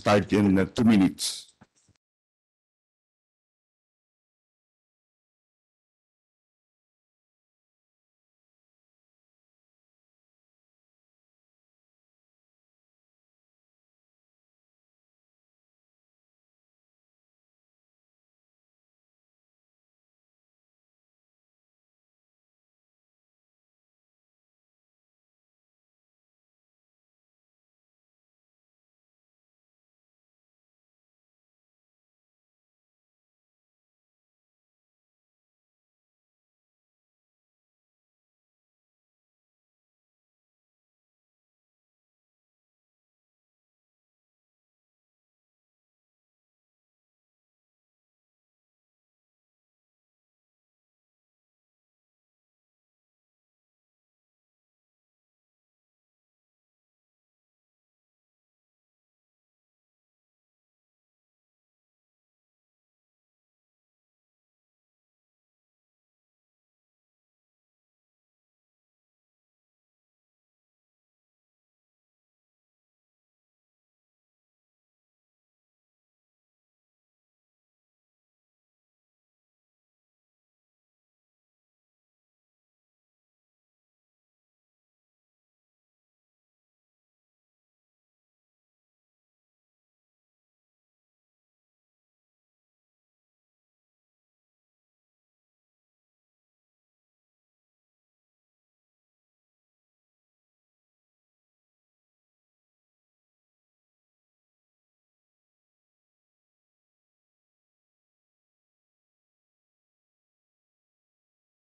start in uh, two minutes.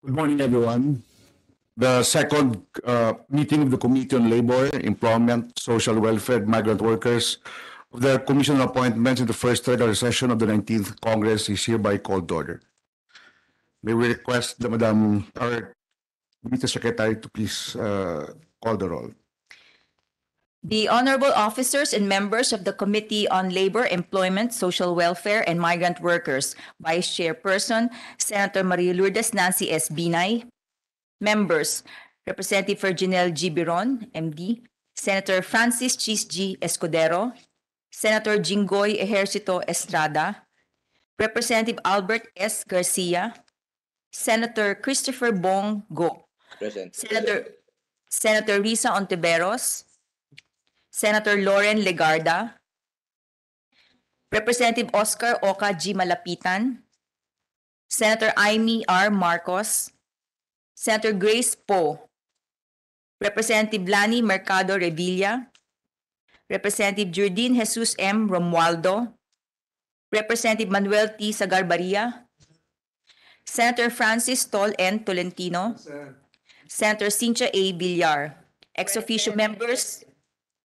Good morning, everyone. The second uh, meeting of the Committee on Labor, Employment, Social Welfare, Migrant Workers of the Commission on Appointments in the first regular session of the 19th Congress is hereby called to order. May we request the Madam, our Committee Secretary to please uh, call the roll. The honorable officers and members of the Committee on Labor, Employment, Social Welfare, and Migrant Workers, Vice Chairperson, Senator Maria Lourdes Nancy S. Binay. Members, Representative Virginel G. Biron, MD, Senator Francis Chis G. Escudero, Senator Jinggoy Ejercito Estrada, Representative Albert S. Garcia, Senator Christopher Bong Go, Present. Senator Senator Risa Ontiveros, Senator Lauren Legarda, Representative Oscar Oka G. Malapitan, Senator Amy R. Marcos, Senator Grace Poe, Representative Lani Mercado Revilla, Representative Jardine Jesus M. Romualdo, Representative Manuel T. Sagarbaria, Senator Francis Tol N. Tolentino, Senator Cynthia A. Villar, ex officio members,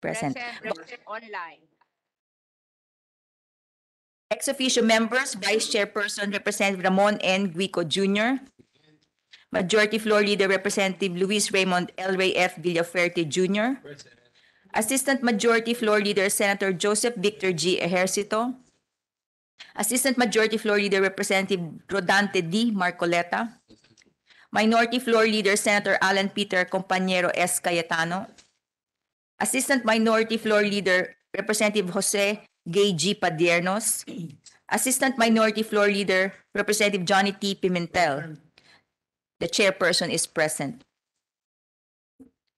present. Present online. Ex officio members, Vice Chairperson Representative Ramon N. Guico Jr., Majority Floor Leader Representative Luis Raymond L. Ray F. Villaferte Jr., Assistant Majority Floor Leader Senator Joseph Victor G. Ejercito, Assistant Majority Floor Leader Representative Rodante D. Marcoleta, Minority Floor Leader Senator Alan Peter Compañero S. Cayetano, Assistant Minority Floor Leader Representative Jose Gay G. Padiernos, Assistant Minority Floor Leader Representative Johnny T. Pimentel. The chairperson is present.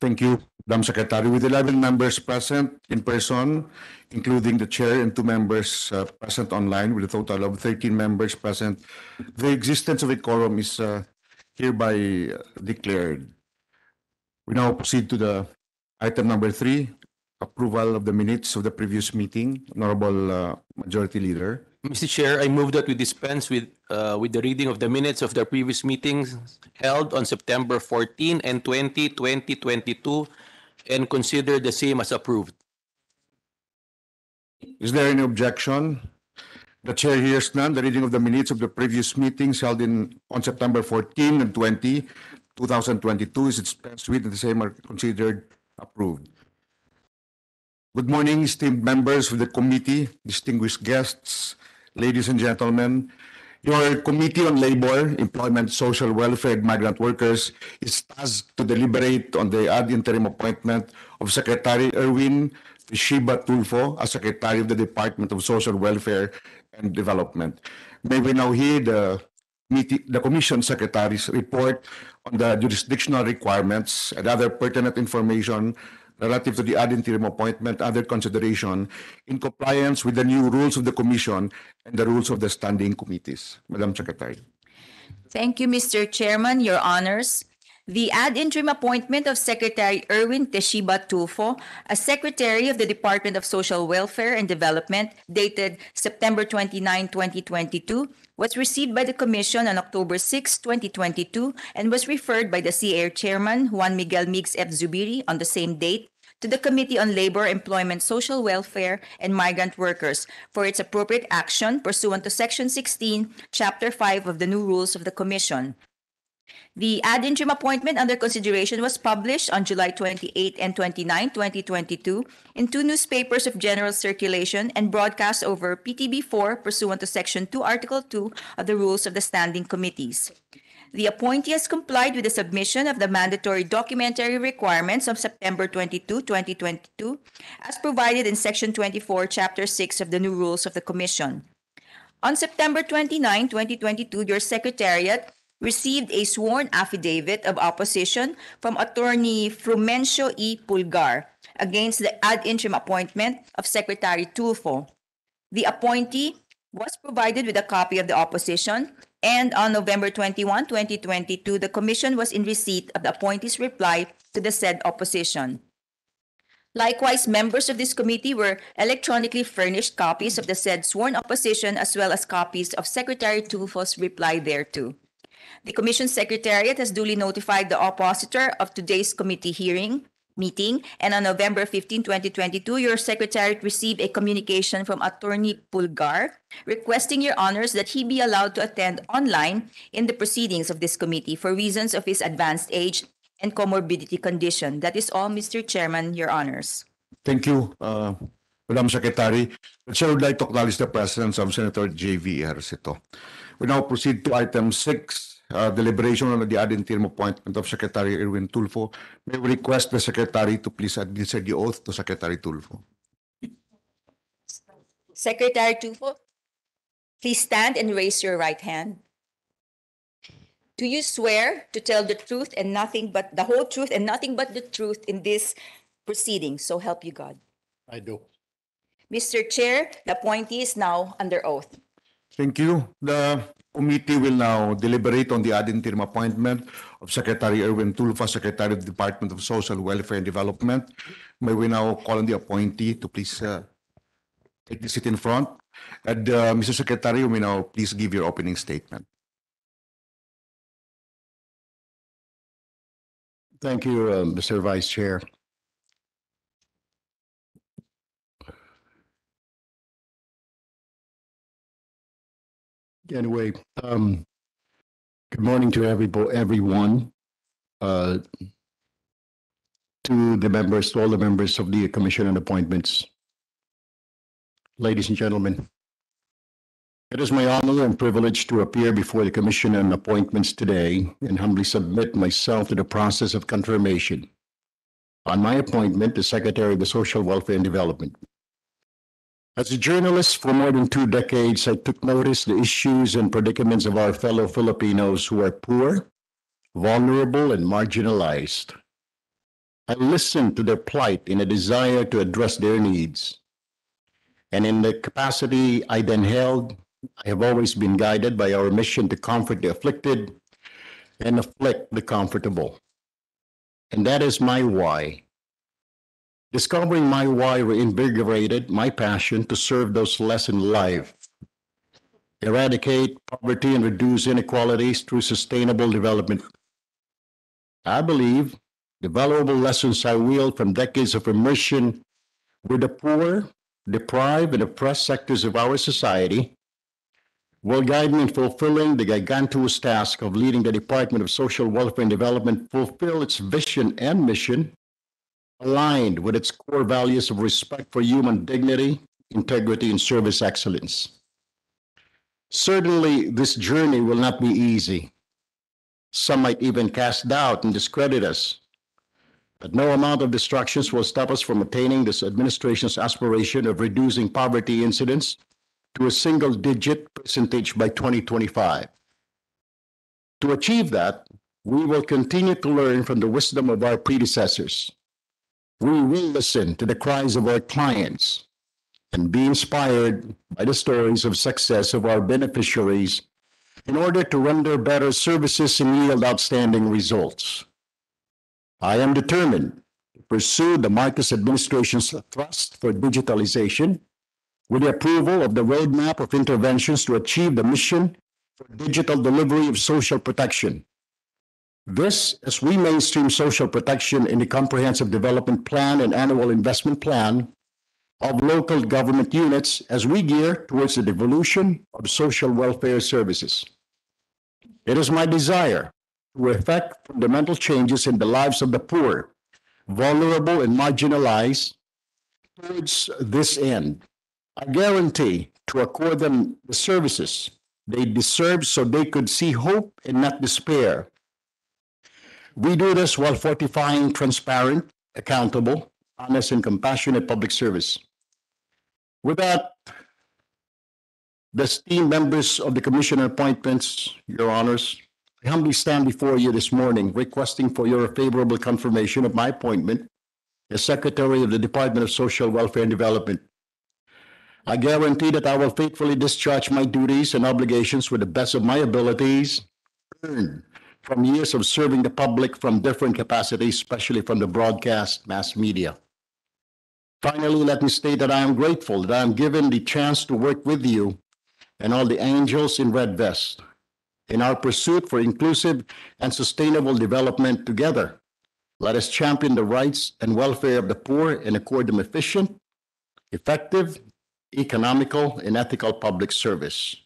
Thank you, Madam Secretary. With 11 members present in person, including the chair and two members uh, present online, with a total of 13 members present, the existence of a quorum is uh, hereby uh, declared. We now proceed to the item number three, approval of the minutes of the previous meeting. Honorable uh, Majority Leader. Mr. Chair, I move that we dispense with, uh, with the reading of the minutes of the previous meetings held on September 14 and 20, 2022, and consider the same as approved. Is there any objection? The chair hears none. The reading of the minutes of the previous meetings held in, on September 14 and 20, 2022 is dispensed with and the same are considered approved. Good morning, esteemed members of the committee, distinguished guests, ladies and gentlemen. Your Committee on Labor, Employment, Social Welfare, and Migrant Workers is tasked to deliberate on the ad interim appointment of Secretary Erwin Shiba Tulfo as Secretary of the Department of Social Welfare and Development. May we now hear the the Commission Secretary's report on the jurisdictional requirements and other pertinent information relative to the ad interim appointment, other consideration in compliance with the new rules of the Commission and the rules of the standing committees. Madam Secretary. Thank you, Mr. Chairman, Your Honors. The ad interim appointment of Secretary Erwin Teshiba Tulfo as Secretary of the Department of Social Welfare and Development dated September 29, 2022 was received by the Commission on October 6, 2022 and was referred by the CAIR Chairman Juan Miguel Mix F. Zubiri on the same date to the Committee on Labor, Employment, Social Welfare, and Migrant Workers for its appropriate action pursuant to Section 16, Chapter 5 of the new rules of the Commission. The ad interim appointment under consideration was published on July 28 and 29, 2022 in two newspapers of general circulation and broadcast over PTB4 pursuant to Section 2, Article 2 of the Rules of the Standing Committees. The appointee has complied with the submission of the mandatory documentary requirements of September 22, 2022, as provided in Section 24, Chapter 6 of the new rules of the Commission. On September 29, 2022, your Secretariat received a sworn affidavit of opposition from Attorney Frumencio E. Pulgar against the ad interim appointment of Secretary Tulfo. The appointee was provided with a copy of the opposition, and on November 21, 2022, the Commission was in receipt of the appointee's reply to the said opposition. Likewise, members of this committee were electronically furnished copies of the said sworn opposition as well as copies of Secretary Tulfo's reply thereto. The Commission Secretariat has duly notified the oppositor of today's committee hearing meeting, and on November 15, 2022, your Secretariat received a communication from Attorney Pulgar requesting your honors that he be allowed to attend online in the proceedings of this committee for reasons of his advanced age and comorbidity condition. That is all, Mr. Chairman, your honors. Thank you, uh, Madam Secretary. The Chair would like to acknowledge the presence of Senator J.V. Ejercito. We now proceed to item six, uh, deliberation on the ad interim appointment of Secretary Erwin Tulfo. May we request the Secretary to please administer the oath to Secretary Tulfo. Secretary Tulfo, please stand and raise your right hand. Do you swear to tell the truth and nothing but the whole truth and nothing but the truth in this proceeding? So help you God. I do. Mr. Chair, the appointee is now under oath. Thank you. The committee will now deliberate on the ad interim appointment of Secretary Erwin Tulfo, Secretary of the Department of Social Welfare and Development. May we now call on the appointee to please uh, take the seat in front. And uh, Mr. Secretary, may now please give your opening statement. Thank you, uh, Mr. Vice Chair. Anyway, um, good morning to every, everyone. Uh, to the members, to all the members of the Commission on Appointments. Ladies and gentlemen, it is my honor and privilege to appear before the Commission on Appointments today and humbly submit myself to the process of confirmation on my appointment as Secretary of the Social Welfare and Development. As a journalist for more than two decades, I took notice the issues and predicaments of our fellow Filipinos who are poor, vulnerable, and marginalized. I listened to their plight in a desire to address their needs. And in the capacity I then held, I have always been guided by our mission to comfort the afflicted and afflict the comfortable. And that is my why. Discovering my why reinvigorated my passion to serve those less in life, eradicate poverty and reduce inequalities through sustainable development. I believe the valuable lessons I wield from decades of immersion with the poor, deprived, and oppressed sectors of our society will guide me in fulfilling the gigantuous task of leading the Department of Social Welfare and Development fulfill its vision and mission aligned with its core values of respect for human dignity, integrity, and service excellence. Certainly, this journey will not be easy. Some might even cast doubt and discredit us. But no amount of distractions will stop us from attaining this administration's aspiration of reducing poverty incidence to a single-digit percentage by 2025. To achieve that, we will continue to learn from the wisdom of our predecessors. We will listen to the cries of our clients and be inspired by the stories of success of our beneficiaries in order to render better services and yield outstanding results. I am determined to pursue the Marcos administration's thrust for digitalization with the approval of the roadmap of interventions to achieve the mission for digital delivery of social protection. This, as we mainstream social protection in the Comprehensive Development Plan and Annual Investment Plan of local government units as we gear towards the devolution of social welfare services. It is my desire to effect fundamental changes in the lives of the poor, vulnerable, and marginalized towards this end. I guarantee to accord them the services they deserve so they could see hope and not despair. We do this while fortifying transparent, accountable, honest, and compassionate public service. With that, the esteemed members of the Commission on Appointments, Your Honors, I humbly stand before you this morning requesting for your favorable confirmation of my appointment as Secretary of the Department of Social Welfare and Development. I guarantee that I will faithfully discharge my duties and obligations with the best of my abilities from years of serving the public from different capacities, especially from the broadcast mass media. Finally, let me state that I am grateful that I am given the chance to work with you and all the angels in red vest in our pursuit for inclusive and sustainable development together. Let us champion the rights and welfare of the poor and accord them efficient, effective, economical, and ethical public service.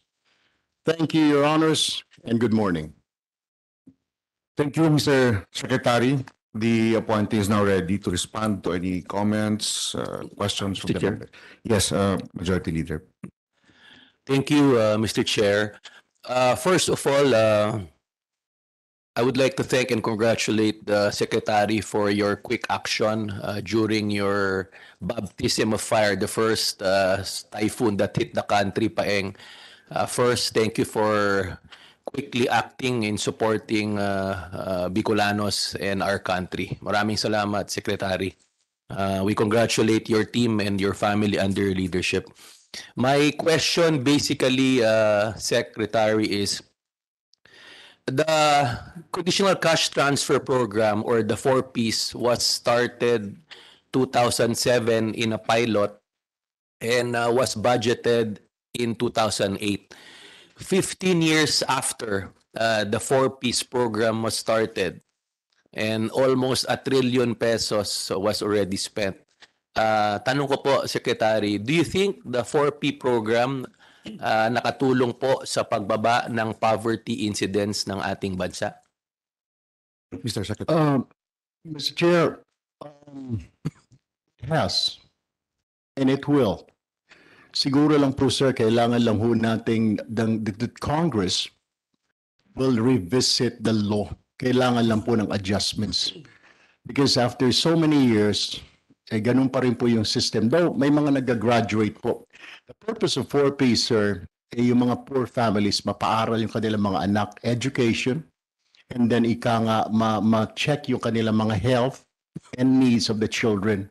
Thank you, Your Honors, and good morning. Thank you, Mr. Secretary. The appointee is now ready to respond to any comments, uh, questions from Mr. the Chair. member. Yes, uh, Majority Leader. Thank you, uh, Mr. Chair. Uh, First of all, uh, I would like to thank and congratulate the Secretary for your quick action uh, during your baptism of fire, the first uh, typhoon that hit the country, Paeng. Uh, First, thank you for quickly acting in supporting uh, uh, Bicolanos and our country. Maraming salamat, Secretary. Uh, We congratulate your team and your family under your leadership. My question basically, uh, Secretary, is the conditional cash transfer program or the four piece was started 2007 in a pilot and uh, was budgeted in 2008. 15 years after uh, the four piece program was started and almost a trillion pesos was already spent. Ah, tanong ko po, Secretary, do you think the 4P program ah, nakatulong po sa pagbaba ng poverty incidence ng ating bansa? Mr. Secretary. Um, Mr. Chair, um, has, and it will. Siguro lang po, sir, kailangan lang ho nating, the, the Congress will revisit the law. Kailangan lang po ng adjustments. Because after so many years, eh, ganun pa rin po yung system. Though may mga nag-graduate po. The purpose of 4P, sir, eh, yung mga poor families, mapaaral yung kanilang mga anak, education, and then ika nga ma- ma-check yung kanilang mga health and needs of the children.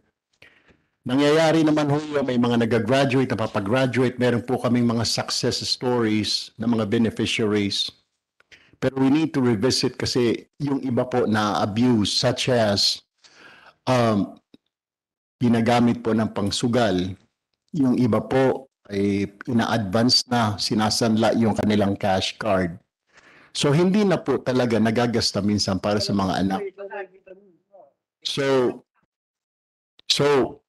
Nangyayari naman ho yun, may mga nag-graduate, napapagraduate, meron po kaming mga success stories ng mga beneficiaries. Pero we need to revisit kasi yung iba po na abuse such as um, ginagamit po ng pangsugal. Yung iba po ay ina-advance na sinasanla yung kanilang cash card. So hindi na po talaga nagagasta minsan para sa mga anak. So, so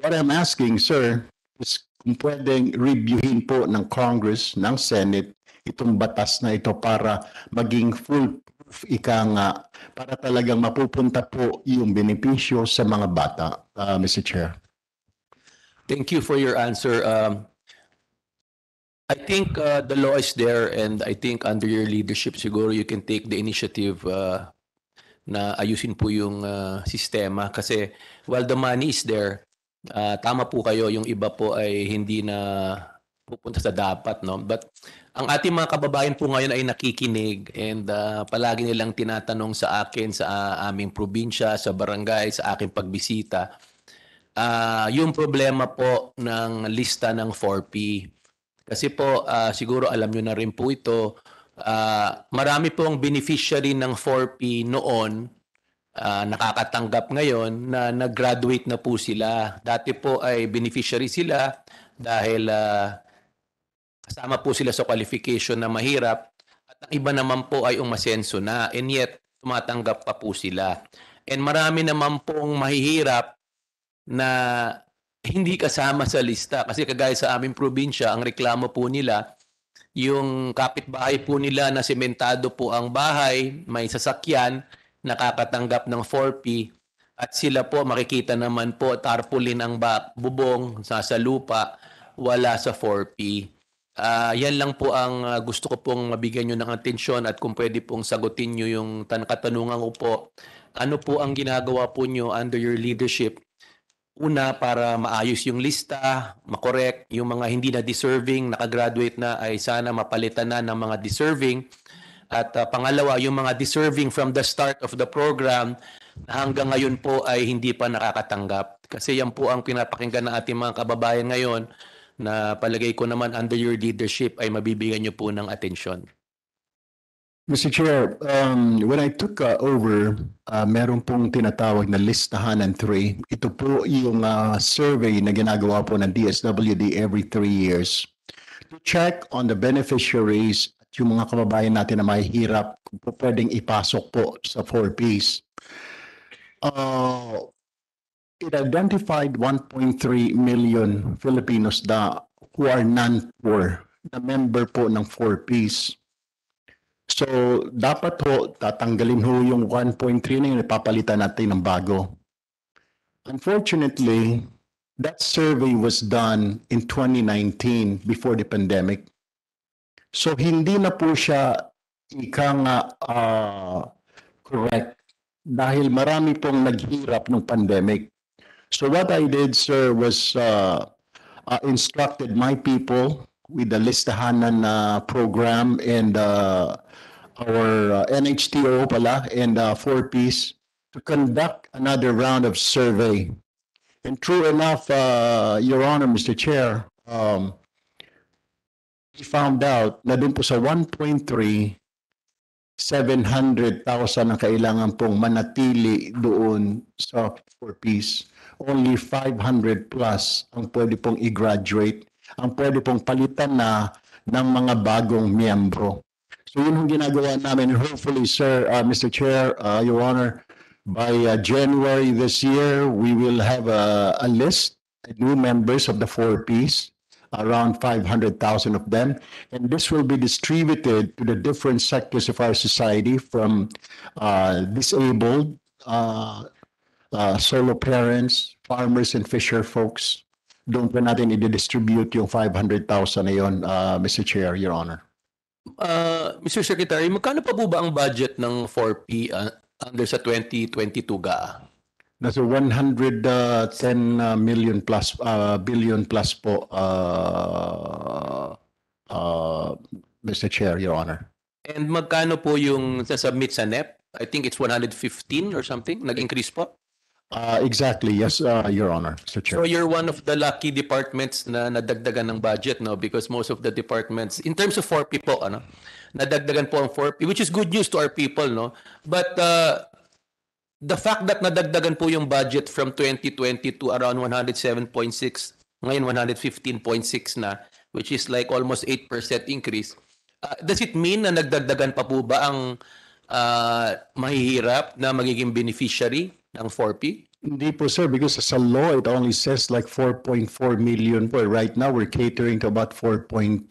what I'm asking, sir, is kung pwedeng reviewin po ng Congress, ng Senate, itong batas na ito para maging full-proof ika nga, para talagang mapupunta po yung benepisyo sa mga bata, uh, Mr. Chair. Thank you for your answer. Um, I think uh, the law is there and I think under your leadership siguro you can take the initiative uh, na ayusin po yung ah, sistema kasi while the money is there, ah, tama po kayo, yung iba po ay hindi na pupunta sa dapat, no? But ang ating mga kababayan po ngayon ay nakikinig and ah, palagi nilang tinatanong sa akin sa ah, aming probinsya, sa barangay, sa aking pagbisita. Ah, yung problema po ng lista ng 4P. Kasi po ah, siguro alam niyo na rin po ito, ah, marami pong beneficiary ng 4P noon ah, nakakatanggap ngayon na nag-graduate na po sila. Dati po ay beneficiary sila dahil ah, kasama po sila sa qualification na mahirap at ang iba naman po ay umasenso na and yet tumatanggap pa po sila. And marami naman pong mahihirap na hindi kasama sa lista kasi kagaya sa aming probinsya ang reklamo po nila yung kapitbahay po nila na sementado po ang bahay, may sasakyan, nakakatanggap ng 4P at sila po makikita naman po tarpaulin ang ba- bubong sa, sa lupa, wala sa 4P. Ah, yan lang po ang ah, gusto ko pong mabigyan nyo ng atensyon at kung pwede pong sagutin nyo yung tan katanungan ko po. Ano po ang ginagawa po nyo under your leadership Una, para maayos yung lista, makorek yung mga hindi na deserving, nakagraduate na ay sana mapalitan na ng mga deserving. At uh, pangalawa, yung mga deserving from the start of the program na hanggang ngayon po ay hindi pa nakakatanggap. Kasi yan po ang pinapakinggan ng ating mga kababayan ngayon na palagay ko naman under your leadership ay mabibigyan nyo po ng atensyon. Mr. Chair, um, when I took uh, over, uh, meron pong tinatawag na listahan ng three. Ito po yung uh, survey na ginagawa po ng DSWD every three years to check on the beneficiaries yung mga kababayan natin na mahihirap kung po pwedeng ipasok po sa 4Ps. Uh, it identified 1.3 million Filipinos na who are non-poor, na member po ng 4Ps. So, dapat ho, tatanggalin ho yung 1.3 na yun, ipapalitan natin ng bago. Unfortunately, that survey was done in 2019 before the pandemic. So, hindi na po siya ika nga ah, correct dahil marami pong naghirap ng pandemic. So, what I did, sir, was uh, uh, instructed my people with the listahanan na program and uh, our uh, NHTO pala and uh, 4Ps to conduct another round of survey. And true enough, uh, Your Honor, Mr. Chair, um, we found out na dun po sa 1.3, 700,000 ang kailangan pong manatili doon sa 4Ps. Only 500 plus ang pwede pong i-graduate, ang pwede pong palitan na ng mga bagong miyembro. So yun ang ginagawa namin. Hopefully, sir, uh, Mr. Chair, uh, Your Honor, by uh, January this year, we will have a, a list, new members of the 4Ps, around 500,000 of them. And this will be distributed to the different sectors of our society from uh, disabled, uh, uh, solo parents, farmers and fisher folks. Doon pa natin i-distribute yung 500,000 na yun, uh, Mr. Chair, Your Honor. Uh, Mr. Secretary, magkano pa po ba ang budget ng 4P uh, under sa 2022 GAA? Nasa 110 uh, million plus, uh, billion plus po, uh, uh, Mr. Chair, Your Honor. And magkano po yung sasubmit sa NEP? I think it's 115 or something. Nag-increase po. Uh, exactly, yes, uh, Your Honor, Mr. Chair. So you're one of the lucky departments na nadagdagan ng budget, no? Because most of the departments, in terms of 4P po, ano? Nadagdagan po ang 4P, which is good news to our people, no? But uh, the fact that nadagdagan po yung budget from 2020 to around 107.6, ngayon 115.6 na, which is like almost 8% increase. Uh, does it mean na nagdagdagan pa po ba ang uh, mahihirap na magiging beneficiary ng 4P? Hindi po, sir, because sa law, it only says like 4.4 million po. Right now, we're catering to about 4.2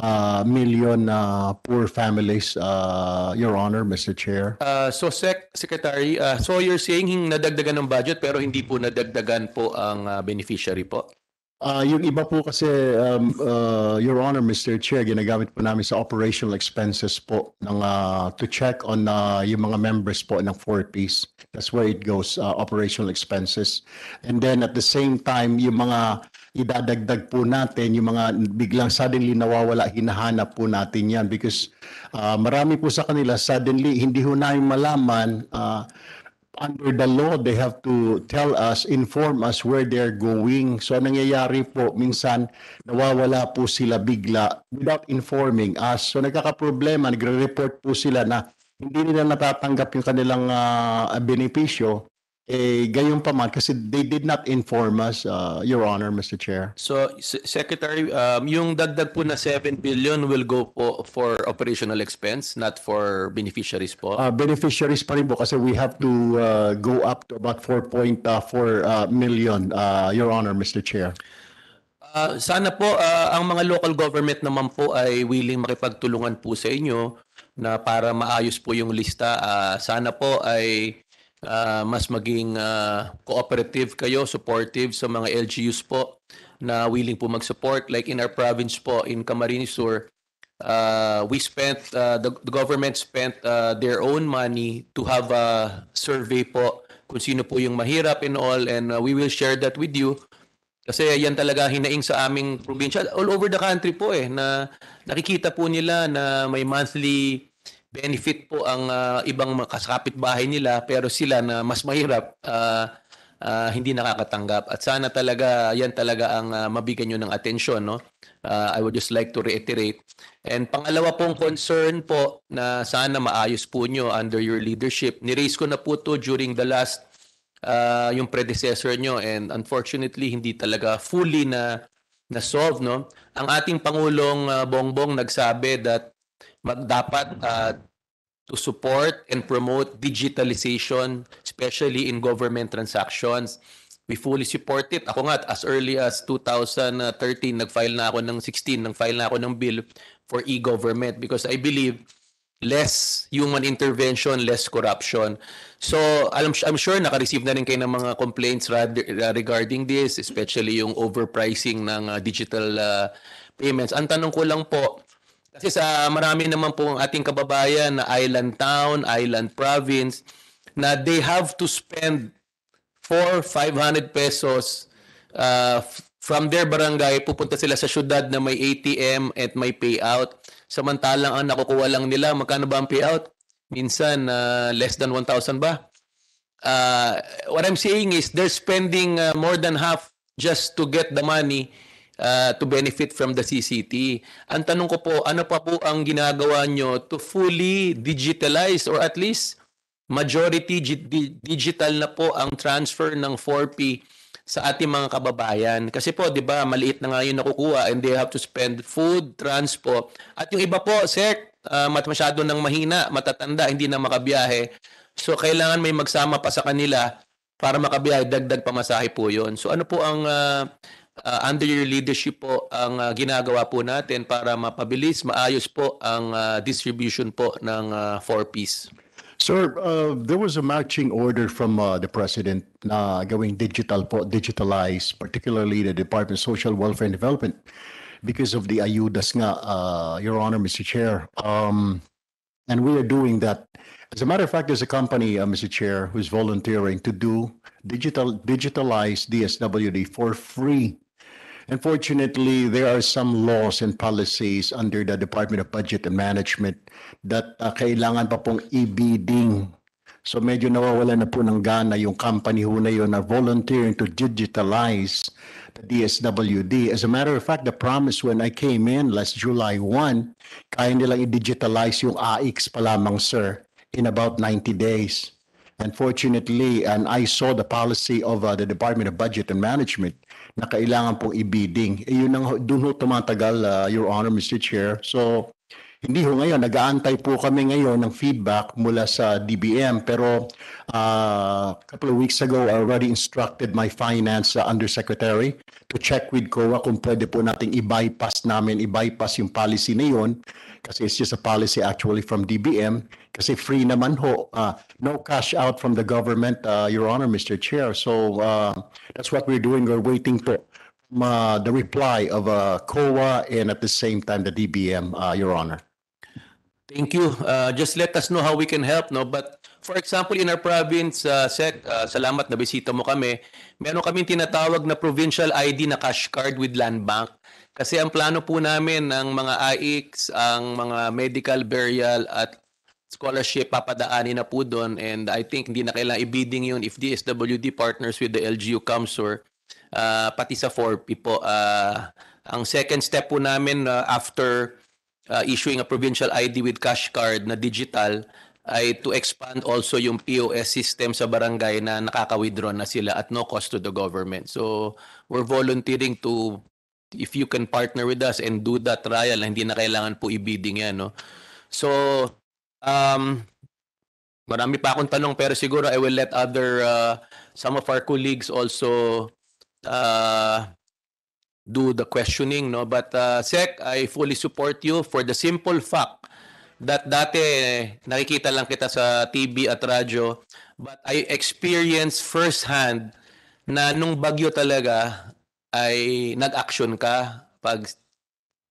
uh, million uh, poor families, uh, Your Honor, Mr. Chair. Uh, so Sec Secretary, uh, so you're saying nadagdagan ng budget pero hindi po nadagdagan po ang uh, beneficiary po? Ah, yung iba po kasi, um, uh, Your Honor, Mr. Chair, ginagamit po namin sa operational expenses po ng, ah, to check on ah, yung mga members po ng 4Ps. That's where it goes, ah, operational expenses. And then at the same time, yung mga idadagdag po natin, yung mga biglang suddenly nawawala, hinahanap po natin yan because ah, marami po sa kanila suddenly hindi ho namin malaman ah, under the law, they have to tell us, inform us where they're going. So, ang nangyayari po, minsan, nawawala po sila bigla without informing us. So, nagkakaproblema, nagre-report po sila na hindi nila natatanggap yung kanilang ah, benepisyo. Eh, gayon pa man, kasi they did not inform us, ah, Your Honor, Mr. Chair. So, S- Secretary, um, yung dagdag po na 7 billion will go po for operational expense, not for beneficiaries po. Uh, beneficiaries pa rin po kasi we have to uh, go up to about 4.4 uh, million, uh, Your Honor, Mr. Chair. Ah, sana po ah, ang mga local government naman po ay willing makipagtulungan po sa inyo na para maayos po yung lista. Ah, sana po ay ah, mas maging ah, cooperative kayo, supportive sa mga LGUs po na willing po mag-support. Like in our province po, in Camarines Sur, uh, we spent, uh, the, the government spent uh, their own money to have a survey po kung sino po yung mahirap and all and uh, we will share that with you kasi yan talaga hinaing sa aming probinsya. All over the country po eh, na nakikita po nila na may monthly benefit po ang ah, ibang mga kasapit bahay nila pero sila na mas mahirap ah, ah, hindi nakakatanggap. At sana talaga, yan talaga ang ah, mabigyan nyo ng atensyon. No? Ah, I would just like to reiterate. And pangalawa pong concern po na sana maayos po nyo under your leadership. Niraise ko na po to during the last uh, yung predecessor nyo and unfortunately hindi talaga fully na na solve no ang ating pangulong uh, Bongbong nagsabi that dapat uh, to support and promote digitalization especially in government transactions we fully support it ako nga as early as 2013 nag-file na ako ng 16 nag-file na ako ng bill for e-government because I believe less human intervention, less corruption. So, I'm, I'm sure naka-receive na rin kayo ng mga complaints regarding this, especially yung overpricing ng uh, digital uh, payments. Ang tanong ko lang po, kasi sa marami naman po ang ating kababayan na island town, island province, na they have to spend 4, 500 pesos uh, from their barangay, pupunta sila sa syudad na may ATM at may payout. Samantalang ang nakukuha lang nila, magkano ba ang payout? Minsan, uh, less than 1,000 ba? Uh, what I'm saying is they're spending uh, more than half just to get the money uh, to benefit from the CCT. Ang tanong ko po, ano pa po ang ginagawa nyo to fully digitalize or at least majority gi- di- digital na po ang transfer ng 4P sa ating mga kababayan. Kasi po, di ba, maliit na nga yung nakukuha and they have to spend food, transport. At yung iba po, sec, uh, masyado nang mahina, matatanda, hindi na makabiyahe. So, kailangan may magsama pa sa kanila para makabiyahe, dagdag pamasahe po yon. So, ano po ang uh, uh, under your leadership po ang uh, ginagawa po natin para mapabilis, maayos po ang uh, distribution po ng uh, 4Ps? Sir, uh, there was a marching order from uh, the President na gawing digital po, digitalize, particularly the Department of Social Welfare and Development because of the ayudas nga, uh, Your Honor, Mr. Chair. Um, and we are doing that. As a matter of fact, there's a company, uh, Mr. Chair, who's volunteering to do digital, digitalize DSWD for free. Unfortunately, there are some laws and policies under the Department of Budget and Management that uh, kailangan pa pong i-bidding. So medyo nawawala na po ng gana yung company ho na yun na volunteering to digitalize the DSWD. As a matter of fact, the promise when I came in last July 1, kaya nilang i-digitalize yung AX pa lamang, sir, in about 90 days. Unfortunately, and I saw the policy of uh, the Department of Budget and Management na kailangan pong i-bidding. Eh, yun ang doon ho tumatagal, uh, Your Honor, Mr. Chair. So, hindi ho ngayon, nag-aantay po kami ngayon ng feedback mula sa DBM. Pero uh, a couple of weeks ago, I already instructed my finance uh, undersecretary to check with COA kung pwede po nating i-bypass namin, i-bypass yung policy na yun. Kasi it's just a policy actually from DBM. Kasi free naman ho. Uh, no cash out from the government, uh, Your Honor, Mr. Chair. So uh, that's what we're doing. We're waiting po uh, the reply of uh, COA and at the same time the DBM, uh, Your Honor. Thank you. Uh, just let us know how we can help, no? But for example, in our province, uh, Sec, uh, salamat na bisita mo kami. Meron kaming tinatawag na provincial ID na cash card with land bank. Kasi ang plano po namin ng mga AICs, ang mga medical, burial at scholarship papadaanin na po doon and I think hindi na kailangan i-bidding yun if DSWD partners with the LGU CAMSUR uh, pati sa 4P po. Uh, ang second step po namin uh, after uh, issuing a provincial ID with cash card na digital ay to expand also yung POS system sa barangay na nakaka-withdraw na sila at no cost to the government. So we're volunteering to if you can partner with us and do that trial hindi na kailangan po i-bidding yan no. So um marami pa akong tanong pero siguro I will let other uh, some of our colleagues also uh, do the questioning no? But uh, sec I fully support you for the simple fact that dati nakikita lang kita sa TV at radyo but I experienced firsthand na nung bagyo talaga ay nag-action ka. Pag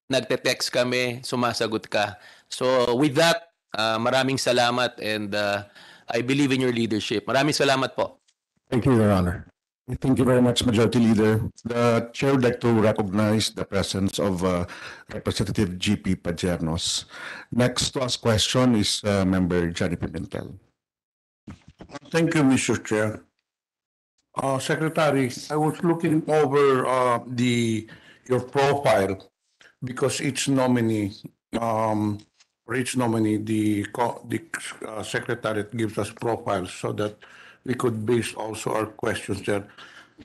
nagte-text kami sumasagot ka. So with that uh, maraming salamat and uh, I believe in your leadership maraming salamat po Thank you, Your Honor. Thank you very much, Majority Leader. The Chair would like to recognize the presence of uh, Representative GP Pajernos. Next to ask question is uh, Member Johnny Pimentel. Thank you, Mr. Chair. Uh, Secretary, I was looking over, uh, the, your profile because each nominee, um, for each nominee, the, co- the, uh, Secretariat gives us profiles so that we could base also our questions there.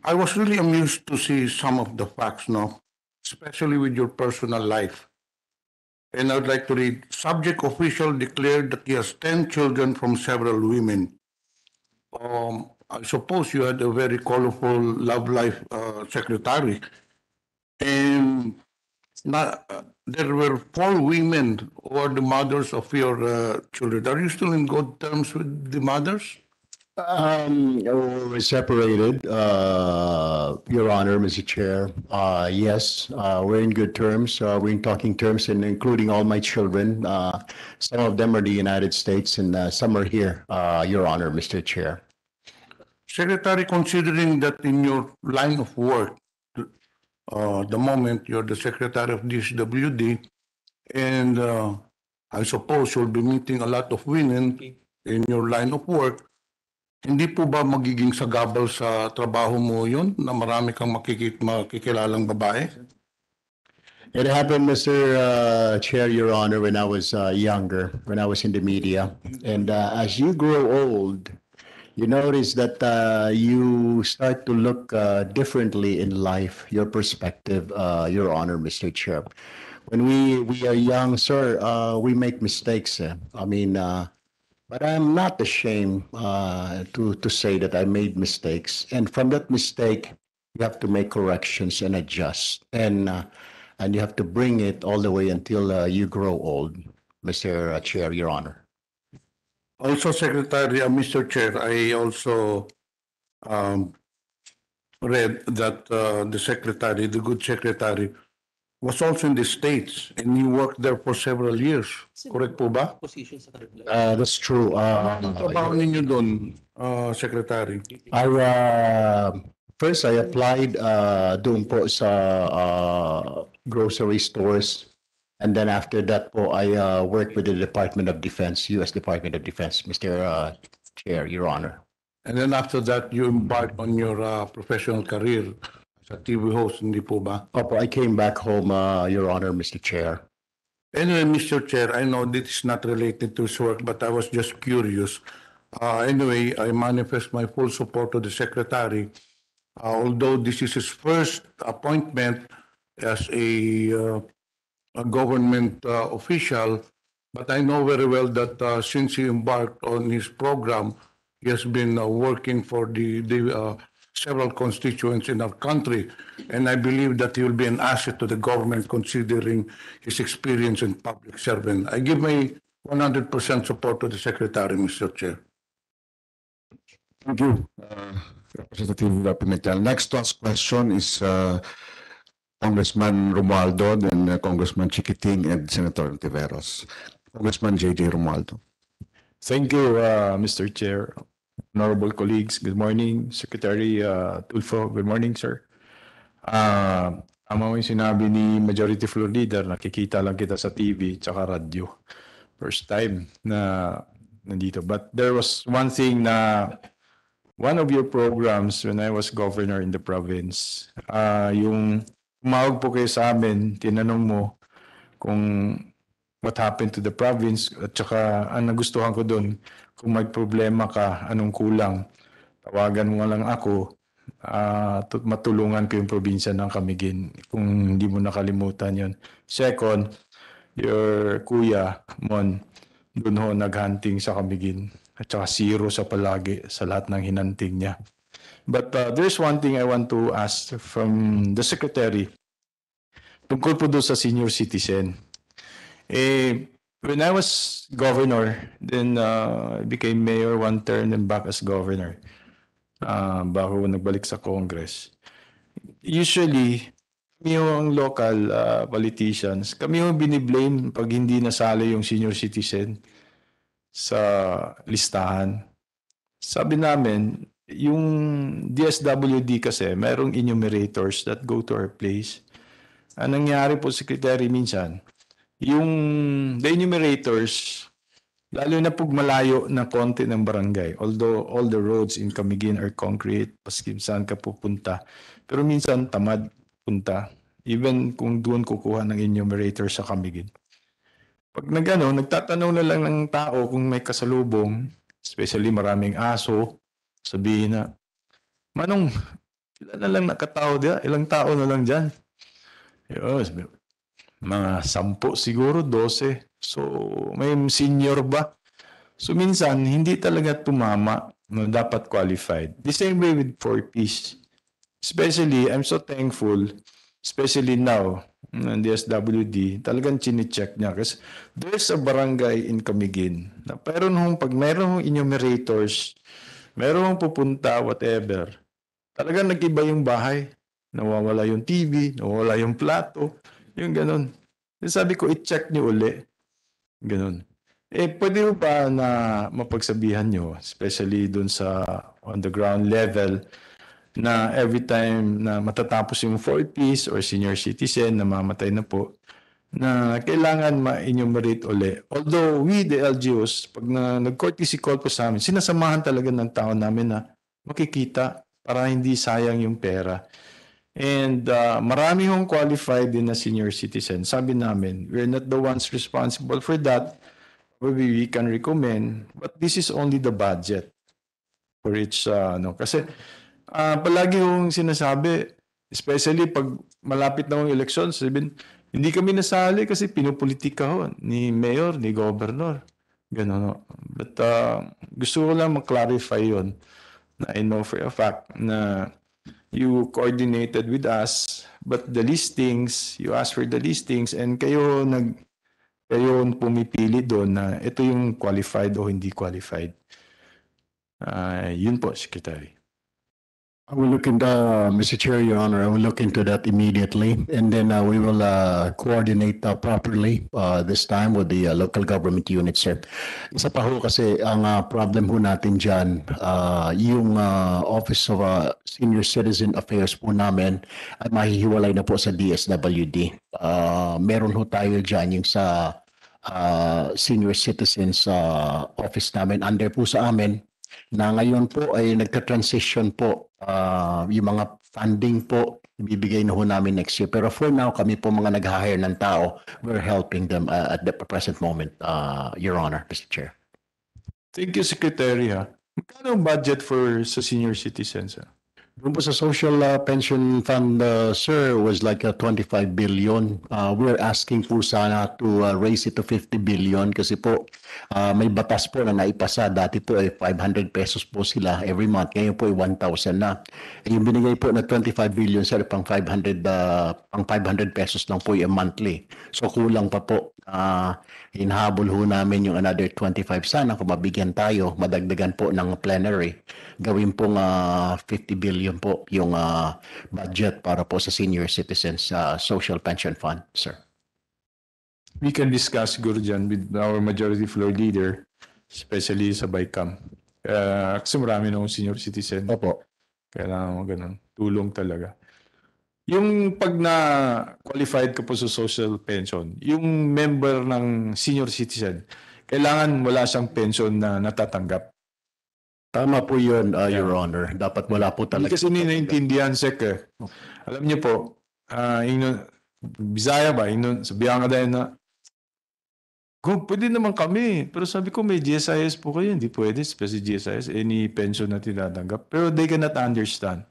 I was really amused to see some of the facts now, especially with your personal life. And I would like to read, subject official declared that he has ten children from several women. Um, I suppose you had a very colorful love life, uh, secretary. And uh, there were four women who are the mothers of your, uh, children. Are you still in good terms with the mothers? Um, we're separated, uh, Your Honor, Mr. Chair. Uh, yes, uh, we're in good terms. Uh, we're in talking terms and including all my children. Uh, some of them are the United States and uh, some are here, uh, Your Honor, Mr. Chair. Secretary, considering that in your line of work, uh, the moment you're the secretary of DSWD, and uh, I suppose you'll be meeting a lot of women in your line of work, hindi po ba magiging sagabal sa trabaho mo yun na marami kang makikit, makikilalang babae? It happened, Mr. uh, Chair, Your Honor, when I was uh, younger, when I was in the media. And uh, as you grow old, you notice that uh, you start to look uh, differently in life, your perspective, uh, Your Honor, Mr. Chair. When we, we are young, sir, uh, we make mistakes. eh. I mean, uh, but I'm not ashamed uh, to, to say that I made mistakes. And from that mistake, you have to make corrections and adjust. And and you have to bring it all the way until you grow old, Mr. Chair, Your Honor. Also, Secretary, uh, Mr. Chair, I also um, read that uh, the secretary, the good secretary, was also in the States and he worked there for several years. Correct po ba? Uh, that's true. Anong Uh, trabaho ninyo doon, uh, Secretary? I, uh, first, I applied uh, doon po sa uh, grocery stores. And then after that po, I uh, worked with the Department of Defense, U.S. Department of Defense, Mr. uh, Chair, Your Honor. And then after that, you embarked on your uh, professional career as a TV host, hindi po ba? Opo, I came back home, uh, Your Honor, Mr. Chair. Anyway, Mr. Chair, I know this is not related to his work, but I was just curious. Uh, anyway, I manifest my full support to the secretary. Uh, although this is his first appointment as a, uh, a government uh, official, but I know very well that uh, since he embarked on his program, he has been uh, working for the, the uh, several constituents in our country. And I believe that he will be an asset to the government considering his experience in public servant. I give my 100% support to the secretary, Mr. Chair. Thank you, uh, Representative Pimentel. Next to ask question is uh, Congressman Romualdo, then uh, Congressman Chiquiting, and Senator Tiveros. Congressman J.J. Romualdo. Thank you, uh, Mr. Chair. Honorable colleagues, good morning. Secretary uh, Tulfo, good morning, sir. Uh, Tama mo yung sinabi ni Majority Floor Leader, nakikita lang kita sa TV tsaka radyo. First time na nandito. But there was one thing na one of your programs when I was governor in the province, uh, yung tumawag po kayo sa amin, tinanong mo kung what happened to the province at saka ang nagustuhan ko doon kung may problema ka, anong kulang, tawagan mo lang ako at matulungan ko yung probinsya ng Camiguin kung hindi mo nakalimutan yon. Second, your kuya, Mon, doon ho naghunting sa Camiguin at saka zero sa palagi sa lahat ng hinanting niya. But uh, there's one thing I want to ask from the secretary tungkol po doon sa senior citizen. Eh, when I was governor, then uh, became mayor one term and back as governor. Uh, bago nagbalik sa Congress. Usually, kami yung local uh, politicians, kami yung biniblame pag hindi nasali yung senior citizen sa listahan. Sabi namin, yung DSWD kasi, merong enumerators that go to our place. Ang nangyari po, Secretary, minsan, yung the enumerators, lalo na pag malayo na konti ng barangay, although all the roads in Camiguin are concrete, paski saan ka pupunta, pero minsan tamad punta, even kung doon kukuha ng enumerator sa Camiguin. Pag nagano, nagtatanong na lang ng tao kung may kasalubong, especially maraming aso, sabihin na, Manong, ilan na lang nakatao diyan? Ilang tao na lang dyan? Sabi, mga sampu siguro, 12. So, may senior ba? So, minsan, hindi talaga tumama no, dapat qualified. The same way with 4Ps. Especially, I'm so thankful, especially now, ng DSWD, talagang chine-check niya. Kasi there's a barangay in Camiguin na meron hong, pag meron hong enumerators, meron hong pupunta, whatever, talagang nag-iba yung bahay. Nawawala yung TV, nawawala yung plato, yung ganun. Sabi ko, i-check niyo uli. Ganun. Eh, pwede mo ba na mapagsabihan nyo, especially dun sa on the ground level, na every time na matatapos yung 4Ps or senior citizen na mamatay na po, na kailangan ma-enumerate uli. Although we, the LGUs, pag na, nag-courtesy call po sa amin, sinasamahan talaga ng tao namin na makikita para hindi sayang yung pera. And uh, marami hong qualified din na senior citizen. Sabi namin, we're not the ones responsible for that. Maybe we can recommend, but this is only the budget for each, uh, no? Kasi uh, palagi hong sinasabi, especially pag malapit na yung election, sabihin, hindi kami nasali kasi pinupolitika ho ni mayor, ni governor. Ganun. no? But uh, gusto ko lang mag-clarify yon na I know for a fact na you coordinated with us, but the listings, you asked for the listings, and kayo nag kayo pumipili doon na ito yung qualified o hindi qualified. Ah, yun po, Secretary. I will look into, Mr. Chair, Your Honor, I will look into that immediately. And then uh, we will uh, coordinate uh, properly uh, this time with the uh, local government unit, sir. Isa pa ho kasi ang uh, problem ho natin dyan, uh, yung uh, Office of uh, Senior Citizen Affairs po namin ay mahihiwalay na po sa DSWD. Uh, meron ho tayo dyan yung sa uh, Senior Citizens uh, Office namin. Under po sa amin, na ngayon po ay nagka-transition po ah, yung mga funding po ibibigay na ho namin next year. Pero for now, kami po mga nag-hire ng tao, we're helping them uh, at the present moment, uh, Your Honor, Mr. Chair. Thank you, Secretary. Ha. Magkano ang budget for sa senior citizens? Ha? Doon po sa Social uh, Pension Fund, uh, sir, was like uh, 25 billion. Uh, we're asking po sana to uh, raise it to 50 billion kasi po uh, may batas po na naipasa. Dati po ay 500 pesos po sila every month. Ngayon po ay 1,000 na. Eh, yung binigay po na 25 billion, sir, pang 500, uh, pang 500 pesos lang po yung monthly. So kulang pa po. Ah, hinhabol ho namin yung another 25 sana kung mabigyan tayo, madagdagan po ng plenary. Gawin pong ah, 50 billion po yung ah, budget para po sa senior citizens sa social pension fund, sir. We can discuss siguro dyan with our majority floor leader, especially sa BICAM. Uh, kasi marami na senior citizen. Opo. Kailangan mo ganun. Tulong talaga. Yung pag na qualified ka po sa social pension, yung member ng senior citizen, kailangan wala siyang pension na natatanggap. Tama po yun, ah, Your Honor. Dapat wala po Hindi talaga. kasi ninaintindihan, Sek. Eh. Alam niyo po, ah ino, Bisaya ba? Ino, sabihan ka dahil na, kung pwede naman kami. Pero sabi ko, may GSIS po kayo. Hindi pwede, especially GSIS, any pension na tinatanggap. Pero they cannot understand.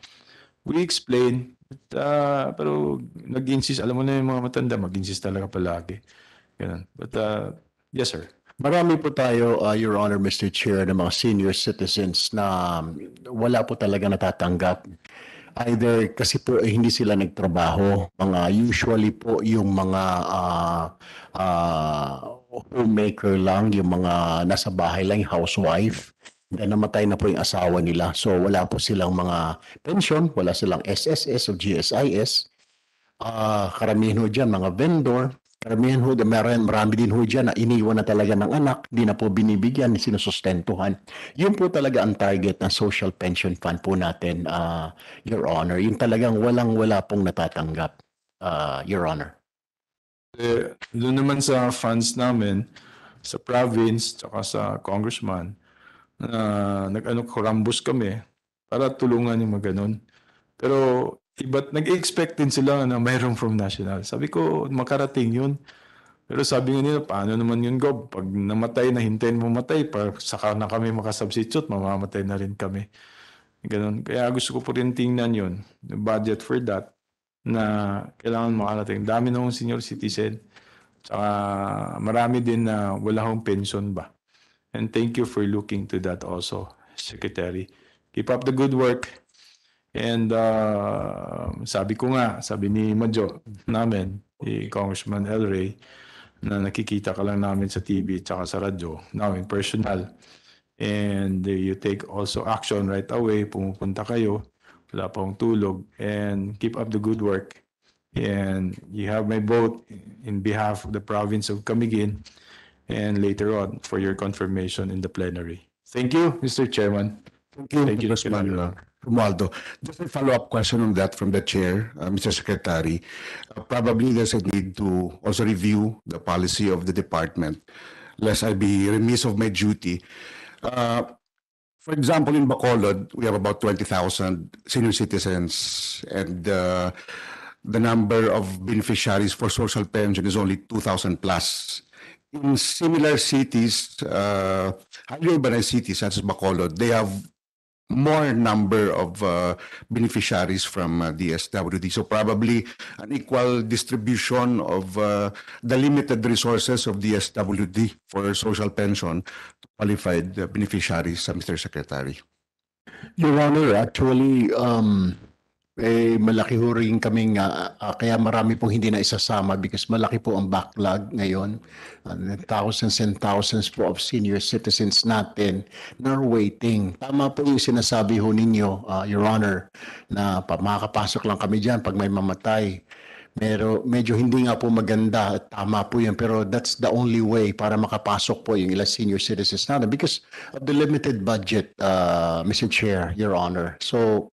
We explain, but, ah, pero nag-insist, alam mo na yung mga matanda, mag-insist talaga palagi. Ganun. But, ah, yes, sir. Marami po tayo, uh, Your Honor, Mr. Chair, ng mga senior citizens na um, wala po talaga natatanggap. Either kasi po eh, hindi sila nagtrabaho, mga usually po yung mga ah, ah, homemaker lang, yung mga nasa bahay lang, yung housewife. Then namatay na po yung asawa nila. So wala po silang mga pension, wala silang SSS o GSIS. Ah, karamihan ho dyan, mga vendor, karamihan ho, marami, marami din ho dyan na iniwan na talaga ng anak, di na po binibigyan, sinusustentuhan. Yun po talaga ang target ng social pension fund po natin, ah, Your Honor. Yung talagang walang-wala pong natatanggap, ah, Your Honor. Eh, doon naman sa funds namin, sa province, tsaka sa congressman, na nag-ano, kurambos kami para tulungan yung mga ganun. Pero iba't nag-expect din sila na mayroon from national. Sabi ko, makarating yun. Pero sabi nga nila, paano naman yun, Gob? Pag namatay, nahintayin mo matay, pa, saka na kami makasubstitute, mamamatay na rin kami. Ganun. Kaya gusto ko po rin tingnan yun, budget for that, na kailangan makarating. Dami na akong senior citizen. Tsaka marami din na wala akong pension ba. And thank you for looking to that also, Secretary. Keep up the good work. And uh, sabi ko nga, sabi ni Madjo namin, ni Congressman El Rey, na nakikita ka lang namin sa TV at sa radyo, now in personal. And you take also action right away, pumupunta kayo, wala pong tulog, and keep up the good work. And you have my vote in behalf of the province of Camiguin and later on for your confirmation in the plenary. Thank you, Mr. Chairman. Thank you, Thank you, uh, Romualdo. Just a follow-up question on that from the chair, uh, Mr. Secretary. Uh, Probably there's a need to also review the policy of the department, lest I be remiss of my duty. Uh, For example, in Bacolod, we have about 20,000 senior citizens and uh, the number of beneficiaries for social pension is only 2,000 plus. In similar cities, uh, urbanized cities such as Bacolod, they have more number of uh, beneficiaries from uh, DSWD. So probably an equal distribution of uh, the limited resources of DSWD for social pension qualified uh, beneficiaries, uh, Mr. Secretary. Your Honor, actually, um, eh, malaki ho rin kaming, ah, ah, kaya marami pong hindi na isasama because malaki po ang backlog ngayon. Uh, thousands and thousands po of senior citizens natin na are waiting. Tama po yung sinasabi ho ninyo, ah, Your Honor, na pa, makakapasok lang kami dyan pag may mamatay. Pero medyo hindi nga po maganda at tama po yun. Pero that's the only way para makapasok po yung ilang senior citizens natin because of the limited budget, uh, Mr. Chair, Your Honor. So,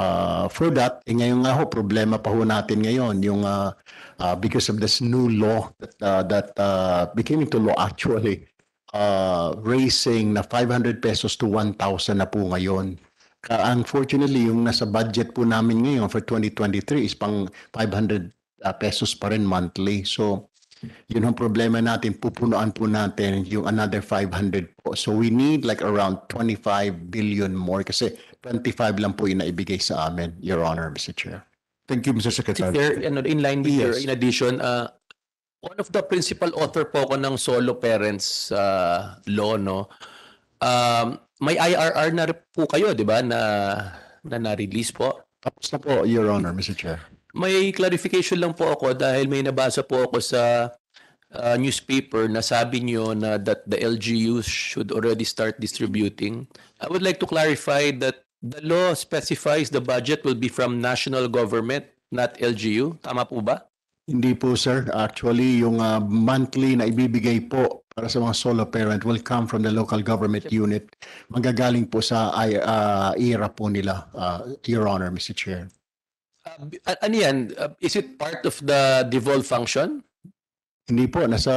uh, for that, eh, ngayon nga ho, problema pa ho natin ngayon, yung uh, uh, because of this new law that, uh, that uh, became into law actually, uh, raising na 500 pesos to 1,000 na po ngayon. Ka unfortunately, yung nasa budget po namin ngayon for 2023 is pang 500 uh, pesos pa rin monthly. So, yun ang problema natin, pupunuan po natin yung another 500 po. So we need like around 25 billion more kasi 25 lang po yung naibigay sa amin, Your Honor, Mr. Chair. Thank you, Mr. Secretary. There, ano, in line with your, Yes. in addition, uh, one of the principal author po ako ng solo parents uh, law, no? Um, may IRR na po kayo, di ba, na, na na-release po. Tapos na po, Your Honor, Mr. Chair. May clarification lang po ako dahil may nabasa po ako sa uh, newspaper na sabi niyo na that the LGUs should already start distributing. I would like to clarify that the law specifies the budget will be from national government, not LGU. Tama po ba? Hindi po sir, actually yung ah, monthly na ibibigay po para sa mga solo parent will come from the local government unit. Magagaling po sa ah, IRA po nila, ah, Your Honor, Mr. Chair. Uh, ano yan? Uh, is it part of the devolve function? Hindi po, nasa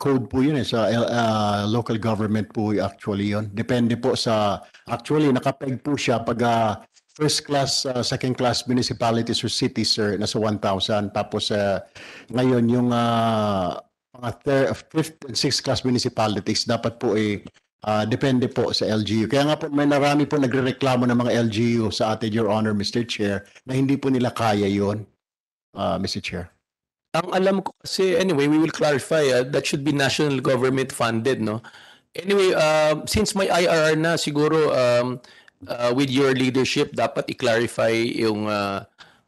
code po yun eh, sa ah, local government po actually yun. Depende po sa, actually nakapeg po siya pag ah, first class, ah, second class municipalities or cities sir, nasa 1,000. Tapos ah, ngayon yung ah, mga third, fifth and sixth class municipalities dapat po eh, ah, depende po sa LGU. Kaya nga po may narami po nagrereklamo ng mga LGU sa atin, Your Honor, Mr. Chair, na hindi po nila kaya yun, ah, Mr. Chair. Ang alam ko kasi, anyway, we will clarify, uh, that should be national government funded, no? Anyway, uh, since may IRR na, siguro um, uh, with your leadership, dapat i-clarify yung uh,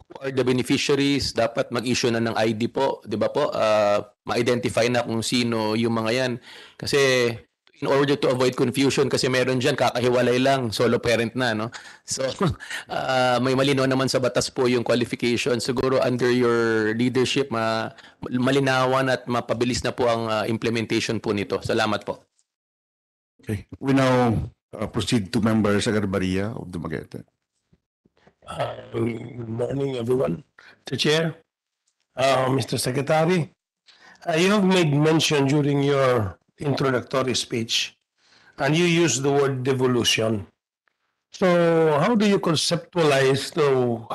who are the beneficiaries, dapat mag-issue na ng ID po, di ba po? Uh, ma-identify na kung sino yung mga yan. Kasi in order to avoid confusion kasi meron dyan kakahiwalay lang. Solo parent na no? So uh, may malinaw naman sa batas po yung qualification. Siguro under your leadership ma malinawan at mapabilis na po ang uh, implementation po nito. Salamat po. Okay, we now uh, proceed to Member Sagarbaria of Dumaguete. Uh, Good morning, everyone. The Chair, uh, Mr. Secretary, uh, you have made mention during your introductory speech, and you used the word devolution. So how do you conceptualize the,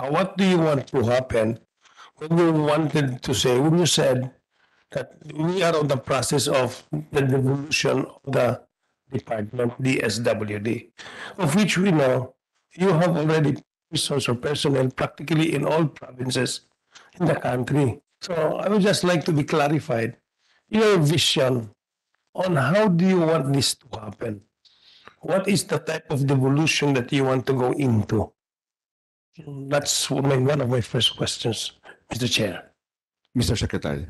what do you want to happen when you wanted to say, when you said that we are on the process of the devolution of the department, DSWD, of which we know you have already persons or personnel practically in all provinces in the country. So I would just like to be clarified your vision on how do you want this to happen? What is the type of devolution that you want to go into? That's my, one of my first questions, Mr. Chair. Mr. Secretary.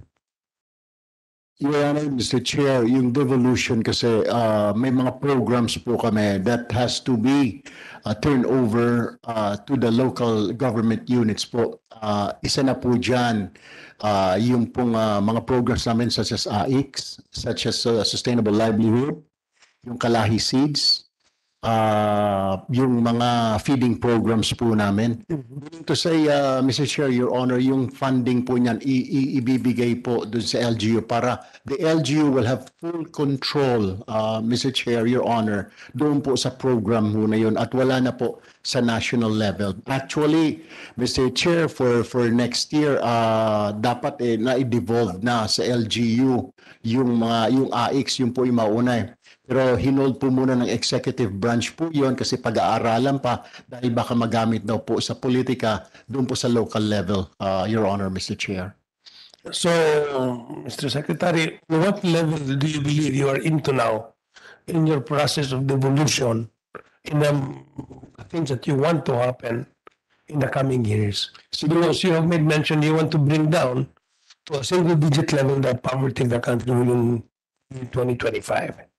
Your Honor, Mr. Chair, yung devolution kasi uh, may mga programs po kami that has to be uh, turned over uh, to the local government units po. Uh, isa na po dyan uh, yung pong uh, mga programs namin such as AIX, such as uh, Sustainable Livelihood, yung Kalahi Seeds, uh, yung mga feeding programs po namin. To say, uh, Mr. Chair, Your Honor, yung funding po niyan ibibigay po dun sa LGU para the LGU will have full control, uh, Mr. Chair, Your Honor, doon po sa program po na yun at wala na po sa national level. Actually, Mr. Chair, for for next year, uh, dapat eh, na-devolve na sa LGU yung mga yung AX, yung po yung mauna eh. Pero hinold po muna ng executive branch po yon kasi pag-aaralan pa dahil baka magamit daw po sa politika doon po sa local level, uh, Your Honor, Mr. Chair. So, Mr. Secretary, what level do you believe you are into now in your process of devolution in the things that you want to happen in the coming years? Because you have made mention you want to bring down to a single digit level the poverty of the country within 2025.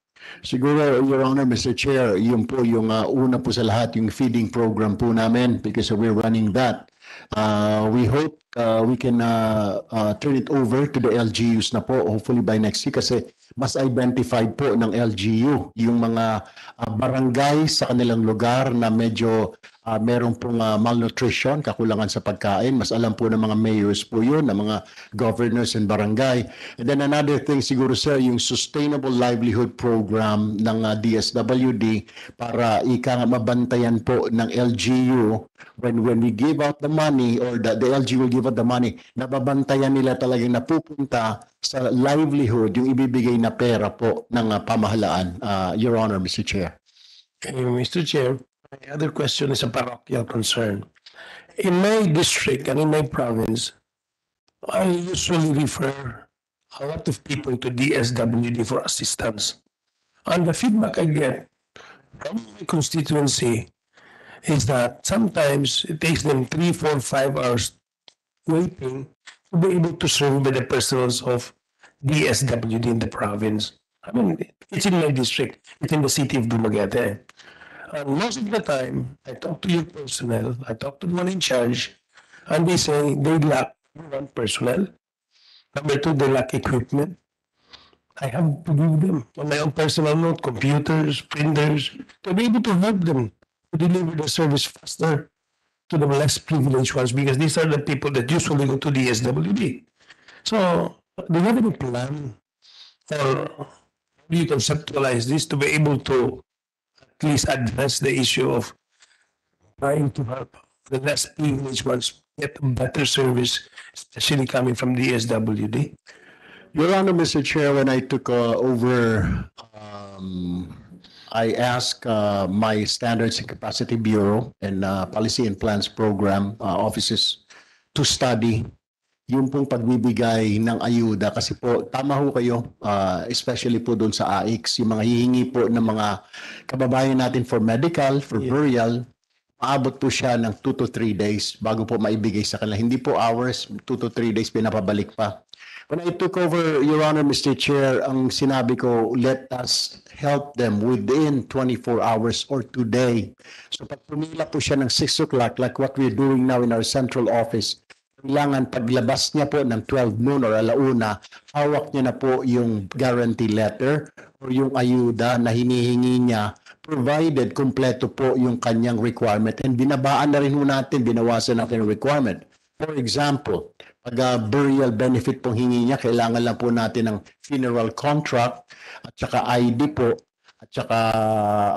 Siguro, Your Honor, Mr. Chair, yun po yung uh, una po sa lahat, yung feeding program po namin because we're running that. Uh, we hope uh, we can uh, uh, turn it over to the LGUs na po hopefully by next year kasi mas identified po ng LGU yung mga uh, barangay sa kanilang lugar na medyo uh, meron pong uh, malnutrition, kakulangan sa pagkain. Mas alam po ng mga mayors po yun, ng mga governors and barangay. And then another thing siguro sir, yung Sustainable Livelihood Program ng uh, DSWD para ika nga mabantayan po ng LGU when when we give out the money or the, the LGU will give out the money, nababantayan nila talagang napupunta sa livelihood yung ibibigay na pera po ng uh, pamahalaan, uh, Your Honor, Mr. Chair. Mr. Chair, my other question is a parochial concern. In my district and in my province, I usually refer a lot of people to DSWD for assistance. And the feedback I get from my constituency is that sometimes it takes them three, four, five hours waiting to be able to serve by the persons of DSWD in the province. I mean, it's in my district, it's in the city of Dumaguete. And most of the time, I talk to your personnel, I talk to the one in charge, and they say they lack one personnel. Number two, they lack equipment. I have to give them on my own personal note, computers, printers, to be able to help them to deliver the service faster to the less privileged ones because these are the people that usually go to the SWD. So, you have any plan uh, or do you conceptualize this to be able to least address the issue of trying to help the less privileged ones get better service, especially coming from the SWD? Your Honor, Mr. Chair, when I took uh, over, um, I asked uh, my Standards and Capacity Bureau and uh, Policy and Plans Program uh, offices to study yung pong pagbibigay ng ayuda kasi po tama ho kayo uh, especially po doon sa AIX yung mga hihingi po ng mga kababayan natin for medical for burial maabot po siya ng 2 to 3 days bago po maibigay sa kanila hindi po hours 2 to 3 days pinapabalik pa When I took over, Your Honor, Mr. Chair, ang sinabi ko, let us help them within 24 hours or today. So pag pumila po siya ng 6 o'clock, like what we're doing now in our central office, kailangan paglabas niya po ng 12 noon or alauna, hawak niya na po yung guarantee letter or yung ayuda na hinihingi niya provided kumpleto po yung kanyang requirement and binabaan na rin ho natin, binawasan natin yung requirement. For example, pag uh, burial benefit pong hingi niya, kailangan lang po natin ng funeral contract at saka ID po at saka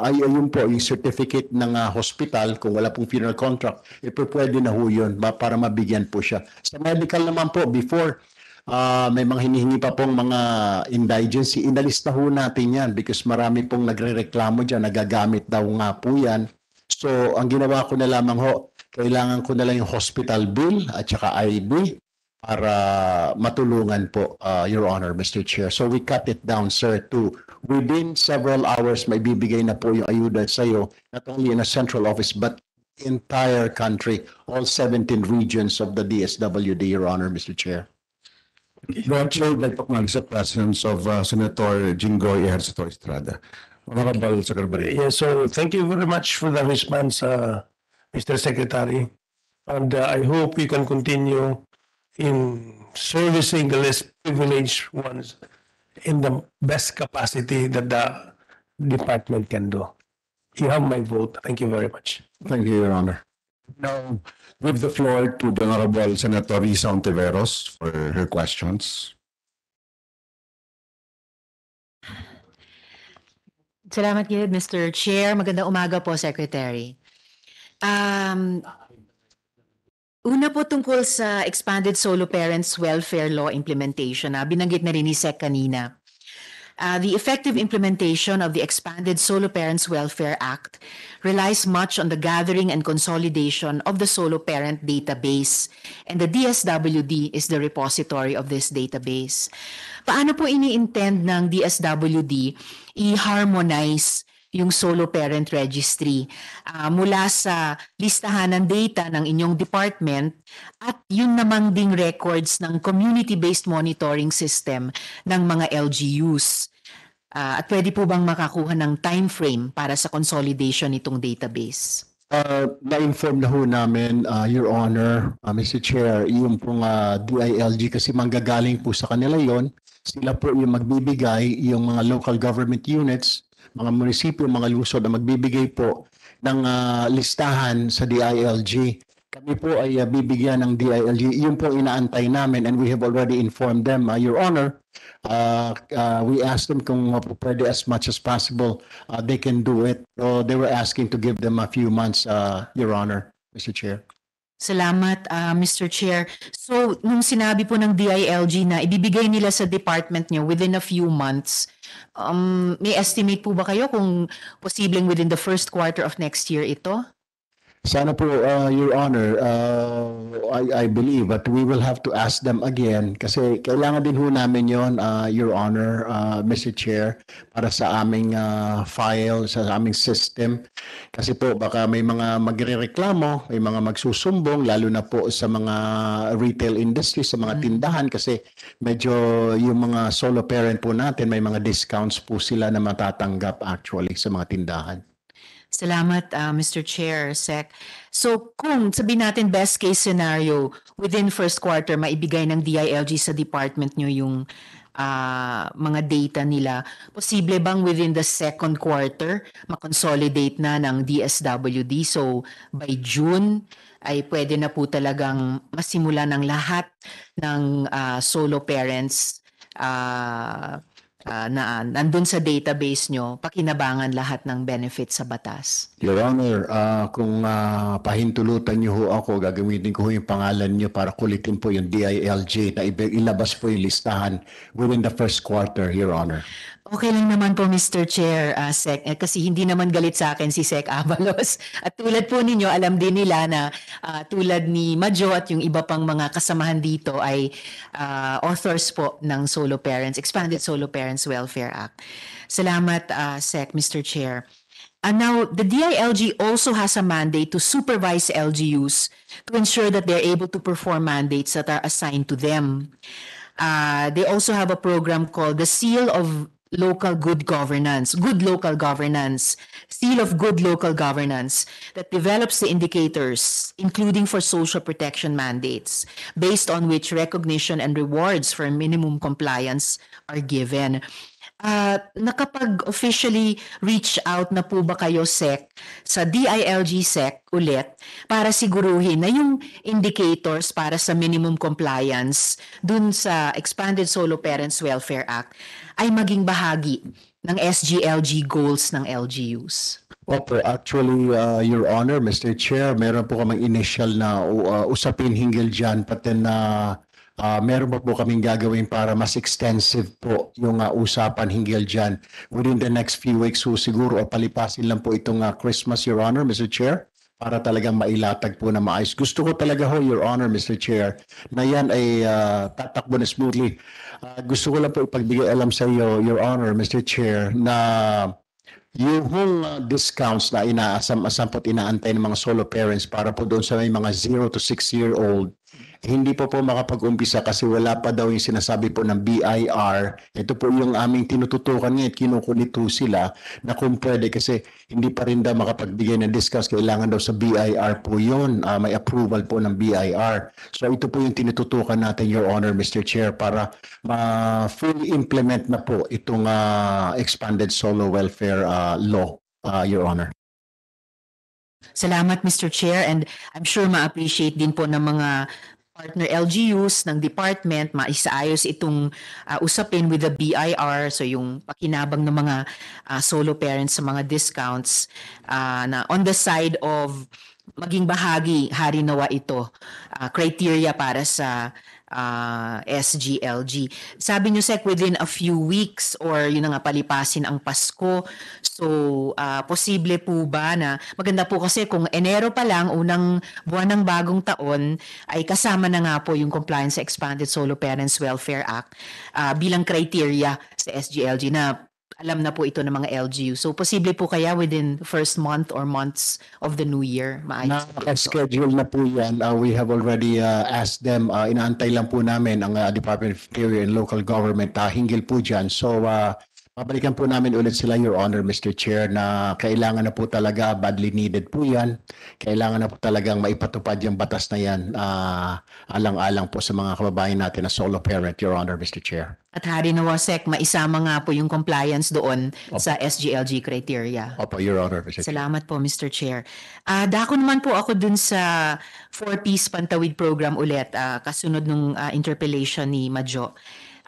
ay ayun po yung certificate ng uh, hospital kung wala pong funeral contract, eh pwede na ho yun ba, para mabigyan po siya. Sa medical naman po, before uh, may mga hinihingi pa pong mga indigency, inalista ho natin yan because marami pong nagre-reklamo dyan, nagagamit daw nga po yan. So, ang ginawa ko na lamang ho, kailangan ko na lang yung hospital bill at saka ID para matulungan po, uh, Your Honor, Mr. Chair. So we cut it down, sir, to within several hours may bibigay na po yung ayuda sa iyo, not only in a central office, but entire country, all 17 regions of the DSWD, Your Honor, Mr. Chair. Lord Chair, I'd like to acknowledge the presence of uh, Senator Jinggoy Ejercito Estrada. Honorable Secretary. Yes, so thank you very much for the response, uh, Mr. Secretary. And uh, I hope we can continue in servicing the less privileged ones in the best capacity that the department can do. You have my vote. Thank you very much. Thank you, Your Honor. Now, give the floor to the Honorable Senator Risa Ontiveros for her questions. Salamat gilid, Mr. Chair. Magandang umaga po, Secretary. Um, una po tungkol sa Expanded Solo Parents Welfare Law Implementation na binanggit na rin ni Sec kanina. Uh, the effective implementation of the Expanded Solo Parents Welfare Act relies much on the gathering and consolidation of the solo parent database, and the DSWD is the repository of this database. Paano po ini-intend ng DSWD i-harmonize yung solo parent registry ah, mula sa listahan ng data ng inyong department at yun namang ding records ng community-based monitoring system ng mga LGUs. Ah, at pwede po bang makakuha ng time frame para sa consolidation nitong database? Uh, na-inform na ho namin, uh, Your Honor, uh, Mr. Chair, yung pong uh, DILG kasi manggagaling po sa kanila yon Sila po yung magbibigay, yung mga local government units, mga munisipyo, mga lungsod na magbibigay po ng uh, listahan sa DILG. Kami po ay uh, bibigyan ng DILG. Yun po inaantay namin and we have already informed them, uh, Your Honor. Uh, uh, we asked them kung pwede as much as possible uh, they can do it. So they were asking to give them a few months, uh, Your Honor, Mr. Chair. Salamat, ah, Mr. Chair. So, nung sinabi po ng DILG na ibibigay nila sa department nyo within a few months, um, may estimate po ba kayo kung posibleng within the first quarter of next year ito? Sana po, uh, Your Honor, uh, I, I believe that we will have to ask them again kasi kailangan din ho namin yon, uh, Your Honor, uh, Mr. Chair, para sa aming uh, file, sa aming system. Kasi po baka may mga magrereklamo, may mga magsusumbong, lalo na po sa mga retail industry, sa mga tindahan kasi medyo yung mga solo parent po natin, may mga discounts po sila na matatanggap actually sa mga tindahan. Salamat, ah, Mr. Chair, Sec. So kung sabihin natin best case scenario, within first quarter, maibigay ng DILG sa department nyo yung ah, mga data nila, posible bang within the second quarter, makonsolidate na ng DSWD? So by June, ay pwede na po talagang masimula ng lahat ng ah, solo parents ah, ah, na nandun sa database nyo, pakinabangan lahat ng benefits sa batas. Your Honor, ah, kung ah, pahintulutan niyo ho ako, gagamitin ko yung pangalan niyo para kulitin po yung DILG na ilabas po yung listahan within the first quarter, Your Honor. Okay lang naman po Mr. Chair, ah, Sec, eh, kasi hindi naman galit sa akin si Sec Avalos. At tulad po ninyo, alam din nila na ah, tulad ni Majo at yung iba pang mga kasamahan dito ay ah, authors po ng Solo Parents, Expanded Solo Parents Welfare Act. Salamat, ah, Sec, Mr. Chair. And now, the DILG also has a mandate to supervise LGUs to ensure that they're able to perform mandates that are assigned to them. Uh, they also have a program called the Seal of Local Good Governance, Good Local Governance, Seal of Good Local Governance that develops the indicators, including for social protection mandates, based on which recognition and rewards for minimum compliance are given. Uh, nakapag-officially reach out na po ba kayo, SEC, sa DILG SEC ulit para siguruhin na yung indicators para sa minimum compliance dun sa Expanded Solo Parents Welfare Act ay maging bahagi ng SGLG goals ng LGUs? Opo, actually, uh, Your Honor, Mr. Chair, meron po kaming initial na uh, usapin hinggil dyan, pati na uh, meron pa po kaming gagawin para mas extensive po yung uh, usapan hinggil dyan. Within the next few weeks, so siguro o palipasin lang po itong uh, Christmas, Your Honor, Mr. Chair, para talagang mailatag po na maayos. Gusto ko talaga ho, Your Honor, Mr. Chair, na yan ay uh, tatakbo na smoothly. Uh, gusto ko lang po ipagbigay alam sa iyo, Your Honor, Mr. Chair, na yung uh, discounts na inaasam-asam po inaantay ng mga solo parents para po doon sa mga 0 to 6 year old, hindi po po makapag-umpisa kasi wala pa daw yung sinasabi po ng BIR. Ito po yung aming tinututukan ngayon, kinukulit po sila na kung pwede kasi hindi pa rin daw makapagbigay ng discounts. Kailangan daw sa BIR po yun. Ah, may approval po ng BIR. So ito po yung tinututukan natin, Your Honor, Mr. Chair, para ma-fully implement na po itong ah, expanded solo welfare ah, law, ah, Your Honor. Salamat Mr. Chair and I'm sure ma-appreciate din po ng mga partner LGUs ng department maisaayos itong uh, usapin with the BIR so yung pakinabang ng mga uh, solo parents sa mga discounts uh, na on the side of maging bahagi hari nawa ito uh, criteria para sa uh, SGLG. Sabi niyo Sec within a few weeks or yun na nga palipasin ang Pasko. So uh, posible po ba na maganda po kasi kung Enero pa lang unang buwan ng bagong taon ay kasama na nga po yung compliance Expanded Solo Parents Welfare Act uh, bilang criteria sa SGLG na alam na po ito ng mga LGU. So posible po kaya within first month or months of the new year. Naka-schedule na po yan. Uh, we have already uh, asked them. Uh, inaantay lang po namin ang uh, Department of Interior and Local Government uh, hinggil po dyan. So, uh, babalikan po namin ulit sila, Your Honor, Mr. Chair, na kailangan na po talaga, badly needed po yan. Kailangan na po talagang maipatupad yung batas na yan uh, alang-alang po sa mga kababayan natin na solo parent, Your Honor, Mr. Chair. At hari na wasek, maisama nga po yung compliance doon sa SGLG criteria. Opo, Your Honor, Mr. Chair. Salamat po, Mr. Chair. Ah, dako naman po ako dun sa four-piece pantawid program ulit, ah, kasunod nung ah, interpellation ni Majo.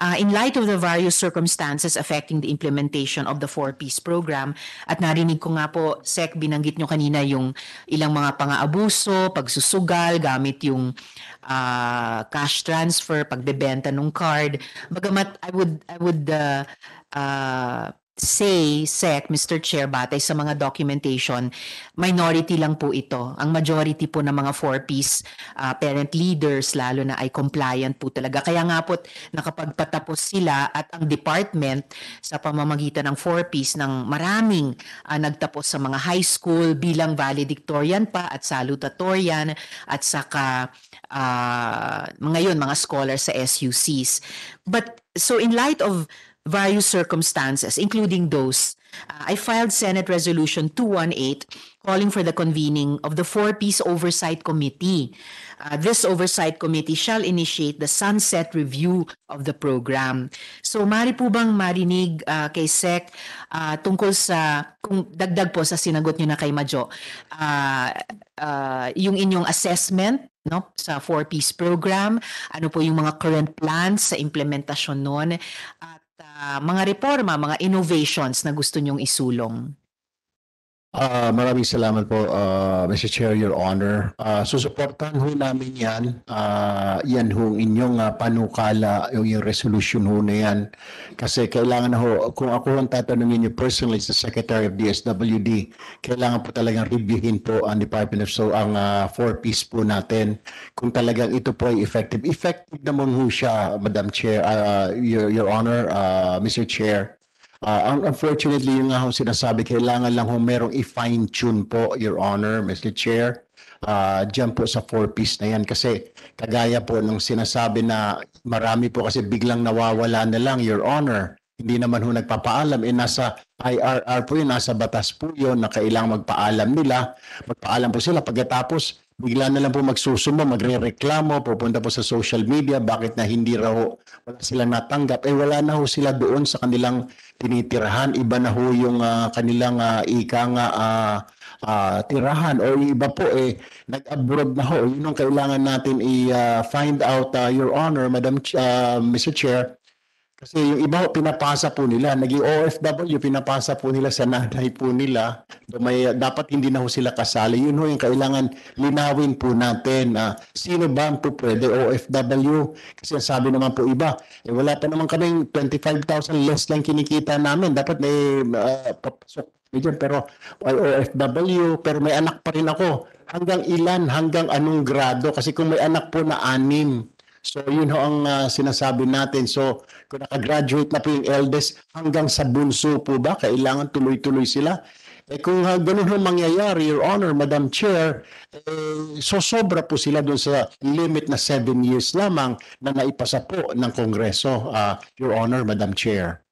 Uh, in light of the various circumstances affecting the implementation of the four-piece program, at narinig ko nga po, Sec, binanggit nyo kanina yung ilang mga pang-aabuso, pagsusugal, gamit yung uh, cash transfer, pagbebenta ng card. Bagamat I would, I would uh, uh, say, SEC, Mr. Chair, batay sa mga documentation, minority lang po ito. Ang majority po ng mga four-piece ah, parent leaders, lalo na ay compliant po talaga. Kaya nga po, nakapagpatapos sila at ang department sa pamamagitan ng four-piece ng maraming ah, nagtapos sa mga high school bilang valedictorian pa at salutatorian at saka ah, mga yun, mga scholars sa SUCs. But so in light of various circumstances, including those, uh, I filed Senate Resolution 218 calling for the convening of the four-piece oversight committee. Uh, this oversight committee shall initiate the sunset review of the program. So, mari po bang marinig uh, kay SEC uh, tungkol sa, kung dagdag po sa sinagot niyo na kay Majo, uh, uh, yung inyong assessment no sa four-piece program, ano po yung mga current plans sa implementasyon noon, at ah, mga reforma, mga innovations na gusto nyong isulong. Ah, maraming salamat po, ah, Mr. Chair, Your Honor. Ah, susuportahan ho namin yan. Ah, yan ho inyong ah, panukala, yung, yung resolution ho na yan. Kasi kailangan ho, kung ako ang tatanungin niyo personally sa Secretary of DSWD, kailangan po talagang reviewin po ang Department of So, ang ah, four-piece po natin. Kung talagang ito po ay effective. Effective naman ho siya, Madam Chair, ah, Your, Your Honor, ah, Mr. Chair. Ang unfortunately, yung nga ho sinasabi, kailangan lang ho merong i-fine tune po, Your Honor, Mr. Chair. Ah, diyan po sa four-piece na yan. Kasi kagaya po nung sinasabi na marami po kasi biglang nawawala na lang, Your Honor. Hindi naman ho nagpapaalam. Eh, nasa IRR po yun, nasa batas po yun na kailangan magpaalam nila. Magpaalam po sila. Pagkatapos, bigla na lang po magsusumo, magre-reklamo, pupunta po sa social media, bakit na hindi raw wala silang natanggap. Eh wala na ho sila doon sa kanilang tinitirahan. Iba na ho yung ah, kanilang ah, ika nga ah, ah, tirahan. O iba po eh, nag-abroad na ho. Yun ang kailangan natin i-find out, ah, Your Honor, Madam Ch- ah, Mr. Chair, kasi yung iba pinapasa po nila, naging OFW, pinapasa po nila sa nanay po nila. May, dapat hindi na ho sila kasali. Yun ho yung kailangan linawin po natin. na sino ba ang po pwede OFW? Kasi sabi naman po iba, eh, wala pa naman kaming 25,000 less lang kinikita namin. Dapat may uh, papasok kami dyan. Pero OFW, pero may anak pa rin ako. Hanggang ilan, hanggang anong grado? Kasi kung may anak po na anim, So yun ho ang ah, sinasabi natin. So kung nakagraduate na po yung eldest, hanggang sa bunso po ba, kailangan tuloy-tuloy sila? Eh kung uh, ganun ho mangyayari, Your Honor, Madam Chair, eh, so sobra po sila doon sa limit na seven years lamang na naipasa po ng Kongreso, ah, Your Honor, Madam Chair.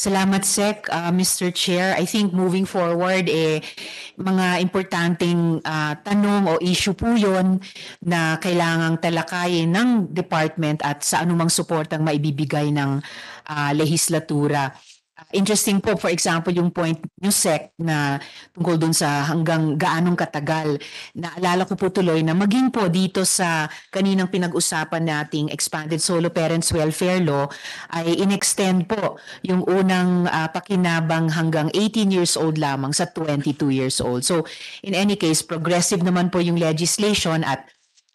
Salamat, Sec. Uh, Mr. Chair, I think moving forward, eh, mga importanteng ah, tanong o issue po yon na kailangang talakayin ng department at sa anumang suportang maibibigay ng ah, lehislatura. Ah, interesting po, for example, yung point yung SEC na tungkol dun sa hanggang gaanong katagal. Naalala ko po tuloy na maging po dito sa kaninang pinag-usapan nating expanded solo parents welfare law ay inextend po yung unang ah, pakinabang hanggang 18 years old lamang sa 22 years old. So in any case, progressive naman po yung legislation at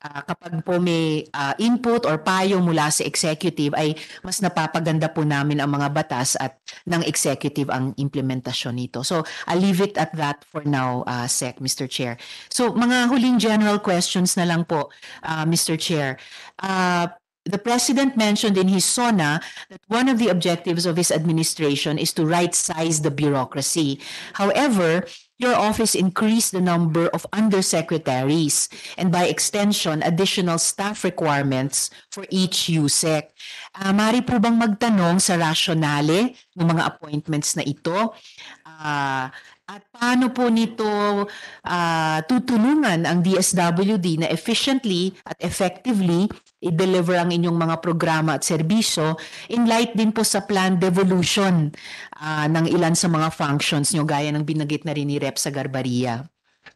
ah, kapag po may ah, input or payo mula sa executive ay mas napapaganda po namin ang mga batas at ng executive ang implementasyon nito. So I'll leave it at that for now, uh, Sec, Mr. Chair. So mga huling general questions na lang po, uh, Mr. Chair. Uh, the President mentioned in his SONA that one of the objectives of his administration is to right-size the bureaucracy. However, your office increased the number of undersecretaries and by extension, additional staff requirements for each USEC. Ah, mari po bang magtanong sa rationale ng mga appointments na ito? Ah, at paano po nito ah, tutulungan ang DSWD na efficiently at effectively i-deliver ang inyong mga programa at serbisyo in light din po sa planned devolution ah, ng ilan sa mga functions nyo gaya ng binagit na rin ni Rep sa Garbaria.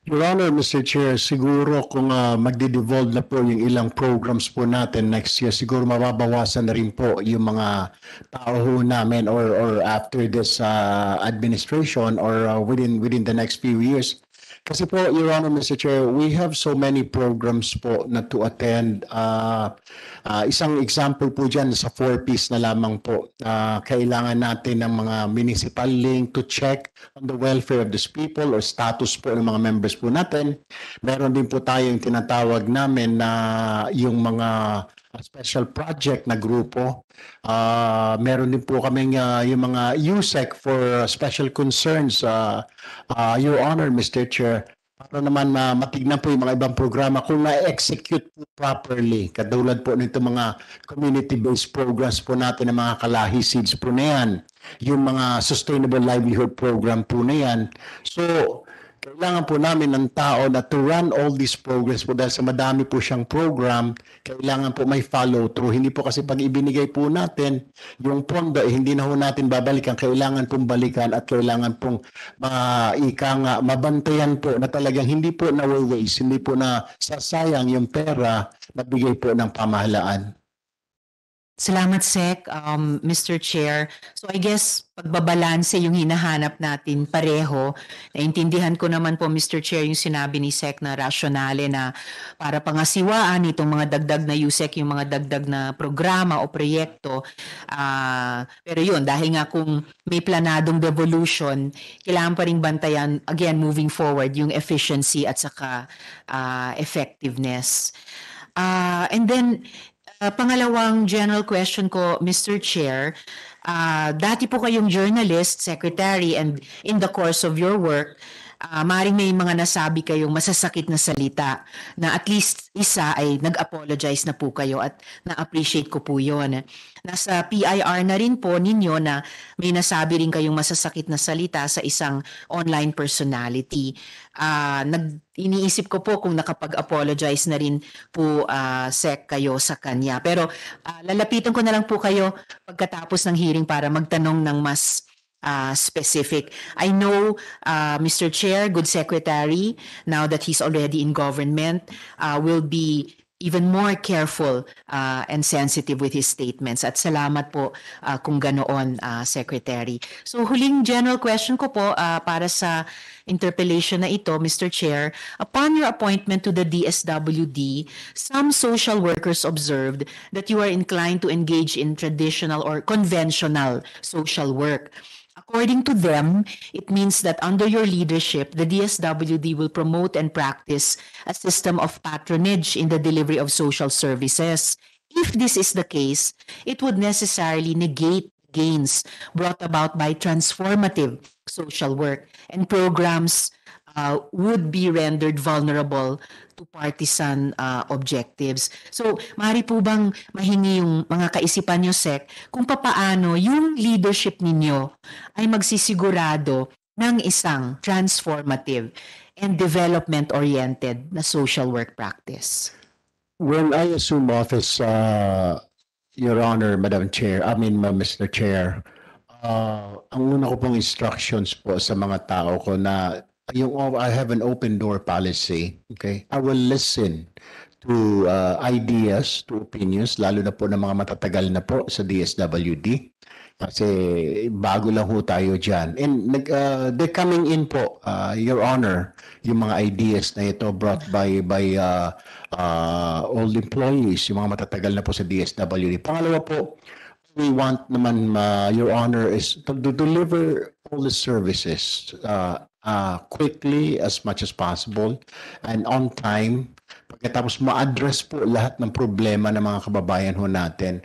Your Honor, Mr. Chair, siguro kung uh, magde-devolve na po yung ilang programs po natin next year, siguro mababawasan na rin po yung mga tao ho namin or or after this uh, administration or uh, within within the next few years. Kasi po, Your Honor, Mr. Chair, we have so many programs po na to attend. Ah, ah, isang example po dyan sa four-piece na lamang po. Ah, kailangan natin ng mga municipal link to check on the welfare of these people or status po ng mga members po natin. Meron din po tayong tinatawag namin na yung mga special project na grupo. Ah, meron din po kaming ah, yung mga USEC for special concerns. ah, ah, Your Honor, Mr. Chair, para naman na matignan po yung mga ibang programa kung na-execute po properly. Katulad po nito mga community-based programs po natin ng mga kalahi seeds po na yan. Yung mga sustainable livelihood program po na yan. So, kailangan po namin ng tao na to run all these programs po dahil sa madami po siyang program, kailangan po may follow through. Hindi po kasi pag ibinigay po natin yung pondo, eh, hindi na po natin babalikan. Kailangan pong balikan at kailangan pong ma ika nga, mabantayan po na talagang hindi po na waste, hindi po na sasayang yung pera na bigay po ng pamahalaan. Salamat, Sec, um, Mr. Chair. So I guess pagbabalanse yung hinahanap natin pareho. Naintindihan ko naman po, Mr. Chair, yung sinabi ni Sec na rasyonale na para pangasiwaan itong mga dagdag na USEC, yung mga dagdag na programa o proyekto. Ah, pero yun, dahil nga kung may planadong devolution, kailangan pa rin bantayan, again, moving forward, yung efficiency at saka ah, effectiveness. Ah, and then, Uh, pangalawang general question ko, Mr. Chair, uh, dati po kayong journalist, secretary, and in the course of your work, uh, maring may mga nasabi kayong masasakit na salita na at least isa ay nag-apologize na po kayo at na-appreciate ko po yun. Nasa PIR na rin po ninyo na may nasabi rin kayong masasakit na salita sa isang online personality. Ah, nag iniisip ko po kung nakapag-apologize na rin po ah, sec kayo sa kanya. Pero ah, lalapitan ko na lang po kayo pagkatapos ng hearing para magtanong ng mas ah, specific. I know uh, Mr. Chair, good secretary, now that he's already in government, uh, will be even more careful uh, and sensitive with his statements. At salamat po uh, kung ganoon, uh, Secretary. So huling general question ko po uh, para sa interpellation na ito, Mr. Chair, upon your appointment to the DSWD, some social workers observed that you are inclined to engage in traditional or conventional social work. According to them, it means that under your leadership, the DSWD will promote and practice a system of patronage in the delivery of social services. If this is the case, it would necessarily negate gains brought about by transformative social work and programs uh, would be rendered vulnerable to partisan uh, objectives. So, maaari po bang mahingi yung mga kaisipan nyo, Sec, kung papaano yung leadership ninyo ay magsisigurado ng isang transformative and development-oriented na social work practice? When I assume office, uh, Your Honor, Madam Chair, I mean, Mr. Chair, uh, ang una ko pong instructions po sa mga tao ko na yung I have an open door policy, okay? I will listen to uh, ideas, to opinions, lalo na po ng mga matatagal na po sa DSWD. Kasi bago lang ho tayo dyan. And uh, they're coming in po, uh, Your Honor, yung mga ideas na ito brought by by uh, uh, old employees, yung mga matatagal na po sa DSWD. Pangalawa po, we want naman, uh, Your Honor, is to deliver all the services uh, uh, quickly as much as possible and on time. Pagkatapos ma-address po lahat ng problema ng mga kababayan ho natin.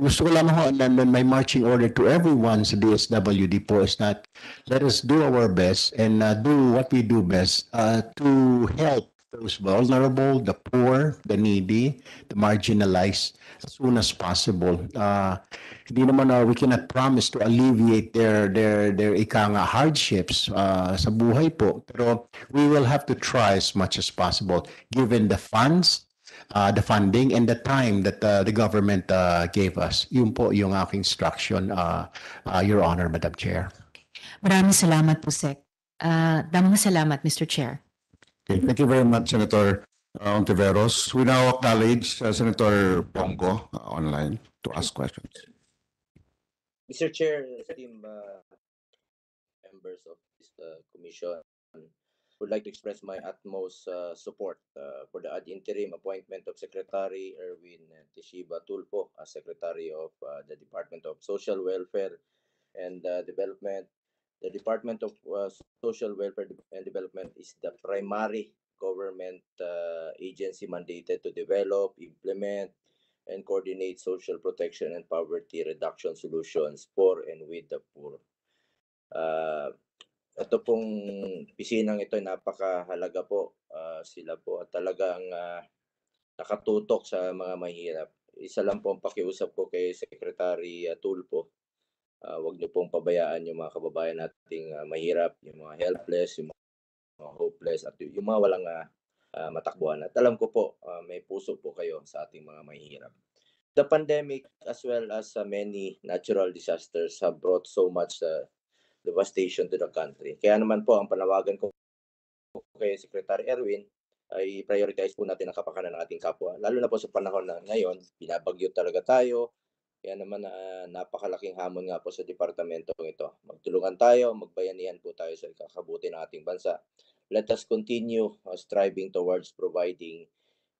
Gusto ko lamang ho na may marching order to everyone sa DSWD po is that let us do our best and uh, do what we do best uh, to help those vulnerable, the poor, the needy, the marginalized as soon as possible. Uh, hindi naman uh, we cannot promise to alleviate their their their ika nga hardships uh, sa buhay po. Pero we will have to try as much as possible given the funds uh, the funding and the time that uh, the government uh, gave us. Yun po yung aking instruction, uh, uh, Your Honor, Madam Chair. Maraming salamat po, Sec. Uh, damang salamat, Mr. Chair. Okay, thank you very much, Senator uh, Ontiveros. We now acknowledge uh, Senator Bongo uh, online to ask questions. Mr. Chair, esteemed uh, members of this uh, commission, would like to express my utmost uh, support uh, for the ad interim appointment of Secretary Erwin Tishiba Tulfo as Secretary of uh, the Department of Social Welfare and uh, Development. The Department of uh, Social Welfare and Development is the primary government uh, agency mandated to develop, implement, and coordinate social protection and poverty reduction solutions for and with the poor. Uh, ito pong pisinang ito ay napakahalaga po. Ah, sila po at talagang ah, nakatutok sa mga mahirap. Isa lang po ang pakiusap ko kay Secretary ah, Tulfo. Ah, wag niyo pong pabayaan yung mga kababayan nating ah, mahirap, yung mga helpless, yung mga hopeless at yung mga walang ah, ah, matakbuhan. At alam ko po, ah, may puso po kayo sa ating mga mahihirap. The pandemic as well as ah, many natural disasters have brought so much ah, devastation to the country. Kaya naman po ang panawagan ko kay Secretary Erwin ay prioritize po natin ang kapakanan ng ating kapwa. Lalo na po sa panahon na ngayon, binabagyo talaga tayo. Kaya naman na napakalaking hamon nga po sa departamento ito. Magtulungan tayo, magbayanihan po tayo sa kakabuti ng ating bansa. Let us continue uh, striving towards providing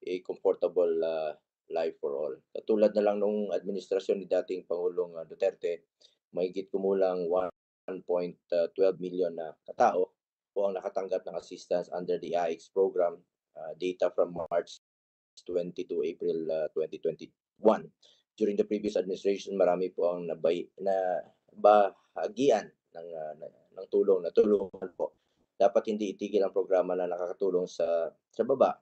a comfortable uh, life for all. Katulad na lang nung administrasyon ni dating Pangulong uh, Duterte, mahigit kumulang 1.12 million na katao po ang nakatanggap ng assistance under the AIX program uh, data from March 20 to April uh, 2021. During the previous administration, marami po ang nabay, na bahagian ng, uh, ng tulong na tulungan po. Dapat hindi itigil ang programa na nakakatulong sa sa baba.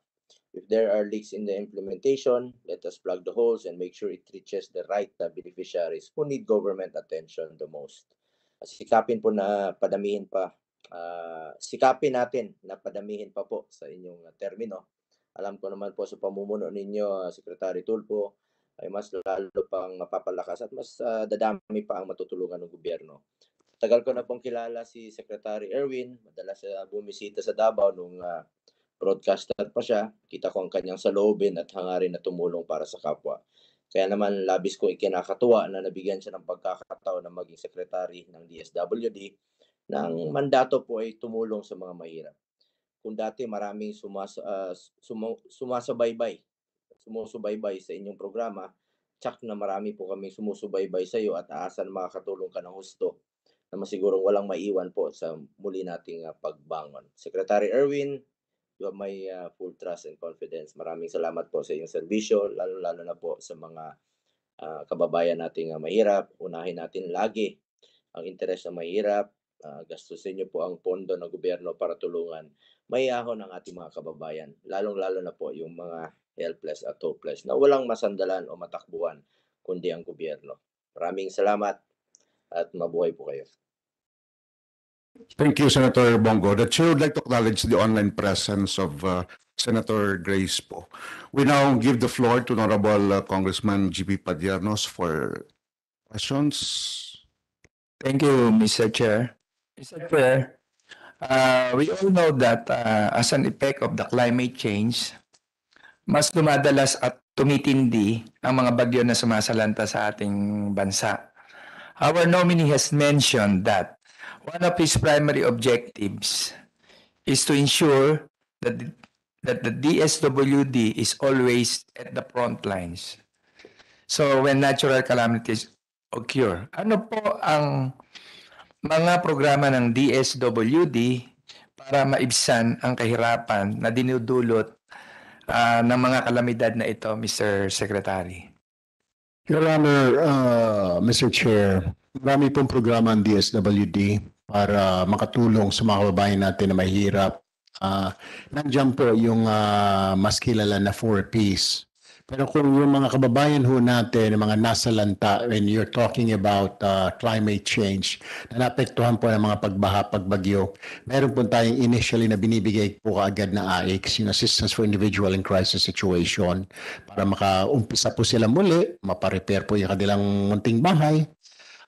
If there are leaks in the implementation, let us plug the holes and make sure it reaches the right uh, beneficiaries who need government attention the most. Sikapin po na padamihin pa ah, sikapin natin na padamihin pa po sa inyong ah, termino. Alam ko naman po sa pamumuno ninyo, ah, Secretary Tulfo, ay mas lalo pang mapapalakas at mas ah, dadami pa ang matutulungan ng gobyerno. Tagal ko na pong kilala si Secretary Erwin, madalas siya bumisita sa Davao nung ah, broadcaster pa siya. Kita ko ang kanyang saloobin at hangarin na tumulong para sa kapwa. Kaya naman labis ko ikinakatuwa na nabigyan siya ng pagkakataon na maging secretary ng DSWD ng mandato po ay tumulong sa mga mahirap. Kung dati maraming sumas, ah, sumu- sumasabaybay, sumusubaybay sa inyong programa, tsak na marami po kami sumusubaybay sa iyo at aasan makakatulong ka ng husto na masigurong walang maiwan po sa muli nating ah, pagbangon. Secretary Erwin, you have my ah, full trust and confidence. Maraming salamat po sa iyong serbisyo, lalo-lalo na po sa mga ah, kababayan nating ah, mahirap. Unahin natin lagi ang interes ng mahirap, uh, gastusin niyo po ang pondo ng gobyerno para tulungan mayahon ang ating mga kababayan, lalong-lalo na po yung mga helpless at hopeless na walang masandalan o matakbuhan kundi ang gobyerno. Maraming salamat at mabuhay po kayo. Thank you, Senator Bongo. The chair would like to acknowledge the online presence of uh, Senator Grace Po. We now give the floor to Honorable uh, Congressman GP Padiernos for questions. Thank you, Mr. Chair. Mr. Chair, uh, we all know that uh, as an effect of the climate change, mas dumadalas at tumitindi ang mga bagyo na sumasalanta sa ating bansa. Our nominee has mentioned that one of his primary objectives is to ensure that the, that the DSWD is always at the front lines. So when natural calamities occur, ano po ang mga programa ng DSWD para maibsan ang kahirapan na dinudulot ah, ng mga kalamidad na ito, Mr. Secretary? Your Honor, uh, Mr. Chair, marami pong programa ang DSWD para makatulong sa mga kababayan natin na mahirap. Uh, nandiyan po yung uh, mas kilala na 4Ps. Pero kung yung mga kababayan ho natin, mga nasa lanta, when you're talking about uh, climate change, na naapektuhan po ng mga pagbaha, pagbagyo, meron po tayong initially na binibigay po kaagad na AIX, yung Assistance for Individual in Crisis Situation, para makaumpisa po sila muli, maparepair po yung kanilang munting bahay.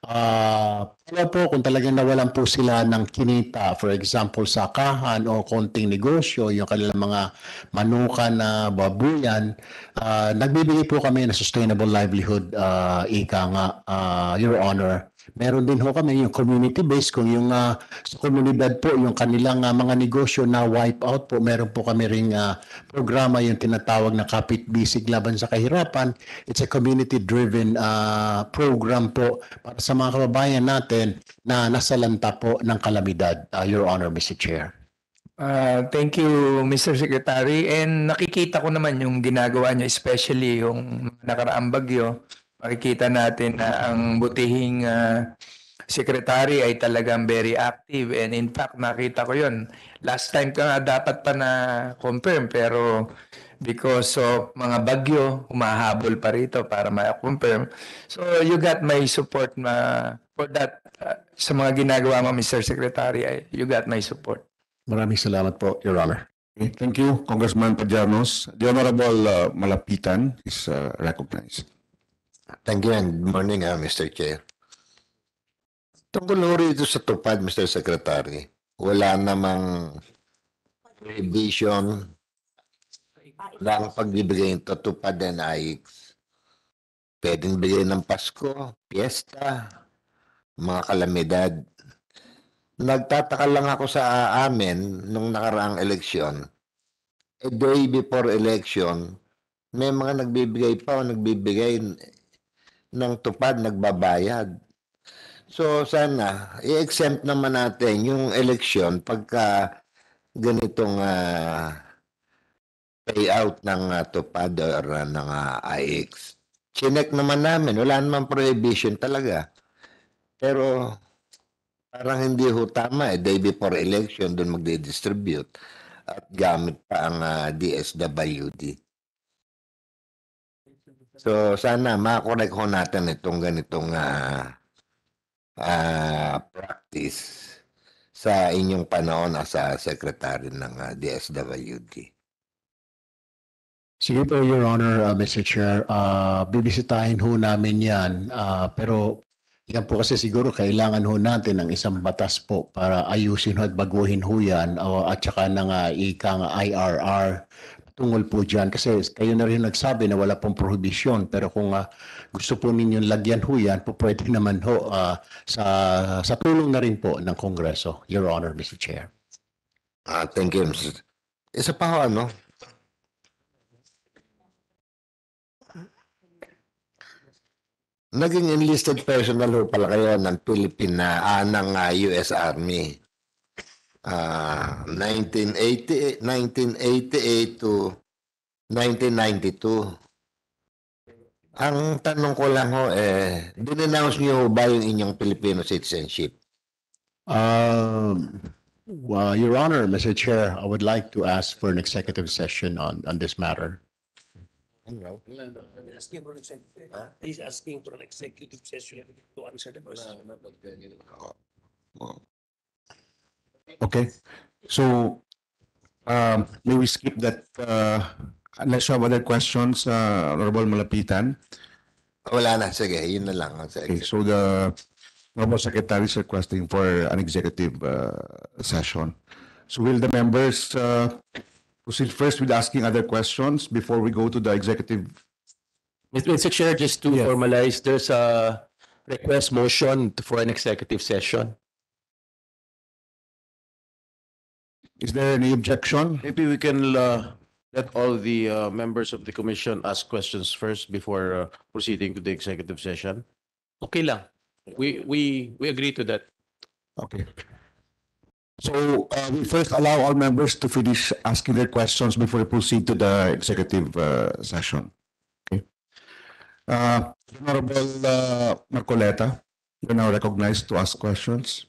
Uh, po kung talagang nawalan po sila ng kinita, for example, sakahan o konting negosyo, yung kanilang mga manukan na babuyan, ah, nagbibigay po kami ng sustainable livelihood, ah, ika nga, ah, Your Honor. Meron din ho kami yung community based kung yung sa komunidad po yung kanilang ah, mga negosyo na wipe out po. Meron po kami ring ah, programa yung tinatawag na Kapit Bisig Laban sa Kahirapan. It's a community driven program po para sa mga kababayan natin na nasalanta po ng kalamidad. Ah, Your Honor, Mr. Chair. Ah, thank you, Mr. Secretary. And nakikita ko naman yung ginagawa niyo, especially yung nakaraang bagyo. Makikita natin na ang butihing ah, secretary ay talagang very active. And in fact, nakita ko yun. Last time ka nga dapat pa na confirm pero because of mga bagyo, humahabol pa rito para ma-confirm. So you got my support na for that ah, sa mga ginagawa mo, Mr. Secretary. ay- You got my support. Maraming salamat po, Your Honor. Okay, Thank you, Congressman Pajanos. The Honorable uh, Malapitan is uh, recognized. And good morning, ah, Mr. Chair. Tungkol ho rito sa tupad, Mr. Secretary, wala namang prohibition ng pagbibigay ng tupad ng AIX. Pwedeng bigay ng Pasko, Fiesta, mga kalamidad. Nagtataka lang ako sa amin nung nakaraang eleksyon. A day before election, may mga nagbibigay pa o nagbibigay ng tupad nagbabayad. So sana i-exempt naman natin yung election pagka ganitong ah, payout ng ah, tupad or ah, ng ah, IX. Chinek naman namin, wala namang prohibition talaga. Pero parang hindi ho tama eh, day before election doon magdi-distribute at gamit pa ang ah, DSWD. So sana makorek ho natin itong ganitong ah ah, practice sa inyong panahon as a secretary ng ah, DSWD. Sige po, Your Honor, uh, Mr. Chair. Uh, bibisitahin ho namin yan. Uh, pero yan po kasi siguro kailangan ho natin ng isang batas po para ayusin ho at baguhin ho yan uh, at saka ng uh, ikang IRR tungol po dyan. Kasi kayo na rin nagsabi na wala pong prohibisyon. Pero kung uh, gusto po ninyong lagyan ho yan, po pwede naman ho uh, sa, sa tulong na rin po ng Kongreso, Your Honor, Mr. Chair. Ah, thank you. Mr. Isa pa ho, ano? Naging enlisted personnel ho pala kayo ng Philippine ah, ng ah, US Army. Ah, 1988, 1988 to 1992. Ang tanong ko lang ho, eh, dinenounce niyo ba yung inyong Filipino citizenship? Um, well, Your Honor, Mr. Chair, I would like to ask for an executive session on, on this matter. He's asking for an executive session to answer the question. Okay, so um, may we skip that uh, unless you have other questions, uh, Honorable Malapitan? Wala na, sige, yun na lang. Okay, so the Honorable Secretary is requesting for an executive uh, session. So will the members uh, proceed first with asking other questions before we go to the executive? Mr. Chair, just to Yeah. formalize, there's a request motion for an executive session. Is there any objection? Maybe we can uh, let all the uh, members of the commission ask questions first before uh, proceeding to the executive session. Okay lang. We, we, we agree to that. Okay. So uh, we first allow all members to finish asking their questions before we proceed to the executive uh, session. Okay. Uh, Honorable uh, Marcoleta, you're now recognized to ask questions.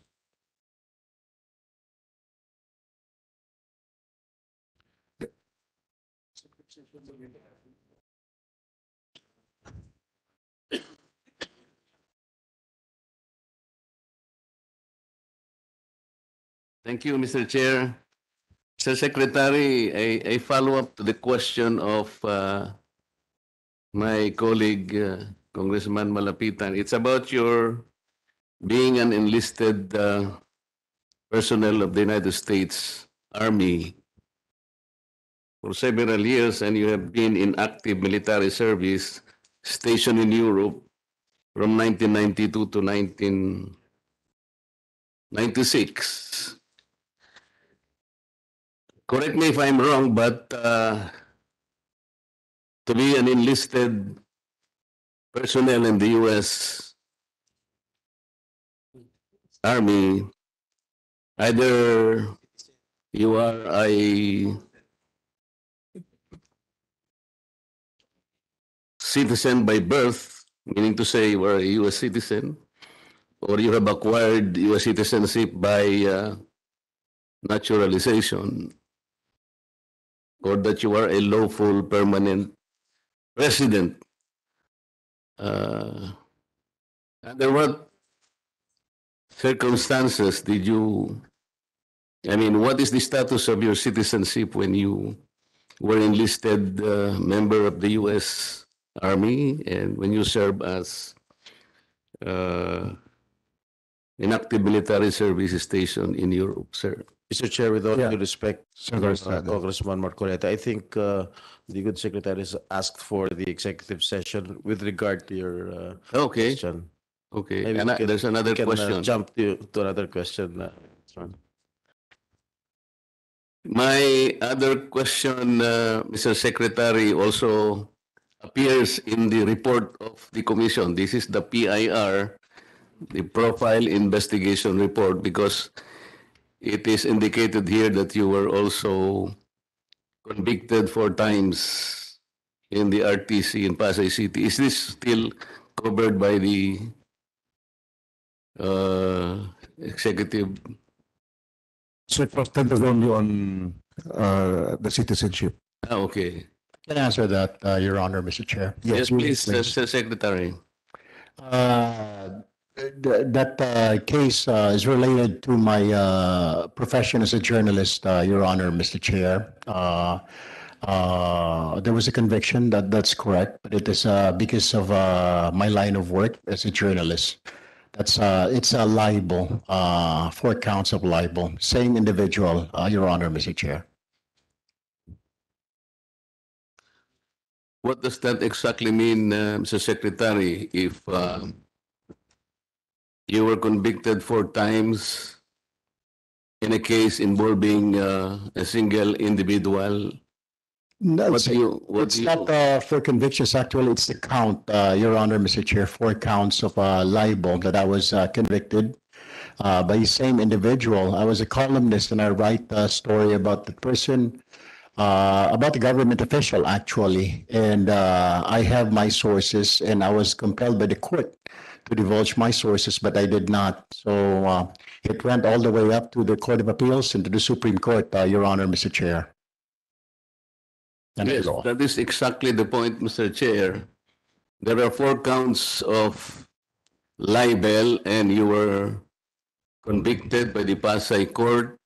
Thank you, Mr. Chair. Mr. Secretary, I, I follow up to the question of uh, my colleague uh, Congressman Malapitan. It's about your being an enlisted uh, personnel of the United States Army for several years and you have been in active military service stationed in Europe from 1992 to 1996. Correct me if I'm wrong, but uh, to be an enlisted personnel in the U.S. Army, either you are a citizen by birth, meaning to say you are a U.S. citizen, or you have acquired U.S. citizenship by uh, naturalization, or that you are a lawful permanent resident. Uh, under what circumstances did you, I mean, what is the status of your citizenship when you were enlisted uh, member of the U.S. Army and when you serve as uh, an active military service station in Europe, sir? Mr. Chair, with all Yeah. due respect, Senator uh, Estrada. Congressman Marcoleta, I think uh, the good secretary has asked for the executive session with regard to your uh, Okay, question. okay. Maybe And I- can- there's another we can, uh, question. Jump to, to another question. uh, Congressman. My other question, uh, Mr. Secretary, also appears in the report of the commission. This is the PIR, the Profile Investigation Report, because it is indicated here that you were also convicted four times in the RTC in Pasay City. Is this still covered by the uh, executive So it was centered only on uh, the citizenship. Ah, okay. Can I answer that, uh, Your Honor, Mr. Chair? Yes, please, Mr. Secretary. Uh, th- That uh, case uh, is related to my uh, profession as a journalist, uh, Your Honor, Mr. Chair. Uh, uh, There was a conviction, that, that's correct, but it is because of my line of work as a journalist. That's, it's a libel, four counts of libel, same individual, Your Honor, Mr. Chair. What does that exactly mean, Mr. Secretary, if you were convicted four times in a case involving uh, a single individual? No, What it's- do you, what It's do you? not uh, for convictions, actually, it's the count, uh, Your Honor, Mr. Chair, four counts of uh, libel that I was uh, convicted uh, by the same individual. I was a columnist and I write a story about the person, uh, about the government official, actually. And uh, I have my sources and I was compelled by the court to divulge my sources, but I did not. So uh, it went all the way up to the Court of Appeals and to the Supreme Court, uh, Your Honor, Mr. Chair. And Yes, that is exactly the point, Mr. Chair. There are four counts of libel and you were convicted by the Pasay Court.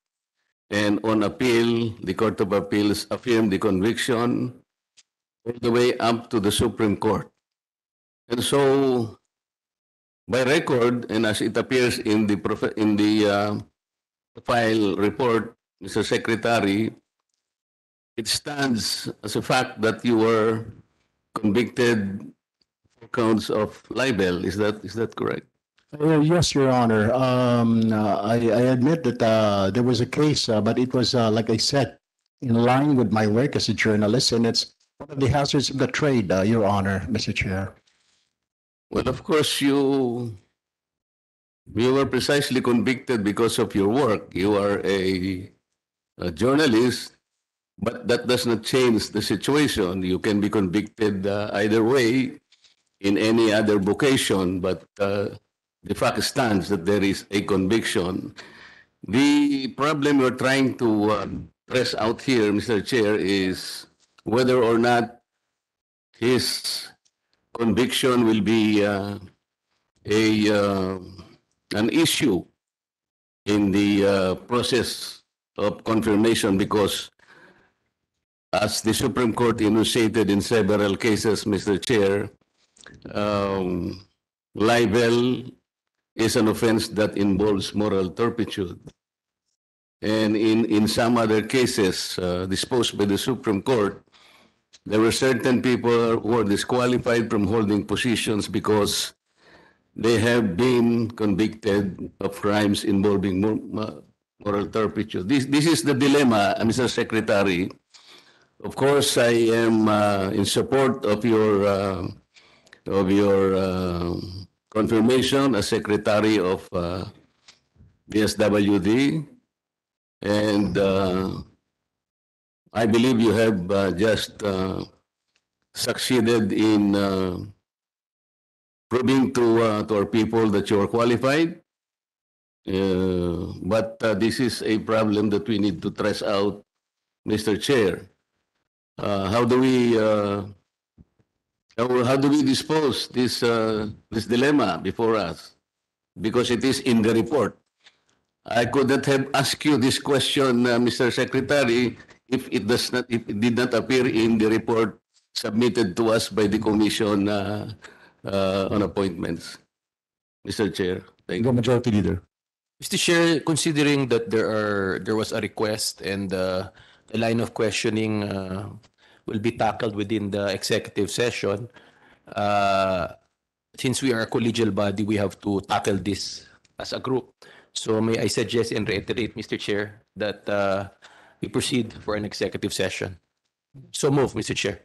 And on appeal, the Court of Appeals affirmed the conviction all the way up to the Supreme Court. And so, by record, and as it appears in the, in the uh, file report, Mr. Secretary, it stands as a fact that you were convicted for counts of libel. Is that is that correct? Uh, Yes, Your Honor. Um, uh, I, I admit that uh, there was a case, uh, but it was, uh, like I said, in line with my work as a journalist, and it's one of the hazards of the trade, Your Honor, Mr. Chair. Well, of course, you you were precisely convicted because of your work. You are a, a journalist, but that does not change the situation. You can be convicted uh, either way in any other vocation, but uh, the fact stands that there is a conviction. The problem we're trying to um, press out here, Mr. Chair, is whether or not his conviction will be uh, a uh, an issue in the uh, process of confirmation because as the Supreme Court enunciated in several cases, Mr. Chair, um, libel is an offense that involves moral turpitude. And in, in some other cases uh, disposed by the Supreme Court, there were certain people who were disqualified from holding positions because they have been convicted of crimes involving moral turpitude. This, this is the dilemma, uh, Mr. Secretary. Of course, I am uh, in support of your uh, of your uh, confirmation as Secretary of uh, DSWD, and uh, I believe you have uh, just uh, succeeded in uh, proving to uh, to our people that you are qualified. Uh, but uh, this is a problem that we need to trace out, Mr. Chair. How do we how, how do we dispose this this dilemma before us? Because it is in the report. I could not have asked you this question, Mr. Secretary, if it does not if it did not appear in the report submitted to us by the Commission uh, uh, on Appointments. Mr. Chair, thank The you. Majority Leader. Mr. Chair, considering that there are, there was a request and uh, the line of questioning uh, will be tackled within the executive session, uh, since we are a collegial body, we have to tackle this as a group. So may I suggest and reiterate, Mr. Chair, that uh, we proceed for an executive session. So move, Mr. Chair.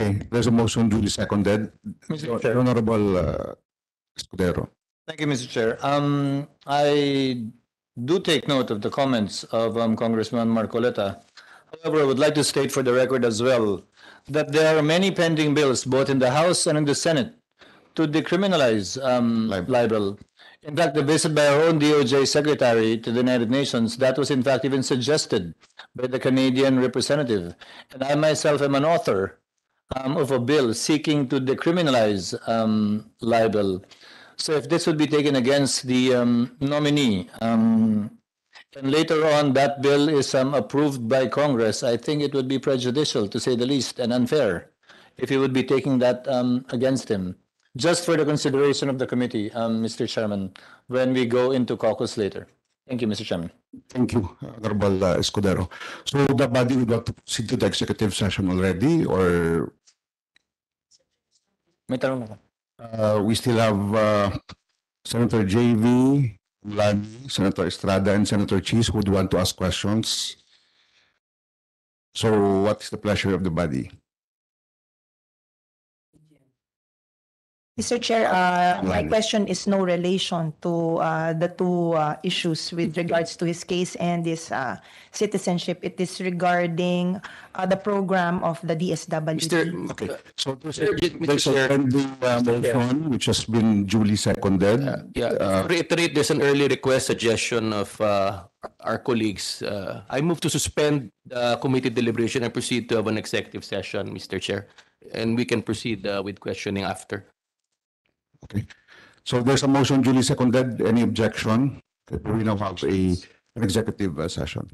Okay, there's a motion duly seconded. Mr. Chair. Honorable uh, Escudero. Thank you, Mr. Chair. Um, I do take note of the comments of um, Congressman Marcoleta. However, I would like to state for the record as well that there are many pending bills, both in the House and in the Senate, to decriminalize um, Libel. libel. In fact, the visit by our own DOJ Secretary to the United Nations, that was in fact even suggested by the Canadian representative. And I myself am an author um, of a bill seeking to decriminalize um, libel. So if this would be taken against the um, nominee, um, and later on that bill is um, approved by Congress, I think it would be prejudicial, to say the least, and unfair if you would be taking that um, against him. Just for the consideration of the committee, um, Mr. Chairman, when we go into caucus later. Thank you, Mr. Chairman. Thank you, Honorable uh, Escudero. So the body would like to proceed to the executive session already or May tanong ako. uh, we still have uh, Senator JV, Lani, Senator Estrada, and Senator Cheese who would want to ask questions. So what is the pleasure of the body? Mr. Chair, uh, my question is no relation to uh, the two uh, issues with regards to his case and his uh, citizenship. It is regarding uh, the program of the DSWD. Mr. Okay, so there's Sir, a Mr. there's a Chair. pending uh, motion which has been duly seconded. Yeah, Uh, to reiterate, there's an early request suggestion of uh, our colleagues. Uh, I move to suspend the committee deliberation and proceed to have an executive session, Mr. Chair. And we can proceed uh, with questioning after. Okay, so there's a motion duly seconded. Any objection? Okay, We now have a an executive uh, session.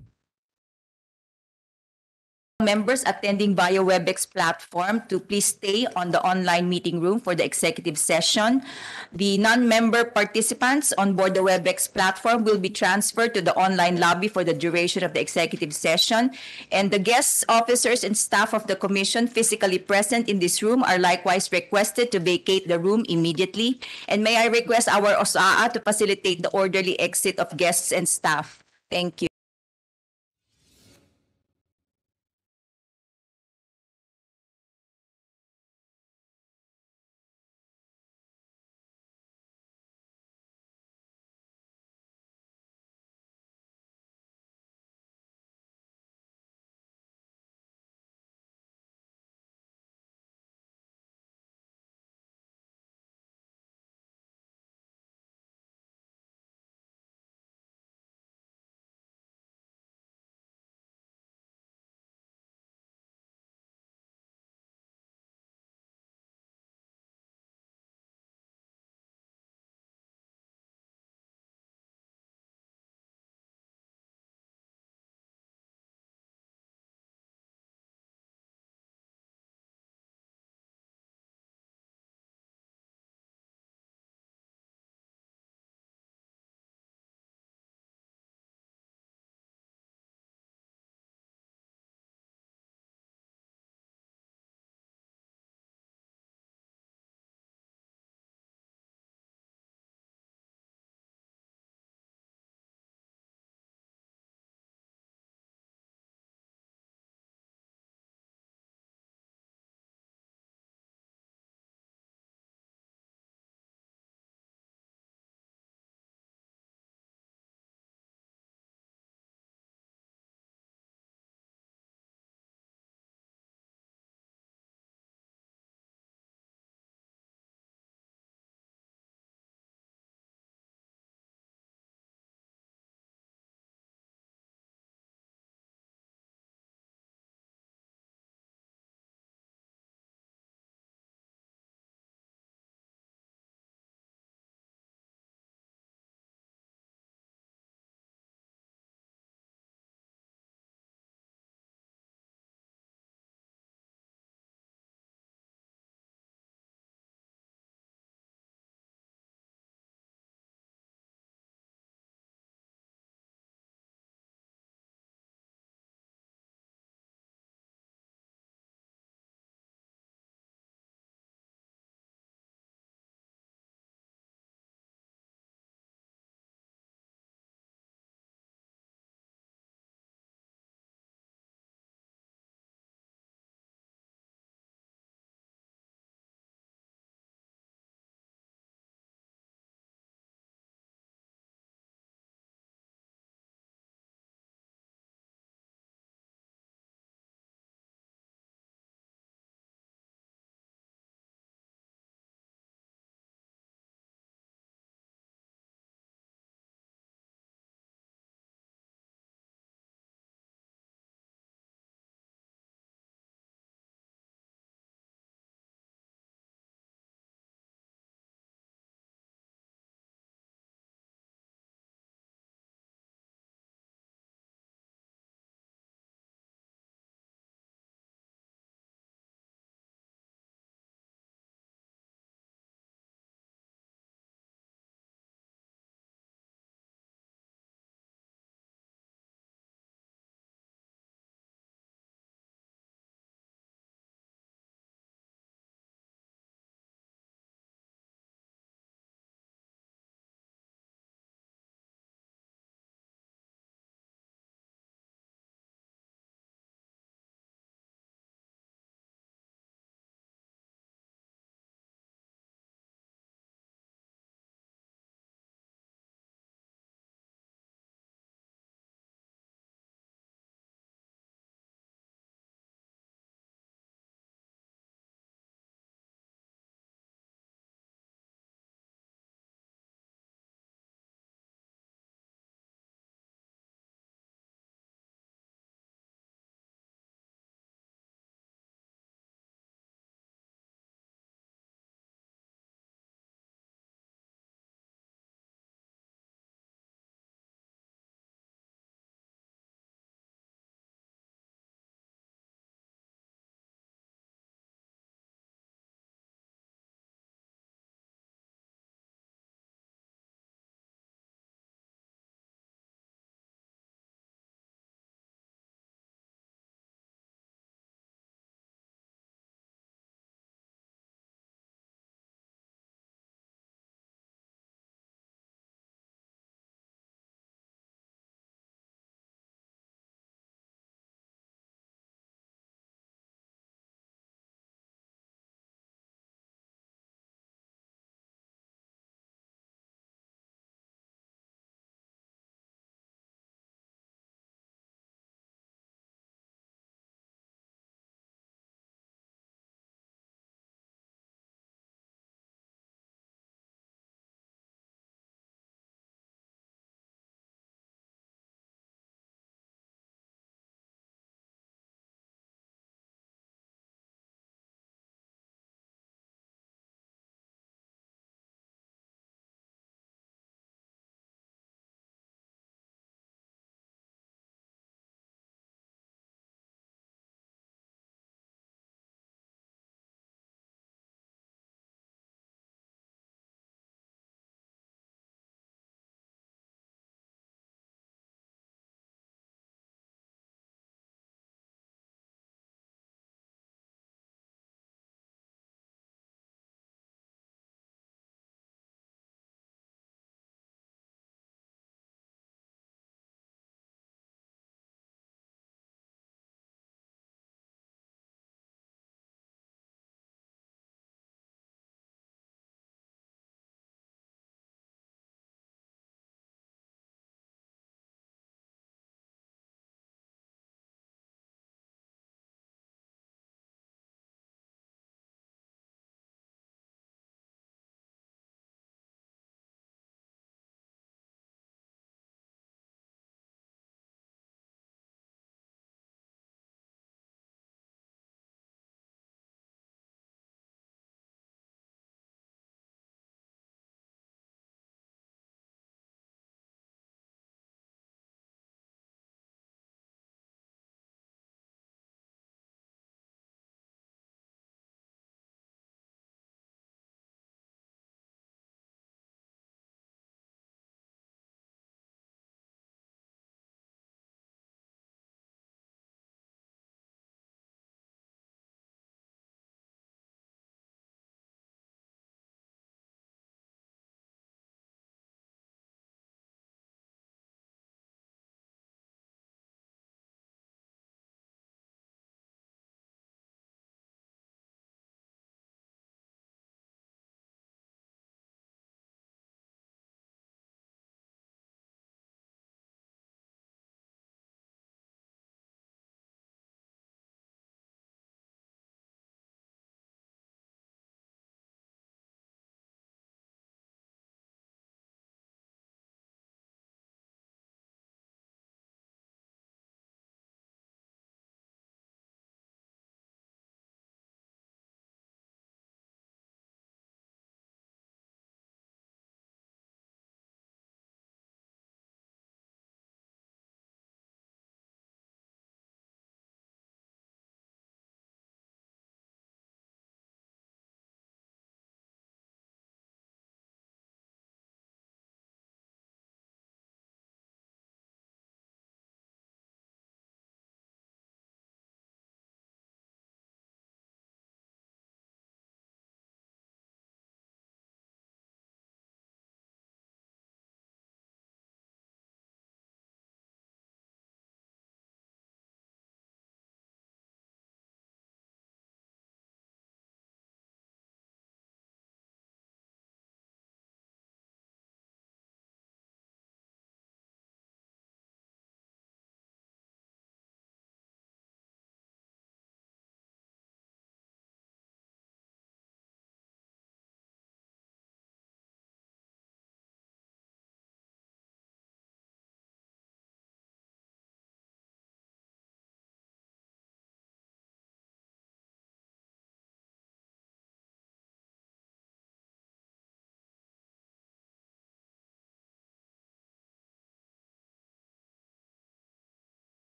Members attending via WebEx platform to please stay on the online meeting room for the executive session. The non-member participants on board the WebEx platform will be transferred to the online lobby for the duration of the executive session. And the guests, officers, and staff of the commission physically present in this room are likewise requested to vacate the room immediately. And may I request our OSAA to facilitate the orderly exit of guests and staff. Thank you.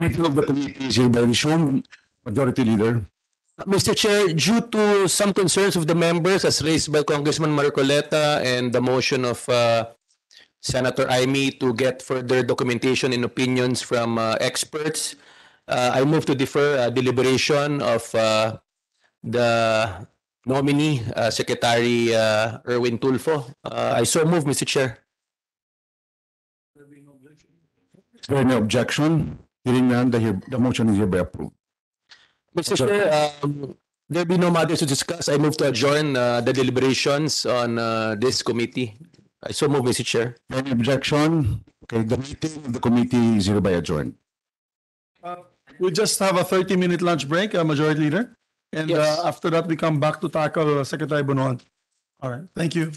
Meeting of the committee is hereby resumed. Majority Leader. Mr. Chair, due to some concerns of the members as raised by Congressman Marcoleta and the motion of uh, Senator Aimee to get further documentation and opinions from uh, experts, uh, I move to defer uh, deliberation of uh, the nominee, uh, Secretary uh, Erwin Tulfo. Uh, I so move, Mr. Chair. Is there any objection? Hearing none, the, her- the motion is hereby approved. Mr. Chair, um, there be no matters to discuss. I move to adjourn uh, the deliberations on uh, this committee. I so move, Mr. Chair. Any objection? Okay, the meeting of the committee is hereby adjourned. We just have a thirty-minute lunch break, uh, Majority Leader. And Yes. uh, after that, we come back to tackle uh, Secretary Bonoan. All right, thank you.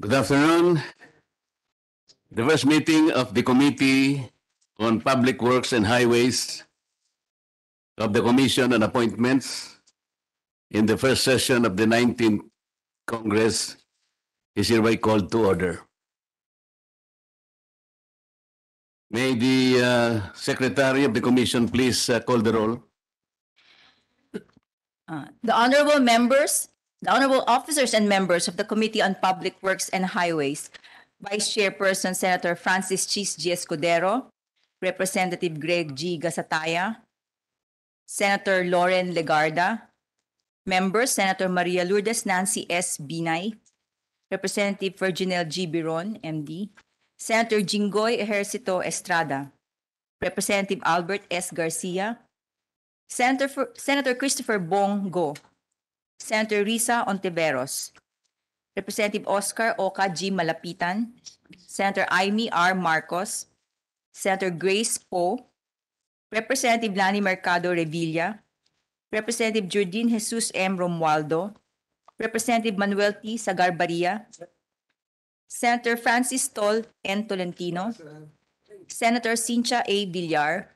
Good afternoon. The first meeting of the Committee on Public Works and Highways of the Commission on Appointments in the first session of the 19th Congress is hereby called to order. May the uh, Secretary of the Commission please uh, call the roll. Uh, The honorable members, the honorable officers and members of the Committee on Public Works and Highways, Vice Chairperson Senator Francis Chis G. Escudero, Representative Greg G. Gasataya, Senator Lauren Legarda, members Senator Maria Lourdes Nancy S. Binay, Representative Virginel G. Biron, MD, Senator Jinggoy Ejercito Estrada, Representative Albert S. Garcia, Senator, Senator Christopher Bongo, Senator Risa Ontiveros, Representative Oscar Oka G. Malapitan, Senator Amy R. Marcos, Senator Grace Poe, Representative Lani Mercado Revilla, Representative Jordine Jesus M. Romualdo, Representative Manuel T. Sagarbaria, Senator Francis Tol N. Tolentino, Senator Cynthia A. Villar,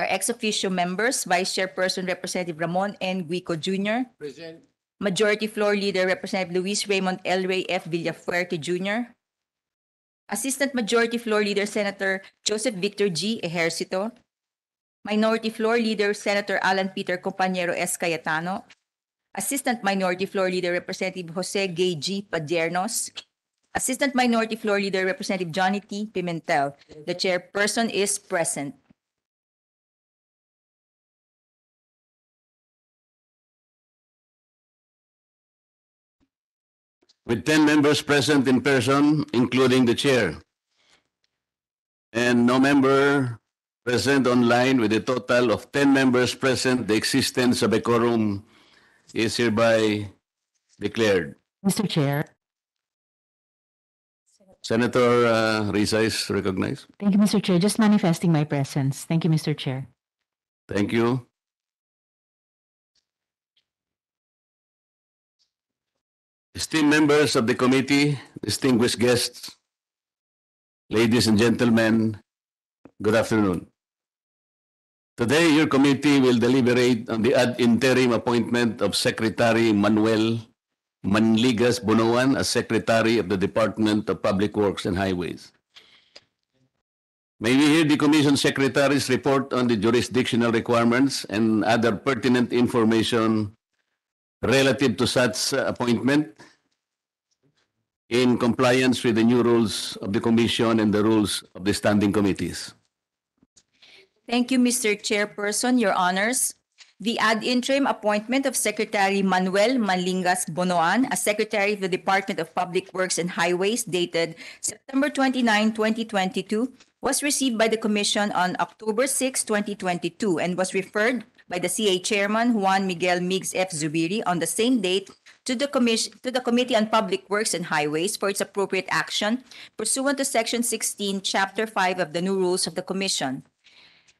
our ex officio members, Vice Chairperson Representative Ramon N. Guico Jr., Present. Majority Floor Leader Representative Luis Raymond L. Ray F. Villafuerte Jr., Assistant Majority Floor Leader Senator Joseph Victor G. Ejercito, Minority Floor Leader Senator Alan Peter Compañero S. Cayetano, Assistant Minority Floor Leader Representative Jose Gay G. Padiernos, Assistant Minority Floor Leader Representative Johnny T. Pimentel. The chairperson is present. With 10 members present in person, including the chair. And no member present online with a total of 10 members present, the existence of a quorum is hereby declared. Mr. Chair. Senator uh, Risa is recognized. Thank you, Mr. Chair. Just manifesting my presence. Thank you, Mr. Chair. Thank you. Esteemed members of the committee, distinguished guests, ladies and gentlemen, good afternoon. Today, your committee will deliberate on the ad interim appointment of Secretary Manuel Manligas Bonoan as Secretary of the Department of Public Works and Highways. May we hear the Commission Secretary's report on the jurisdictional requirements and other pertinent information relative to such uh, appointment in compliance with the new rules of the Commission and the rules of the standing committees. Thank you, Mr. Chairperson, Your Honors. The ad interim appointment of Secretary Manuel Manlingas Bonoan as Secretary of the Department of Public Works and Highways dated September 29, 2022 was received by the Commission on October 6, 2022 and was referred by the CA Chairman Juan Miguel Migs F. Zubiri on the same date to the commission, to the Committee on Public Works and Highways for its appropriate action pursuant to Section 16, Chapter 5 of the new rules of the Commission.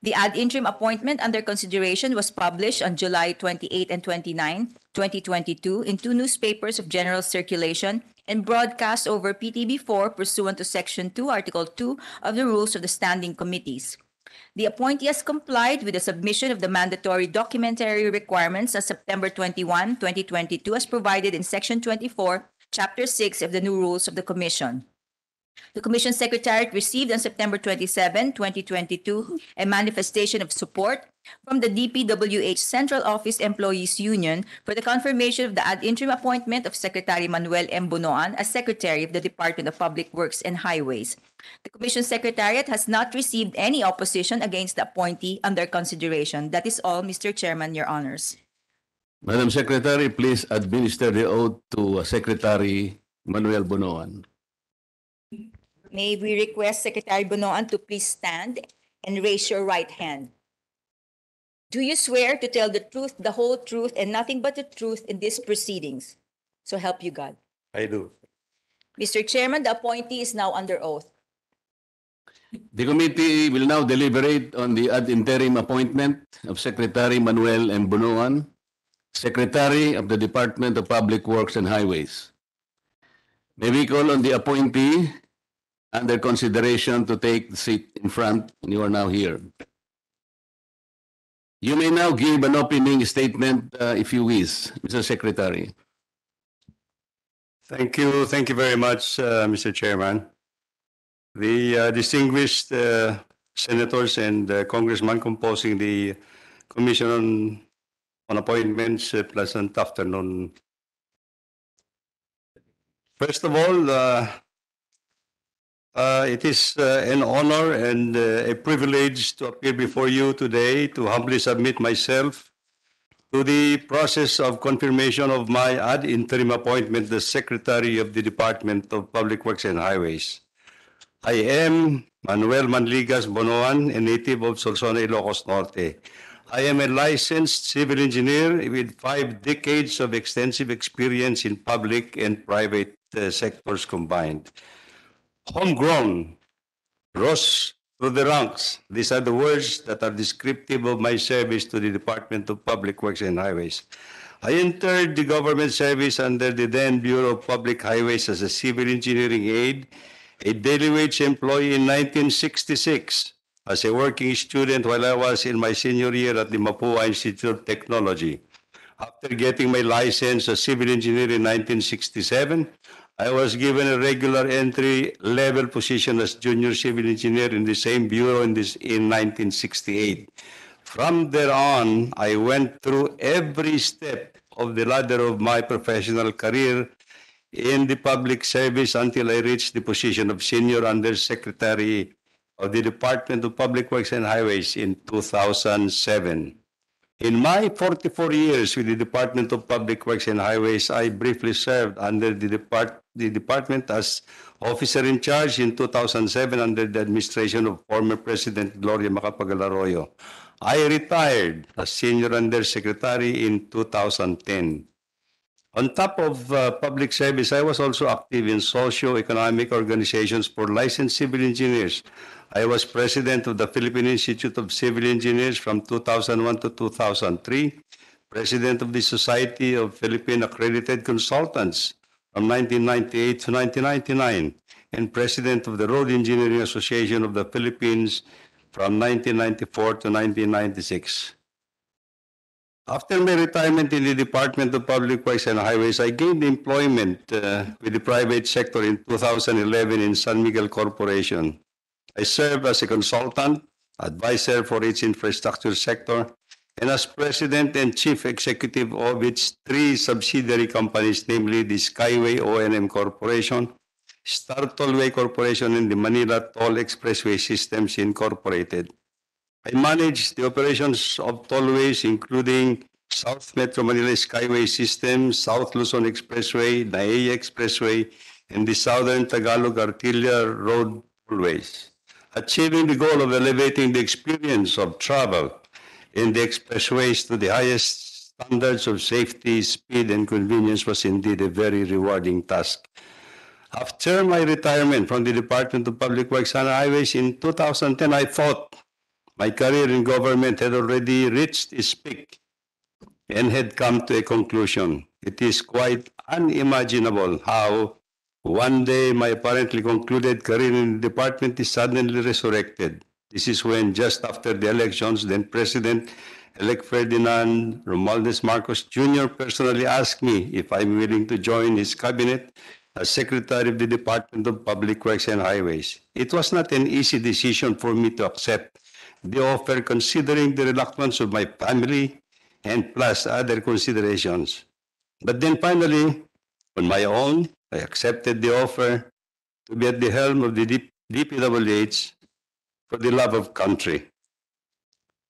The ad interim appointment under consideration was published on July 28 and 29, 2022 in two newspapers of general circulation and broadcast over PTB4 pursuant to Section 2, Article 2 of the Rules of the Standing Committees. The appointee has complied with the submission of the mandatory documentary requirements on September 21, 2022 as provided in Section 24, Chapter 6 of the new rules of the Commission. The Commission Secretariat received on September 27, 2022, a manifestation of support from the DPWH Central Office Employees Union for the confirmation of the ad interim appointment of Secretary Manuel M. Bunoan as Secretary of the Department of Public Works and Highways. The Commission Secretariat has not received any opposition against the appointee under consideration. That is all, Mr. Chairman, Your Honors. Madam Secretary, please administer the oath to uh, Secretary Manuel Bonoan. May we request Secretary Bunoan to please stand and raise your right hand. Do you swear to tell the truth, the whole truth, and nothing but the truth in these proceedings? So help you God. I do. Mr. Chairman, the appointee is now under oath. The committee will now deliberate on the ad interim appointment of Secretary Manuel M. Bonoan, Secretary of the Department of Public Works and Highways. May we call on the appointee under consideration to take the seat in front? and You are now here. You may now give an opening statement uh, if you wish, Mr. Secretary. Thank you. Thank you very much, uh, Mr. Chairman. The uh, distinguished uh, senators and uh, congressmen composing the Commission on, on Appointments, uh, pleasant afternoon. First of all, uh, uh, it is uh, an honor and uh, a privilege to appear before you today to humbly submit myself to the process of confirmation of my ad interim appointment as Secretary of the Department of Public Works and Highways. I am Manuel Manligas Bonoan, a native of Solsona, Ilocos Norte. I am a licensed civil engineer with five decades of extensive experience in public and private uh, sectors combined. Homegrown, rose through the ranks. These are the words that are descriptive of my service to the Department of Public Works and Highways. I entered the government service under the then Bureau of Public Highways as a civil engineering aide, a daily wage employee in 1966, as a working student while I was in my senior year at the Mapua Institute of Technology. After getting my license as civil engineer in 1967, I was given a regular entry level position as junior civil engineer in the same bureau in, this, in 1968. From there on, I went through every step of the ladder of my professional career in the public service until I reached the position of senior undersecretary of the Department of Public Works and Highways in 2007. In my 44 years with the Department of Public Works and Highways, I briefly served under the, depart- the department as officer in charge in 2007 under the administration of former President Gloria Macapagal Arroyo. I retired as senior undersecretary in 2010. On top of uh, public service, I was also active in socio-economic organizations for licensed civil engineers. I was president of the Philippine Institute of Civil Engineers from 2001 to 2003, president of the Society of Philippine Accredited Consultants from 1998 to 1999, and president of the Road Engineering Association of the Philippines from 1994 to 1996. After my retirement in the Department of Public Works and Highways, I gained employment uh, with the private sector in 2011 in San Miguel Corporation. I served as a consultant, advisor for its infrastructure sector, and as president and chief executive of its three subsidiary companies, namely the Skyway O&M Corporation, Star Tollway Corporation, and the Manila Toll Expressway Systems Incorporated. I manage the operations of tollways, including South Metro Manila Skyway System, South Luzon Expressway, Naia Expressway, and the Southern Tagalog Artilla Road tollways. Achieving the goal of elevating the experience of travel in the expressways to the highest standards of safety, speed, and convenience was indeed a very rewarding task. After my retirement from the Department of Public Works and Highways in 2010, I thought my career in government had already reached its peak and had come to a conclusion. It is quite unimaginable how one day my apparently concluded career in the department is suddenly resurrected. This is when, just after the elections, then President elect Ferdinand Romualdez Marcos Jr. personally asked me if I'm willing to join his cabinet as Secretary of the Department of Public Works and Highways. It was not an easy decision for me to accept the offer considering the reluctance of my family and plus other considerations. But then finally, on my own, I accepted the offer to be at the helm of the DPWH for the love of country.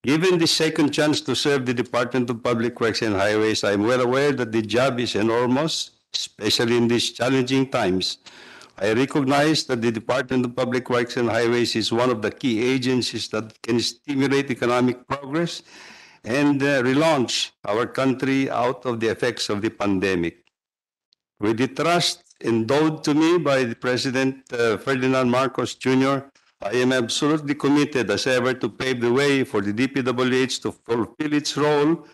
Given the second chance to serve the Department of Public Works and Highways, I am well aware that the job is enormous, especially in these challenging times. I recognize that the Department of Public Works and Highways is one of the key agencies that can stimulate economic progress and uh, relaunch our country out of the effects of the pandemic. With the trust endowed to me by the President uh, Ferdinand Marcos Jr., I am absolutely committed as ever to pave the way for the DPWH to fulfill its role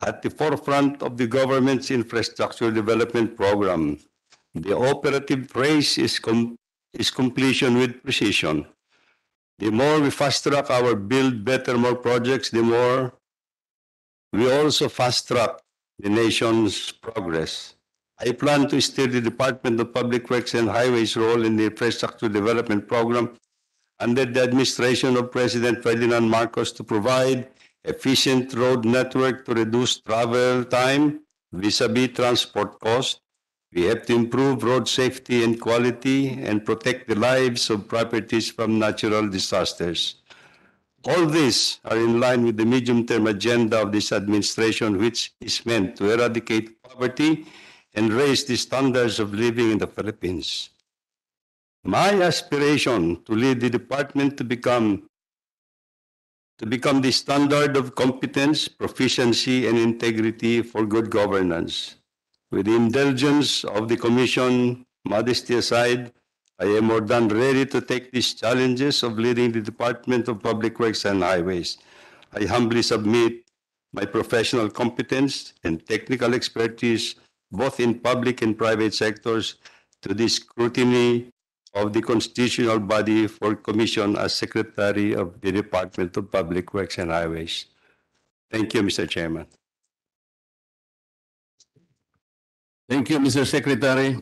at the forefront of the government's infrastructure development program. The operative phrase is com- is completion with precision. The more we fast track our build better more projects, the more we also fast track the nation's progress. I plan to steer the Department of Public Works and Highways role in the infrastructure development program under the administration of President Ferdinand Marcos to provide efficient road network to reduce travel time vis-à-vis transport cost. We have to improve road safety and quality and protect the lives of properties from natural disasters. All these are in line with the medium-term agenda of this administration, which is meant to eradicate poverty and raise the standards of living in the Philippines. My aspiration to lead the department to become to become the standard of competence, proficiency, and integrity for good governance. With the indulgence of the Commission, modesty aside, I am more than ready to take these challenges of leading the Department of Public Works and Highways. I humbly submit my professional competence and technical expertise, both in public and private sectors, to the scrutiny of the constitutional body for commission as Secretary of the Department of Public Works and Highways. Thank you, Mr. Chairman. Thank you, Mr. Secretary.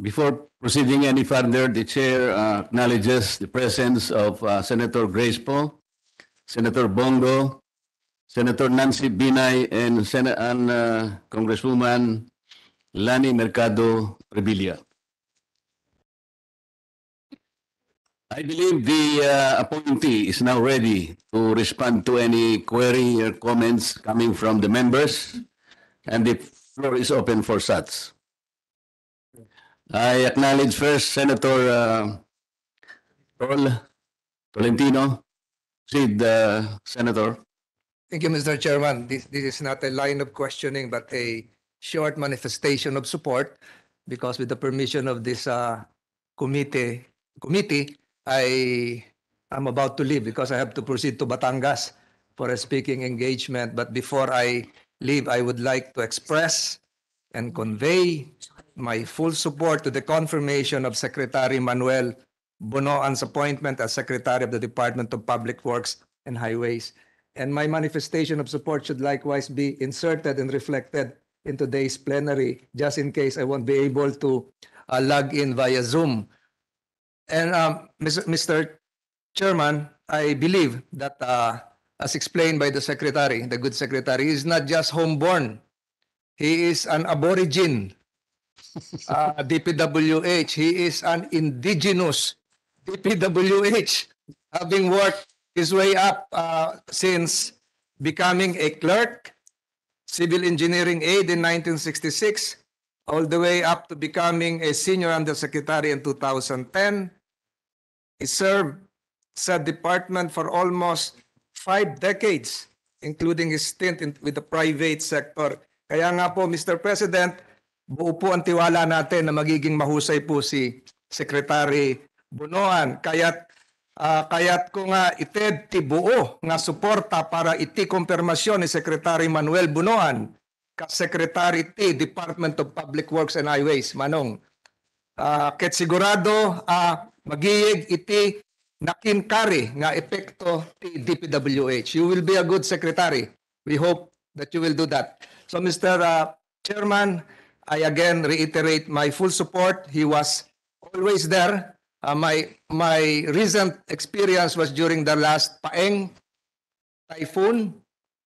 Before proceeding any further, the chair uh, acknowledges the presence of uh, Senator Grace Poe, Senator Bongo, Senator Nancy Binay, and Sen- and, uh, Congresswoman Lani Mercado Revilla. I believe the uh, appointee is now ready to respond to any query or comments coming from the members, and the floor is open for such. I acknowledge first Senator uh, Tol Tolentino. Proceed, uh, Senator. Thank you, Mr. Chairman. This, this is not a line of questioning, but a short manifestation of support because with the permission of this uh, committee, committee, I am about to leave because I have to proceed to Batangas for a speaking engagement. But before I leave, I would like to express and convey my full support to the confirmation of Secretary Manuel Bonoan's appointment as Secretary of the Department of Public Works and Highways. And my manifestation of support should likewise be inserted and reflected in today's plenary, just in case I won't be able to uh, log in via Zoom. And um, Mr. Chairman, I believe that uh, as explained by the Secretary, the good Secretary, is not just homeborn. He is an aborigine uh, DPWH. He is an indigenous DPWH, having worked his way up uh, since becoming a clerk, civil engineering aide in 1966, all the way up to becoming a senior undersecretary in 2010. He served sa department for almost five decades, including his stint in, with the private sector. Kaya nga po, Mr. President, buo po ang tiwala natin na magiging mahusay po si Secretary Bunoan. Kaya't ah, kaya't ko nga ited ti buo nga suporta para iti konfirmasyon ni Secretary Manuel Bunoan ka Secretary ti Department of Public Works and Highways manong ah, ket sigurado ah, magiyeg iti nakinkari nga epekto ti DPWH. You will be a good secretary. We hope that you will do that. So Mr. uh, Chairman, I again reiterate my full support. He was always there. Uh, my my recent experience was during the last Paeng typhoon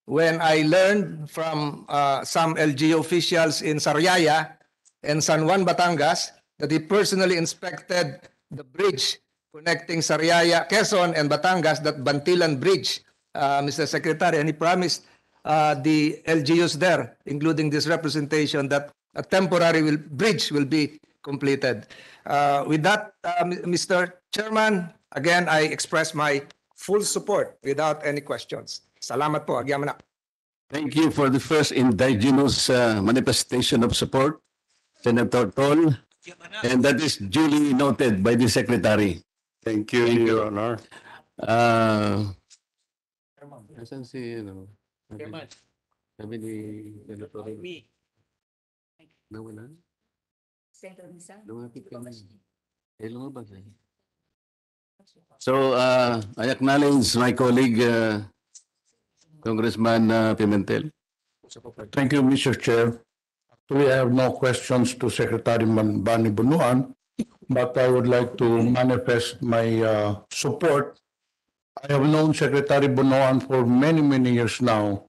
when I learned from uh, some LGU officials in Sariaya and San Juan, Batangas that he personally inspected the bridge connecting Sariaya, Quezon, and Batangas, that Bantilan Bridge, uh, Mr. Secretary, and he promised uh, the LGUs there, including this representation, that a temporary will, bridge will be completed. Uh, with that, uh, Mr. Chairman, again, I express my full support without any questions. Salamat po. Agyaman na. Thank you for the first indigenous uh, manifestation of support, Senator Tol. And that is duly noted by the Secretary. Thank you, Thank you. Your Honor. Uh, Nasaan si, ano? Sabi ni Senator. Nawala? Lumapit ka na. Eh, lumabas eh. So, uh, I acknowledge my colleague, uh, Congressman uh, Pimentel. Thank you, Mr. Chair. I have no questions to Secretary Bani Bunuan, but I would like to manifest my uh, support. I have known Secretary Bunuan for many, many years now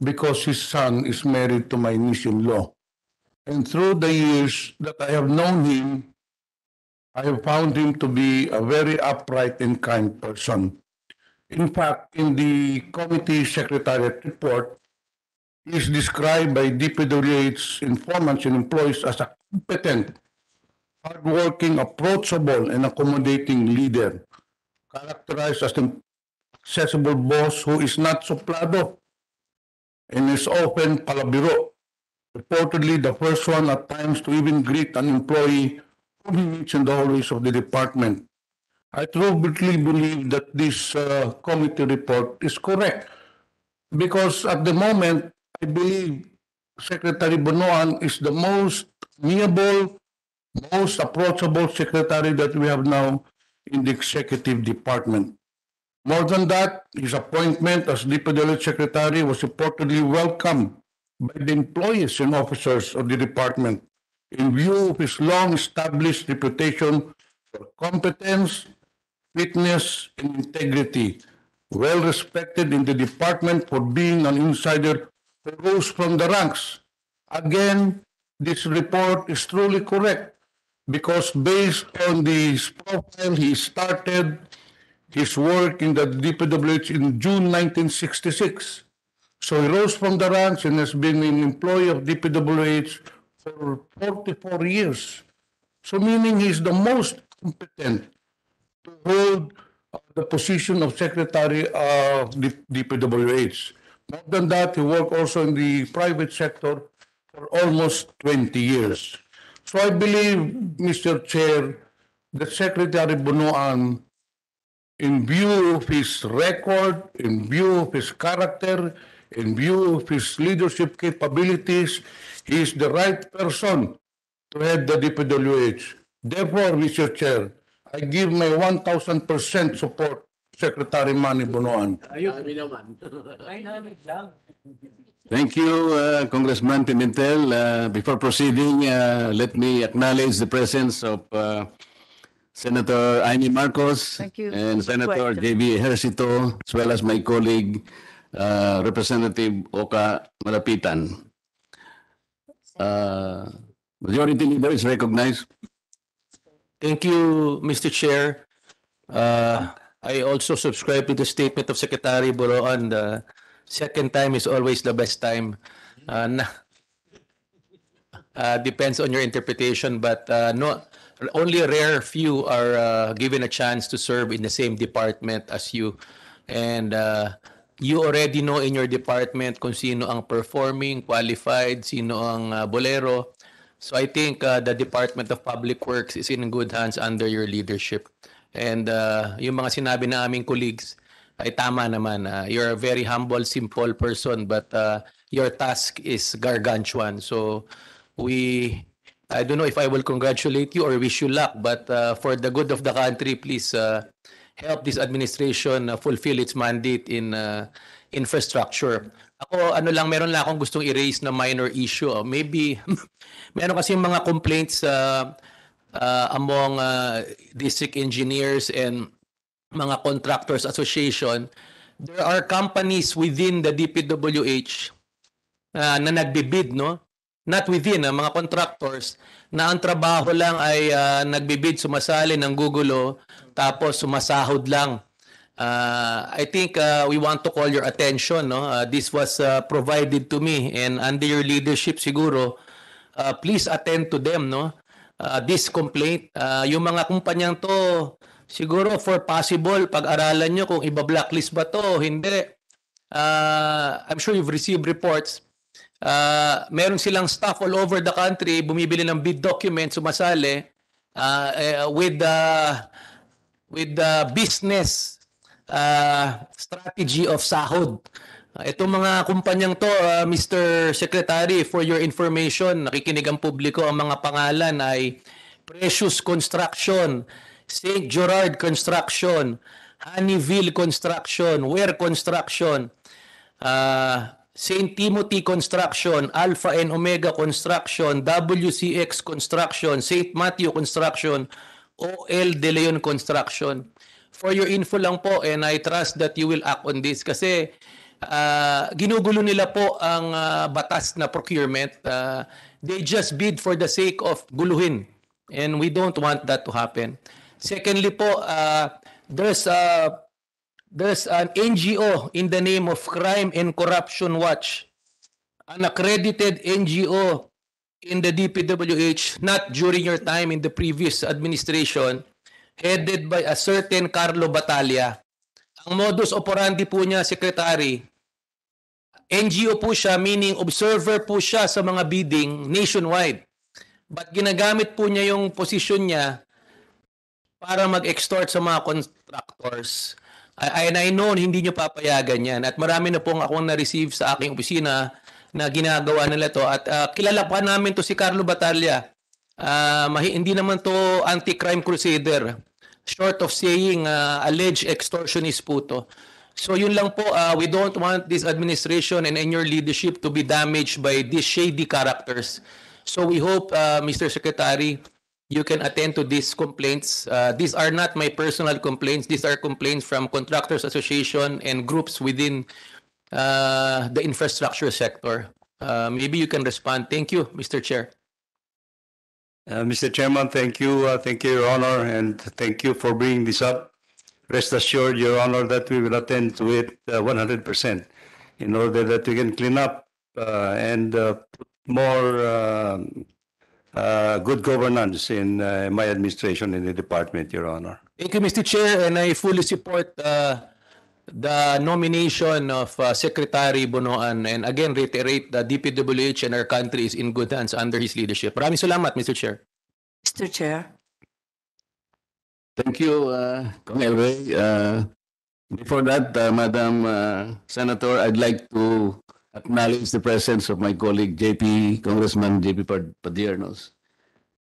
because his son is married to my niece-in-law. And through the years that I have known him, I have found him to be a very upright and kind person. In fact, in the committee secretariat report, he is described by DPWH informants and employees as a competent, hardworking, approachable, and accommodating leader, characterized as an accessible boss who is not suplado and is often palabiro. Reportedly, the first one at times to even greet an employee whom he meets in the hallways of the department. I truly believe that this uh, committee report is correct because at the moment, I believe Secretary Bonoan is the most amiable, most approachable secretary that we have now in the executive department. More than that, his appointment as DPWH secretary was reportedly welcomed by the employees and officers of the department in view of his long-established reputation for competence, fitness, and integrity. Well respected in the department for being an insider who rose from the ranks. Again, this report is truly correct because based on his profile, he started his work in the DPWH in June 1966. So he rose from the ranks and has been an employee of DPWH for 44 years. So meaning he's the most competent to hold uh, the position of Secretary of DPWH. More than that, he worked also in the private sector for almost 20 years. So I believe, Mr. Chair, that Secretary Bonoan, in view of his record, in view of his character, in view of his leadership capabilities, he is the right person to head the DPWH. Therefore, Mr. Chair, I give my 1,000% support Secretary Manny Bonoan. Thank you, uh, Congressman Pimentel. Uh, Before proceeding, uh, let me acknowledge the presence of uh, Senator Amy Marcos Thank you. and Senator. J.B. Ejercito, as well as my colleague, uh, Representative Oka Malapitan. Uh, Majority Leader is recognized. Thank you, Mr. Chair. Uh, I also subscribe to the statement of Secretary Boroan. The second time is always the best time. Uh, uh, depends on your interpretation, but uh, no, only a rare few are uh, given a chance to serve in the same department as you. And uh, you already know in your department kung sino ang performing, qualified, sino ang uh, bolero. So I think uh, the Department of Public Works is in good hands under your leadership. And uh, yung mga sinabi na aming colleagues ay tama naman. Uh, you're a very humble, simple person, but uh, your task is gargantuan. So we, I don't know if I will congratulate you or wish you luck, but uh, for the good of the country, please uh, help this administration uh, fulfill its mandate in uh, infrastructure. Ako, ano lang, meron lang akong gustong i-raise na minor issue. Oh. Maybe, meron kasi mga complaints uh, uh, among uh, district engineers and mga contractors association. There are companies within the DPWH uh, na nagbibid, no? Not within, ah, mga contractors, na ang trabaho lang ay uh, nagbibid, sumasali ng gugulo, tapos sumasahod lang. Uh, I think uh, we want to call your attention. No? Uh, this was uh, provided to me and under your leadership siguro, uh, please attend to them. No? Uh, this complaint, uh, yung mga kumpanyang to, siguro for possible, pag-aralan nyo kung iba-blacklist ba to, hindi. Uh, I'm sure you've received reports. Uh, meron silang staff all over the country, bumibili ng bid document, sumasali uh, uh, with the with the business uh, strategy of sahod. Uh, itong mga kumpanyang to, uh, Mr. Secretary, for your information, nakikinig ang publiko, ang mga pangalan ay Precious Construction, St. Gerard Construction, Honeyville Construction, Ware Construction, uh, St. Timothy Construction, Alpha and Omega Construction, WCX Construction, St. Matthew Construction, OL De Leon Construction. For your info lang po, and I trust that you will act on this kasi uh, ginugulo nila po ang uh, batas na procurement. Uh, they just bid for the sake of guluhin. And we don't want that to happen. Secondly po, uh, there's a there's an NGO in the name of Crime and Corruption Watch, an accredited NGO in the DPWH, not during your time in the previous administration, headed by a certain Carlo Batalla. Ang modus operandi po niya, Secretary, NGO po siya, meaning observer po siya sa mga bidding nationwide. But ginagamit po niya yung posisyon niya para mag-extort sa mga contractors. And I know hindi nyo papayagan yan. At marami na pong akong na-receive sa aking opisina na ginagawa nila to. At uh, kilala pa namin to si Carlo Batalla. Uh, mahi, hindi naman to anti-crime crusader. Short of saying uh, alleged extortionist po to. So yun lang po, uh, we don't want this administration and in your leadership to be damaged by these shady characters. So we hope, uh, Mr. Secretary, you can attend to these complaints. Uh, these are not my personal complaints. These are complaints from contractors association and groups within uh, the infrastructure sector. Uh, maybe you can respond. Thank you, Mr. Chair. Uh, Mr. Chairman, thank you, uh, thank you, Your Honor, and thank you for bringing this up. Rest assured, Your Honor, that we will attend to it uh, 100% in order that we can clean up uh, and uh, put more uh, good governance in uh, my administration in the department, Your Honor. Thank you, Mr. Chair, and I fully support uh, the nomination of uh, Secretary Bonoan and again reiterate the DPWH and our country is in good hands under his leadership. Maraming salamat, Mr. Chair. Mr. Chair. Thank you, uh, Kong Elway. Uh, before that, uh, Madam uh, Senator, I'd like to acknowledge the presence of my colleague JP, Congressman JP Pad- Padiernos.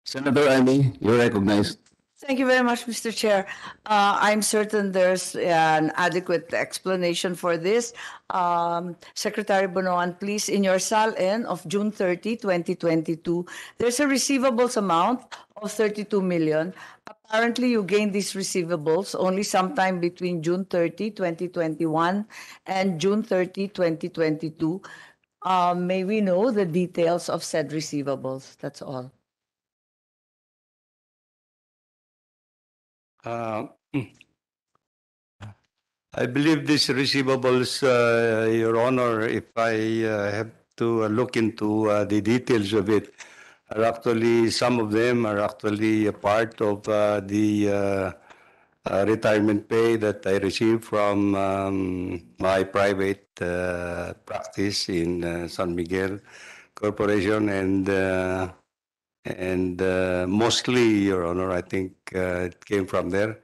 Senator Amy, you're recognized. Thank you very much, Mr. Chair. Uh, I'm certain there's an adequate explanation for this. Um, Secretary Bonoan, please, in your SALN of June 30, 2022, there's a receivables amount of 32 million. Apparently, you gained these receivables only sometime between June 30, 2021 and June 30, 2022. Uh, May we know the details of said receivables? That's all. Uh, I believe these receivables, uh, Your Honor, if I uh, have to uh, look into uh, the details of it, are actually, some of them are actually a part of the retirement pay that I received from um, my private practice in San Miguel Corporation. And and uh, mostly, Your Honor, I think uh, it came from there.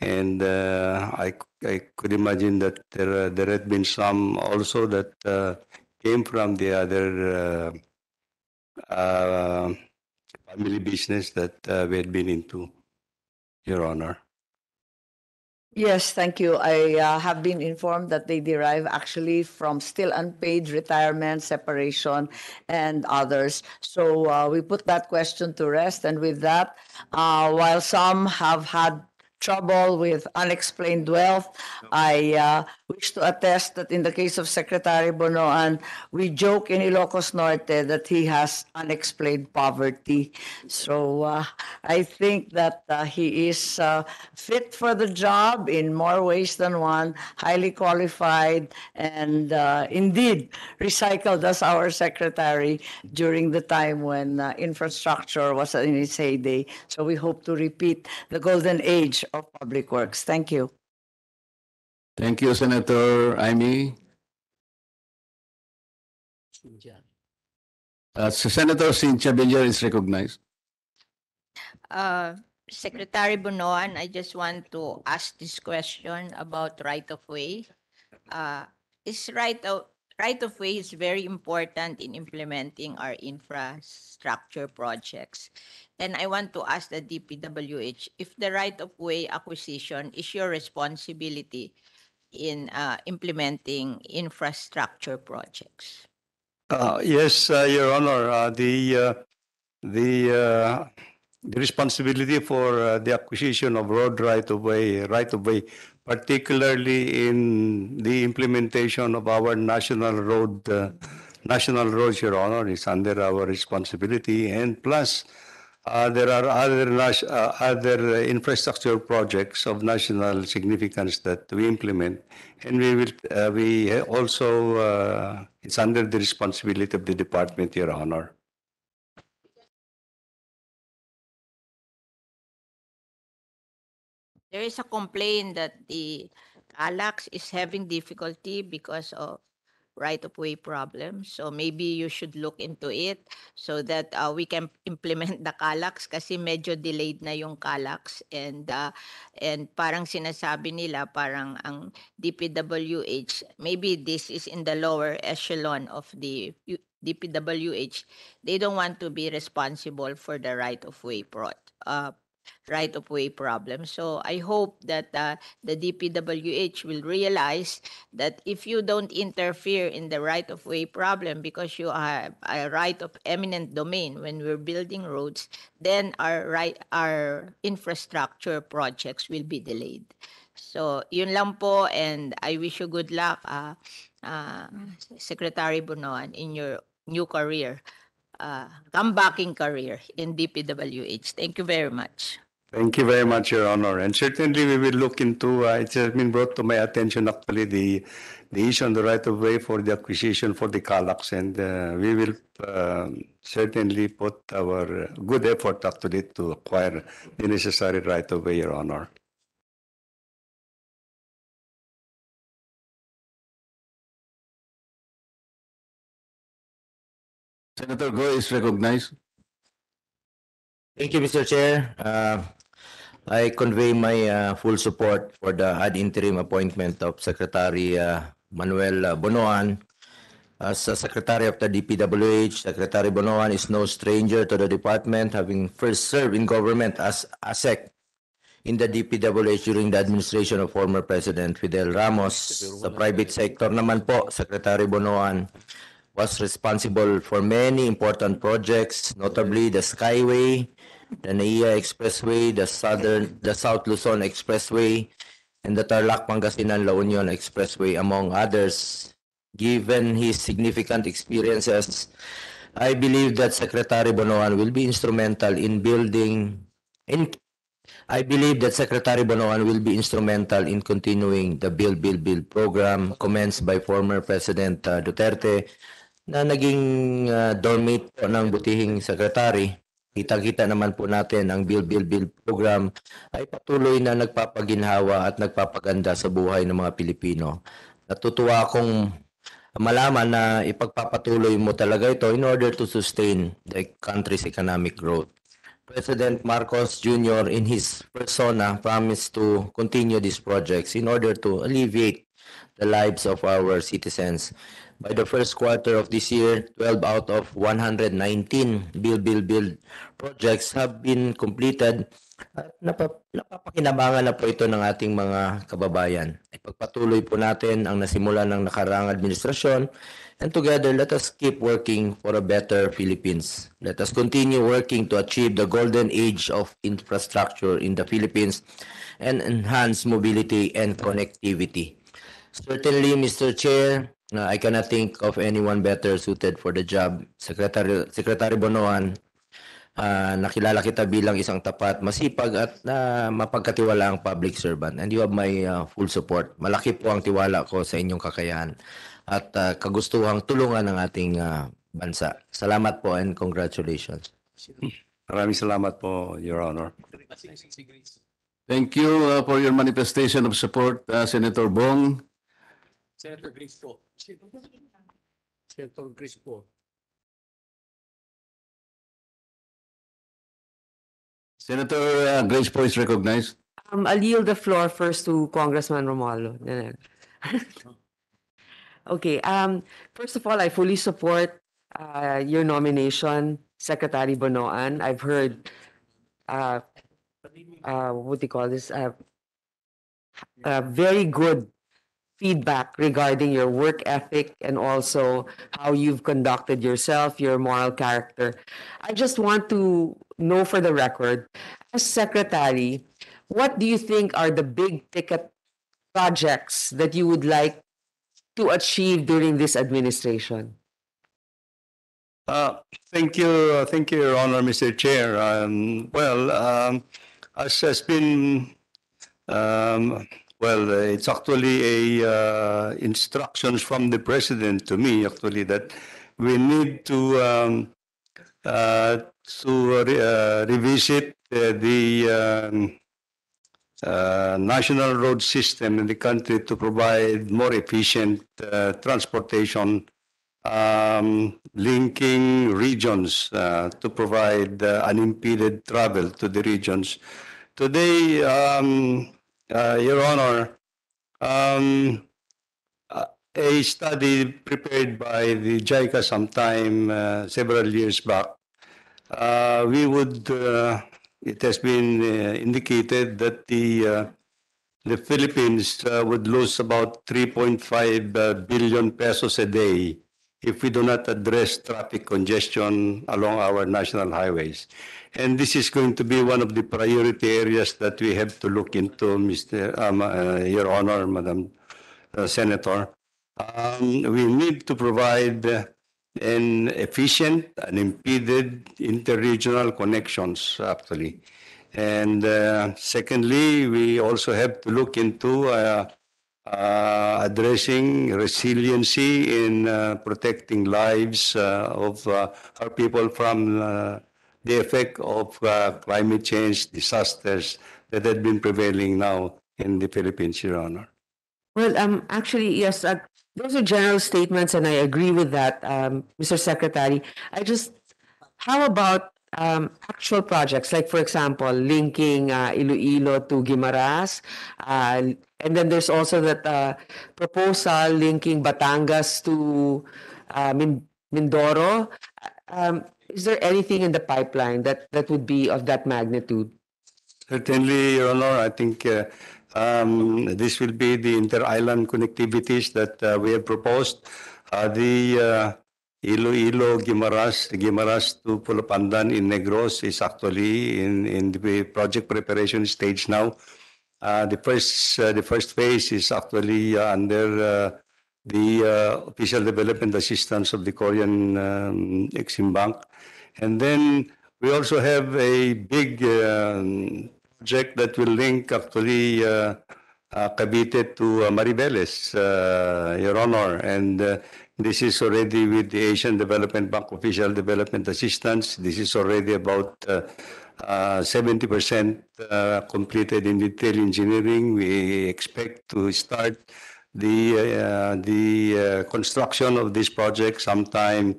And uh, I, I could imagine that there, uh, there had been some also that uh, came from the other uh, family business that we had been into, Your Honor. Yes, thank you. I uh, have been informed that they derive actually from still unpaid retirement, separation, and others. So uh, we put that question to rest. And with that, uh, while some have had trouble with unexplained wealth, I uh, wish to attest that in the case of Secretary Bonoan, we joke in Ilocos Norte that he has unexplained poverty. So uh, I think that uh, he is uh, fit for the job in more ways than one, highly qualified, and uh, indeed recycled as our secretary during the time when uh, infrastructure was in its heyday. So we hope to repeat the golden age of public works. Thank you. Thank you, Senator Amy. Uh, Senator Cynthia Villar is recognized. Uh, Secretary Bonoan, I just want to ask this question about right of way. Uh, is right of right of way is very important in implementing our infrastructure projects. And I want to ask the DPWH if the right of way acquisition is your responsibility in uh, implementing infrastructure projects. Uh, Yes, uh, Your Honor, uh, the, uh, the, uh, the responsibility for uh, the acquisition of road right-of-way, right-of-way, particularly in the implementation of our national road, national roads, Your Honor, is under our responsibility. And plus, there are other, uh, other infrastructure projects of national significance that we implement. And we will, uh, we also, uh, it's under the responsibility of the department, Your Honor. There is a complaint that the Calax is having difficulty because of right-of-way problems. So maybe you should look into it so that uh, we can implement the Calax kasi medyo delayed na yung Calax and uh, and parang sinasabi nila parang ang DPWH maybe this is in the lower echelon of the DPWH they don't want to be responsible for the right-of-way pro uh, right-of-way problem. So I hope that uh, the DPWH will realize that if you don't interfere in the right-of-way problem because you have a right of eminent domain when we're building roads, then our right our infrastructure projects will be delayed. So yun lang po and I wish you good luck uh, uh, Secretary Bunoan in your new career. Uh, comebacking career in DPWH. Thank you very much. Thank you very much, Your Honor. And certainly we will look into, uh, it has been brought to my attention actually, the, the issue on the right of way for the acquisition for the Calax. And uh, we will um certainly put our good effort actually to acquire the necessary right of way, Your Honor. Senator Go is recognized. Thank you, Mr. Chair. Uh, I convey my uh, full support for the ad interim appointment of Secretary uh, Manuel uh, Bonoan. As Secretary of the DPWH, Secretary Bonoan is no stranger to the department, having first served in government as ASEC in the DPWH during the administration of former President Fidel Ramos. Sa private sector naman po, Secretary Bonoan was responsible for many important projects, notably the Skyway, the NAIA Expressway, the Southern, the South Luzon Expressway, and the Tarlac Pangasinan La Union Expressway, among others. Given his significant experiences, I believe that Secretary Bonoan will be instrumental in building in I believe that Secretary Bonoan will be instrumental in continuing the Build Build Build program commenced by former President uh, Duterte na naging uh, dormate po ng butihing secretary. Kita-kita naman po natin ang Build Build Build program ay patuloy na nagpapaginhawa at nagpapaganda sa buhay ng mga Pilipino. Natutuwa akong malaman na ipagpapatuloy mo talaga ito in order to sustain the country's economic growth. President Marcos Jr. in his persona promised to continue these projects in order to alleviate the lives of our citizens. By the first quarter of this year, 12 out of 119 Build, Build, Build projects have been completed at napa- napapakinabangan na po ito ng ating mga kababayan. Ipagpatuloy po natin ang nasimula ng nakaraang administrasyon and together let us keep working for a better Philippines. Let us continue working to achieve the golden age of infrastructure in the Philippines and enhance mobility and connectivity. Certainly, Mr. Chair, uh, I cannot think of anyone better suited for the job. Secretary, Secretary Bonoan, uh, nakilala kita bilang isang tapat, masipag at uh, mapagkatiwalaang public servant and you have my uh, full support. Malaki po ang tiwala ko sa inyong kakayahan at uh, kagustuhang tulungan ng ating uh, bansa. Salamat po and congratulations. Maraming salamat po, Your Honor. Thank you uh, for your manifestation of support, uh, Senator Bong. Senator Grace po. Senator Grace po. Senator uh, Grace Po is recognized. Um, I'll yield the floor first to Congressman Romualo. Then I- Okay, um, first of all, I fully support uh, your nomination, Secretary Bonoan. I've heard uh, uh, what do you call this? Uh, uh, very good feedback regarding your work ethic and also how you've conducted yourself, your moral character. I just want to know for the record, as secretary, what do you think are the big ticket projects that you would like to achieve during this administration? Uh, Thank you, thank you, Your Honor, Mr. Chair. Um, Well, um, as has been, um, well, uh, it's actually a uh, instructions from the President to me, actually, that we need to um, uh, to re- revisit the um, uh, national road system in the country to provide more efficient uh, transportation um, linking regions uh, to provide unimpeded travel to the regions. Today, um, uh, Your Honor, um, uh, a study prepared by the JICA sometime uh, several years back, uh, we would, uh, it has been uh, indicated that the uh, the Philippines uh, would lose about 3.5 uh, billion pesos a day if we do not address traffic congestion along our national highways. And this is going to be one of the priority areas that we have to look into, Mr. Um, uh, Your Honor, Madam uh, Senator. Um, we need to provide uh, an efficient, unimpeded interregional connections, actually. And uh, secondly, we also have to look into uh, uh, addressing resiliency in uh, protecting lives uh, of uh, our people from uh, the effect of uh, climate change disasters that have been prevailing now in the Philippines, Your Honor. Well, um, actually, yes, uh, those are general statements and I agree with that, um, Mr. Secretary. I just, how about um, actual projects, like for example, linking uh, Iloilo to Guimaras? Uh, and then there's also that uh, proposal linking Batangas to uh, Mindoro. Um, is there anything in the pipeline that, that would be of that magnitude? Certainly, Your Honor, I think uh, um, this will be the inter-island connectivities that uh, we have proposed. Uh, The uh, Iloilo, Guimaras, Guimaras to Pulapandan in Negros is actually in, in the project preparation stage now. Uh, The first, uh, the first phase is actually under the uh, official development assistance of the Korean um, Exim Bank. And then we also have a big um, project that will link actually uh, uh, Cavite to uh, Maribeles, uh, Your Honor. And uh, this is already with the Asian Development Bank official development assistance. This is already about uh, uh, 70% uh, completed in detail engineering. We expect to start the uh, uh, construction of this project sometime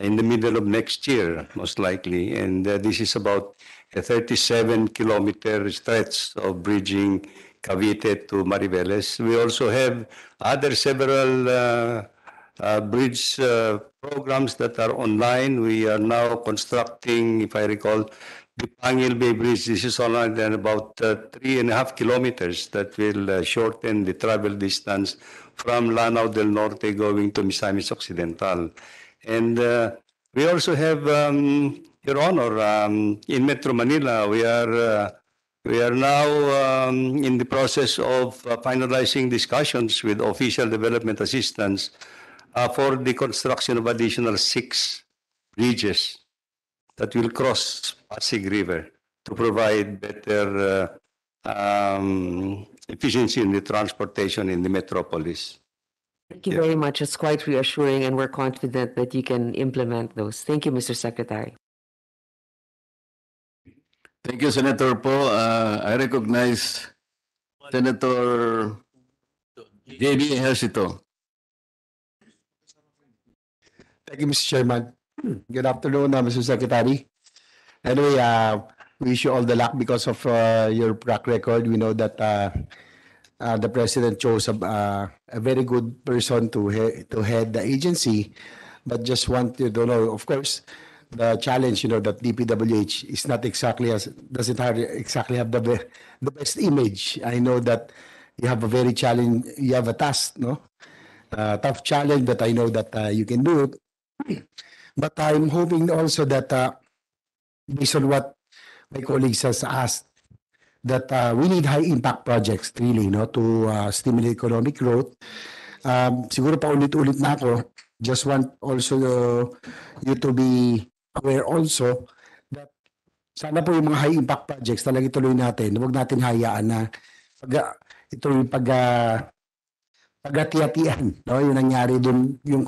in the middle of next year, most likely. And uh, this is about a 37 kilometer stretch of bridging Cavite to Mariveles. We also have other several bridge programs that are online. We are now constructing, if I recall, the Pangil Bay Bridge. This is online than about uh, three and a half kilometers that will uh, shorten the travel distance from Lanao del Norte going to Misamis Occidental. And uh, we also have, um, Your Honor, um, in Metro Manila, we are uh, we are now um, in the process of uh, finalizing discussions with official development assistance uh, for the construction of additional six bridges that will cross Pasig River to provide better uh, um, efficiency in the transportation in the metropolis. Thank you very much. It's quite reassuring and we're confident that you can implement those. Thank you, Mr. Secretary. Thank you, Senator Po. Uh, I recognize Senator J.B. Ejercito. Thank you, Mr. Chairman. Good afternoon, uh, Mr. Secretary. Anyway, uh, we wish you all the luck because of uh, your track record. We know that uh, uh, the president chose a, uh, a very good person to he- to head the agency, but just want you to know, of course, the challenge, you know, that DPWH is not exactly as doesn't have exactly have the be- the best image. I know that you have a very challenge, you have a task, no, uh, tough challenge, but I know that uh, you can do it. But I'm hoping also that uh, based on what my colleagues has asked, that uh, we need high impact projects really no to uh, stimulate economic growth. Um, siguro pa ulit-ulit na ako. Just want also uh, you to be aware also that sana po yung mga high impact projects talagang ituloy natin. Huwag natin hayaan na pag ito yung pag uh, pagati-hatian, no? Yung nangyari dun, yung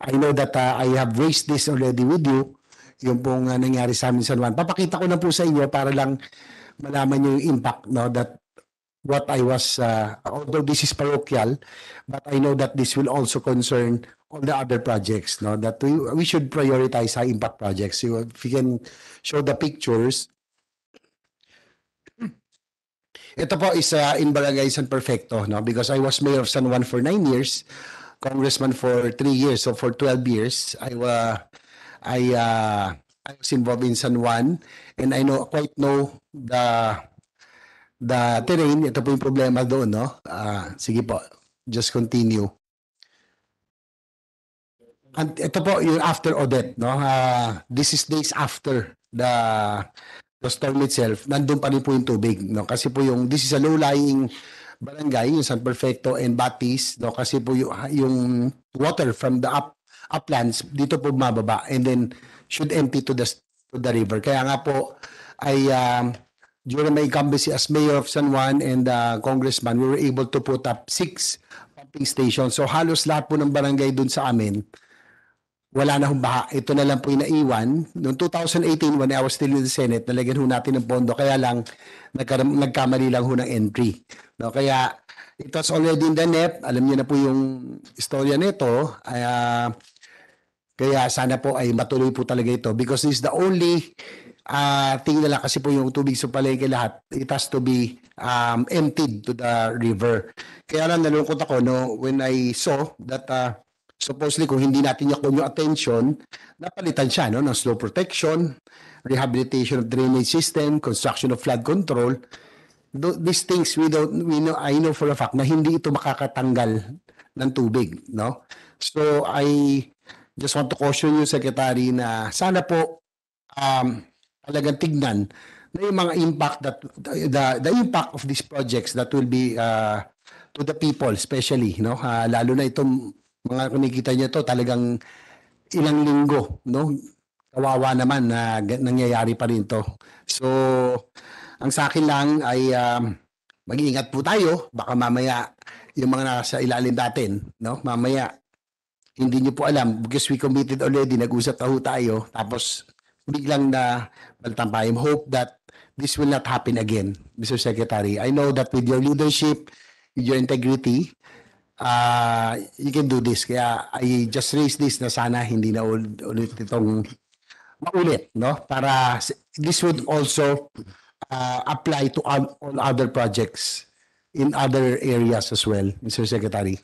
I know that uh, I have raised this already with you, yung pong uh, nangyari sa amin sa Juan. Papakita ko na po sa inyo para lang malaman niyo yung impact no that what I was uh, although this is parochial but I know that this will also concern all the other projects no that we we should prioritize high impact projects so if you can show the pictures ito po is uh, in Barangay San Perfecto no because I was mayor of San Juan for nine years congressman for three years so for 12 years I uh, I uh, I was involved in San Juan and I know quite know the the terrain. Ito po yung problema doon, no? Ah, sige po. Just continue. And ito po yung after Odette, no? Ah, this is days after the the storm itself. Nandun pa rin po yung tubig, no? Kasi po yung this is a low-lying barangay, yung San Perfecto and Batis, no? Kasi po yung, yung water from the up uplands dito po mababa and then should empty to the to the river. Kaya nga po ay um, during my incumbency as mayor of San Juan and uh, congressman, we were able to put up six pumping stations. So halos lahat po ng barangay dun sa amin, wala na hong baha. Ito na lang po yung naiwan. Noong 2018, when I was still in the Senate, nalagyan ho natin ng pondo. Kaya lang, nagkar- nagkamali lang ho ng entry. No, kaya, it was already in the NEP. Alam niyo na po yung istorya nito. Uh, kaya sana po ay matuloy po talaga ito because this is the only uh, thing nila kasi po yung tubig sa palengke lahat, it has to be um, emptied to the river. Kaya lang nalungkot ako no, when I saw that uh, supposedly kung hindi natin yakon yung attention, napalitan siya no, ng slow protection, rehabilitation of drainage system, construction of flood control. Tho- These things we don't we know I know for a fact na hindi ito makakatanggal ng tubig, no? So I just want to caution you secretary na sana po um talagang tignan na yung mga impact that the the impact of these projects that will be uh, to the people especially no? Ah, lalo na itong mga kinikita niyo to talagang ilang linggo no? Kawawa naman na nangyayari pa rin to. So ang sa akin lang ay um, mag-iingat po tayo. Baka mamaya yung mga nasa ilalim natin no? Mamaya hindi niyo po alam because we committed already nag-usap na tayo tapos biglang na baltampayim hope that this will not happen again Mr. Secretary I know that with your leadership with your integrity uh, you can do this kaya I just raised this na sana hindi na ul- ulit itong maulit no para this would also uh, apply to all, all other projects in other areas as well Mr. Secretary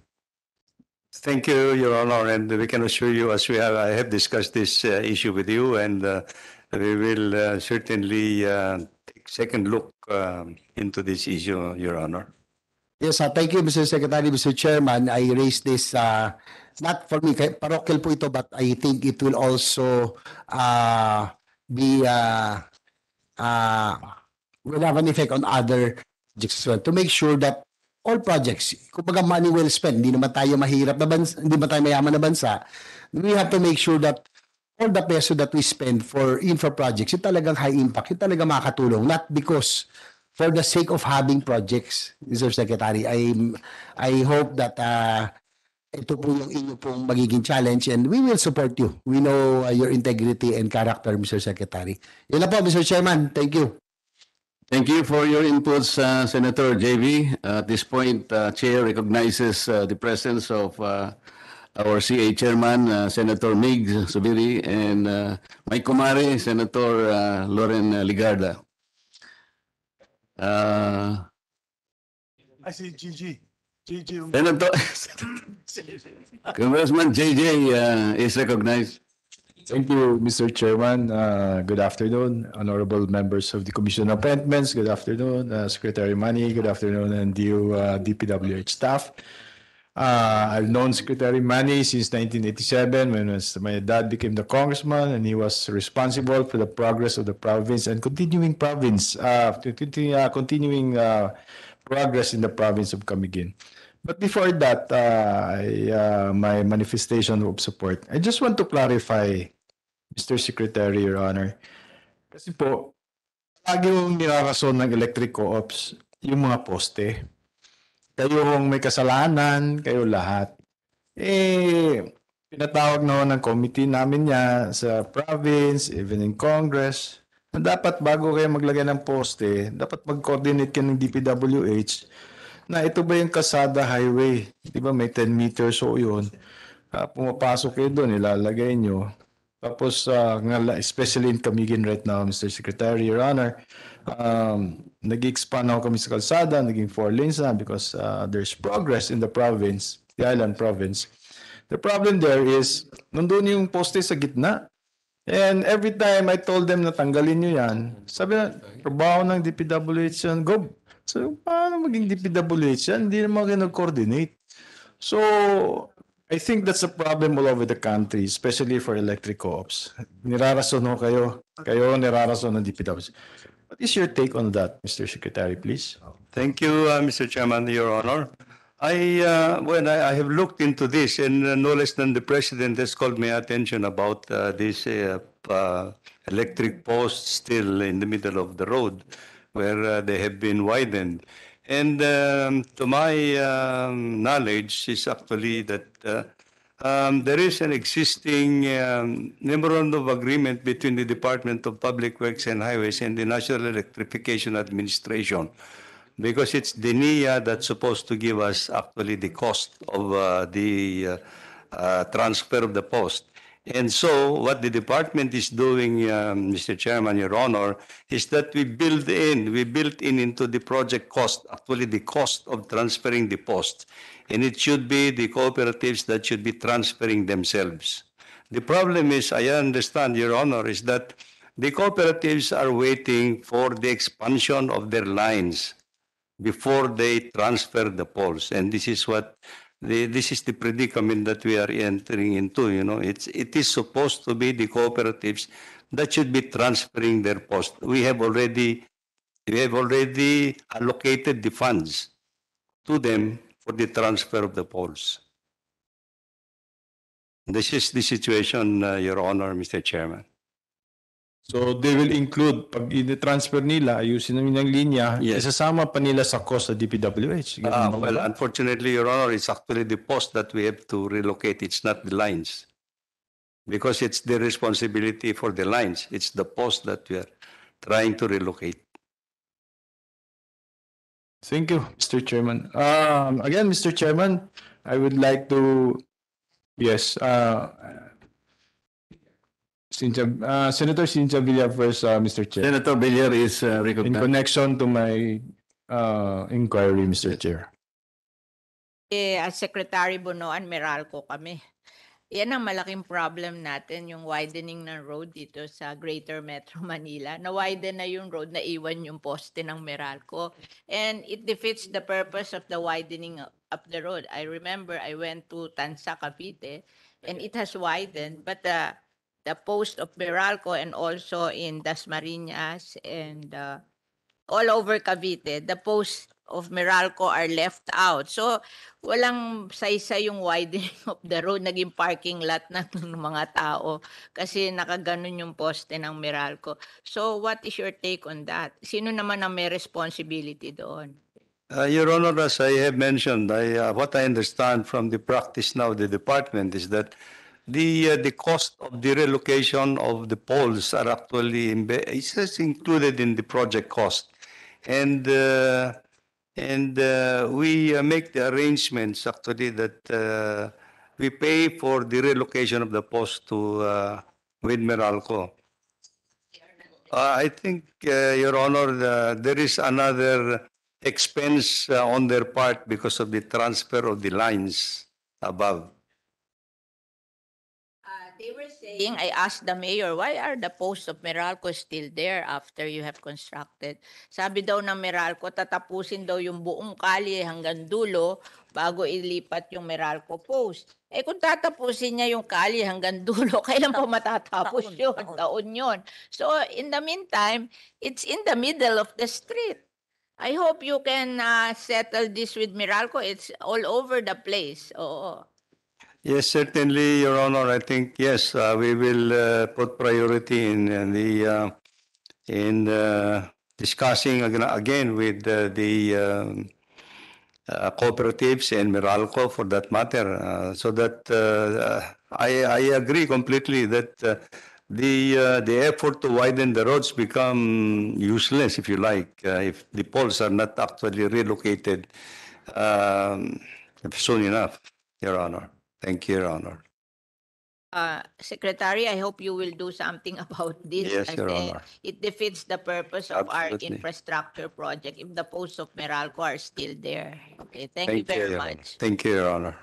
Thank you, Your Honor, and we can assure you, as we have, I have discussed this uh, issue with you, and uh, we will uh, certainly uh, take second look um, into this issue, Your Honor. Yes, uh, thank you, Mr. Secretary, Mr. Chairman. I raised this, uh, not for me, parochial po ito, but I think it will also uh, be, uh, uh, will have an effect on other well, to make sure that all projects, kumbaga money well spent, hindi naman tayo mahirap na bansa, hindi naman tayo mayaman na bansa, we have to make sure that all the peso that we spend for infra projects, yung talagang high impact, yung talagang makakatulong, not because for the sake of having projects, Mr. Secretary, I I hope that uh, ito po yung inyo pong magiging challenge and we will support you. We know uh, your integrity and character, Mr. Secretary. Yun na po, Mr. Chairman. Thank you. Thank you for your inputs, uh, Senator JV. Uh, At this point, uh, Chair recognizes uh, the presence of uh, our CA Chairman, uh, Senator Mig Subiri, and uh, my kumare, Senator uh, Loren Ligarda. Uh, I see GG. GG. Senator, Congressman JJ uh, is recognized. Thank you, Mr. Chairman. Uh, Good afternoon, honorable members of the Commission on Appointments. Good afternoon, uh, Secretary Manny. Good afternoon, and you, uh, DPWH staff. Uh, I've known Secretary Manny since 1987 when my dad became the congressman and he was responsible for the progress of the province and continuing province, uh, uh, continuing uh, progress in the province of Camiguin. But before that, uh, I, uh, my manifestation of support, I just want to clarify, Mr. Secretary, Your Honor. Kasi po, lagi yung nirarason ng electric co-ops, yung mga poste. Kayo yung may kasalanan, kayo lahat. Eh, pinatawag na ng committee namin niya sa province, even in Congress, na dapat bago kayo maglagay ng poste, dapat mag-coordinate kayo ng DPWH na ito ba yung Kasada Highway? Di ba may 10 meters o yun? Ah, pumapasok kayo doon, ilalagay nyo. Tapos, nga- especially in Camiguin right now, Mr. Secretary, Your Honor, um, nag-expand ako kami sa kalsada, naging four lanes na because ah, there's progress in the province, the island province. The problem there is, nandun yung poste sa gitna. And every time I told them na tanggalin nyo yan, sabi na, trabaho ng DPWH yan, go. So, paano maging DPWH yan? Hindi naman kayo nag-coordinate. So, I think that's a problem all over the country, especially for electric co-ops. Nirarason ho kayo. Kayo nirarason ng DPWH. What is your take on that, Mr. Secretary, please? Thank you, uh, Mr. Chairman, Your Honor. I, uh, when I, I have looked into this, and uh, no less than the president has called my attention about uh, this uh, uh, electric posts still in the middle of the road where uh, they have been widened. And um, to my um, knowledge, is actually that uh, um, there is an existing um, memorandum of agreement between the Department of Public Works and Highways and the National Electrification Administration because it's the NIA that's supposed to give us actually the cost of uh, the uh, uh, transfer of the post. And so what the department is doing, um, Mr. Chairman, Your Honor, is that we build in, we built in into the project cost, actually the cost of transferring the post. And it should be the cooperatives that should be transferring themselves. The problem is, I understand, Your Honor, is that the cooperatives are waiting for the expansion of their lines before they transfer the poles. And this is what the, this is the predicament that we are entering into. You know, it's it is supposed to be the cooperatives that should be transferring their post. We have already we have already allocated the funds to them for the transfer of the poles. This is the situation, uh, Your Honor, Mr. Chairman. So they will include, pag i-transfer nila, ayusin namin ng linya, Yes. isasama pa nila sa cost sa DPWH. Ganun Ah, ba well, unfortunately, Your Honor, it's actually the post that we have to relocate. It's not the lines. Because it's the responsibility for the lines. It's the post that we are trying to relocate. Thank you, Mr. Chairman. Um, again, Mr. Chairman, I would like to, yes, uh, Cynthia, uh, Senator Cynthia Villar first, uh, Mr. Chair. Senator Villar is uh, In recognized. connection to my uh, inquiry, Mr. Chair. Eh, as Secretary Bonoan, Meralco kami. Yan ang malaking problem natin, yung widening ng road dito sa Greater Metro Manila. Na-widen na yung road, naiwan yung poste ng Meralco. And it defeats the purpose of the widening of the road. I remember I went to Tansa, Cavite, and it has widened, but the the post of Meralco and also in Dasmariñas and uh, all over Cavite, the posts of Meralco are left out. So, walang saysa yung widening of the road, naging parking lot na ng mga tao kasi nakaganon yung poste ng Meralco. So, what is your take on that? Sino naman ang may responsibility doon? Uh, Your Honor, as I have mentioned, I, uh, what I understand from the practice now, the department is that the uh, the cost of the relocation of the poles are actually it's included in the project cost, and uh, and uh, we uh, make the arrangements actually that uh, we pay for the relocation of the post to uh, Meralco. Uh, I think, Your Honor, the, there is another expense on their part because of the transfer of the lines above. Saying, I asked the mayor, why are the posts of Meralco still there after you have constructed? Sabi daw ng Meralco, tatapusin daw yung buong kalye hanggang dulo bago ilipat yung Meralco post. Eh kung tatapusin niya yung kalye hanggang dulo, kailan pa matatapos yun? Taon yun. So in the meantime, it's in the middle of the street. I hope you can uh, settle this with Meralco. It's all over the place. Oo. Yes, certainly, Your Honor. I think, yes, uh, we will uh, put priority in, in the, uh, in uh, discussing again, again with uh, the um, uh, cooperatives and Meralco for that matter, so that I, I agree completely that the, the effort to widen the roads become useless, if you like, if the poles are not actually relocated um, soon enough, Your Honor. Thank you, Your Honor. Uh, Secretary, I hope you will do something about this. Yes, Your kasi Honor. It defeats the purpose of our Absolutely. infrastructure project if the posts of Meralco are still there. Okay, thank you very Your Honor. much. Thank you, Your Honor.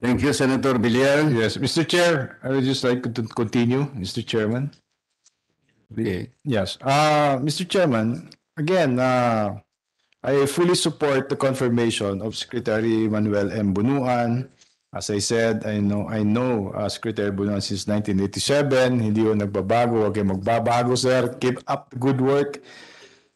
Thank you, Senator Villar. Yes, Mr. Chair, I would just like to continue, Mr. Chairman. Yes, uh, Mr. Chairman, again, uh, I fully support the confirmation of Secretary Manuel M. Bunuan. As I said, I know, I know uh, Secretary Bunuan since 1987. Hindi ko nagbabago. Huwag kayo magbabago, sir. Keep up the good work.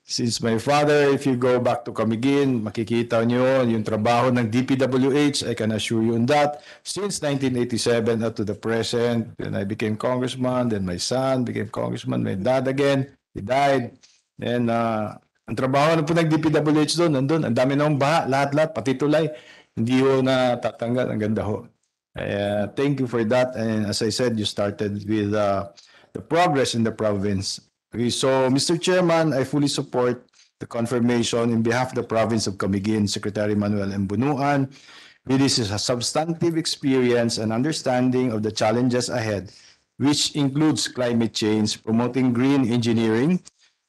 Since my father, if you go back to Camiguin, makikita niyo yung trabaho ng DPWH. I can assure you on that. Since 1987 up to the present, when I became congressman, then my son became congressman, my dad again, he died. And uh, ang trabaho na po ng DPWH doon, nandun, ang dami ng baha, lahat-lahat, pati tulay. Hindi ho na tatanggal, ang ganda ho. Uh, thank you for that. And as I said, you started with uh, the progress in the province. Okay, so Mr. Chairman, I fully support the confirmation in behalf of the province of Camiguin, Secretary Manuel M. Bunuan. This is a substantive experience and understanding of the challenges ahead, which includes climate change, promoting green engineering,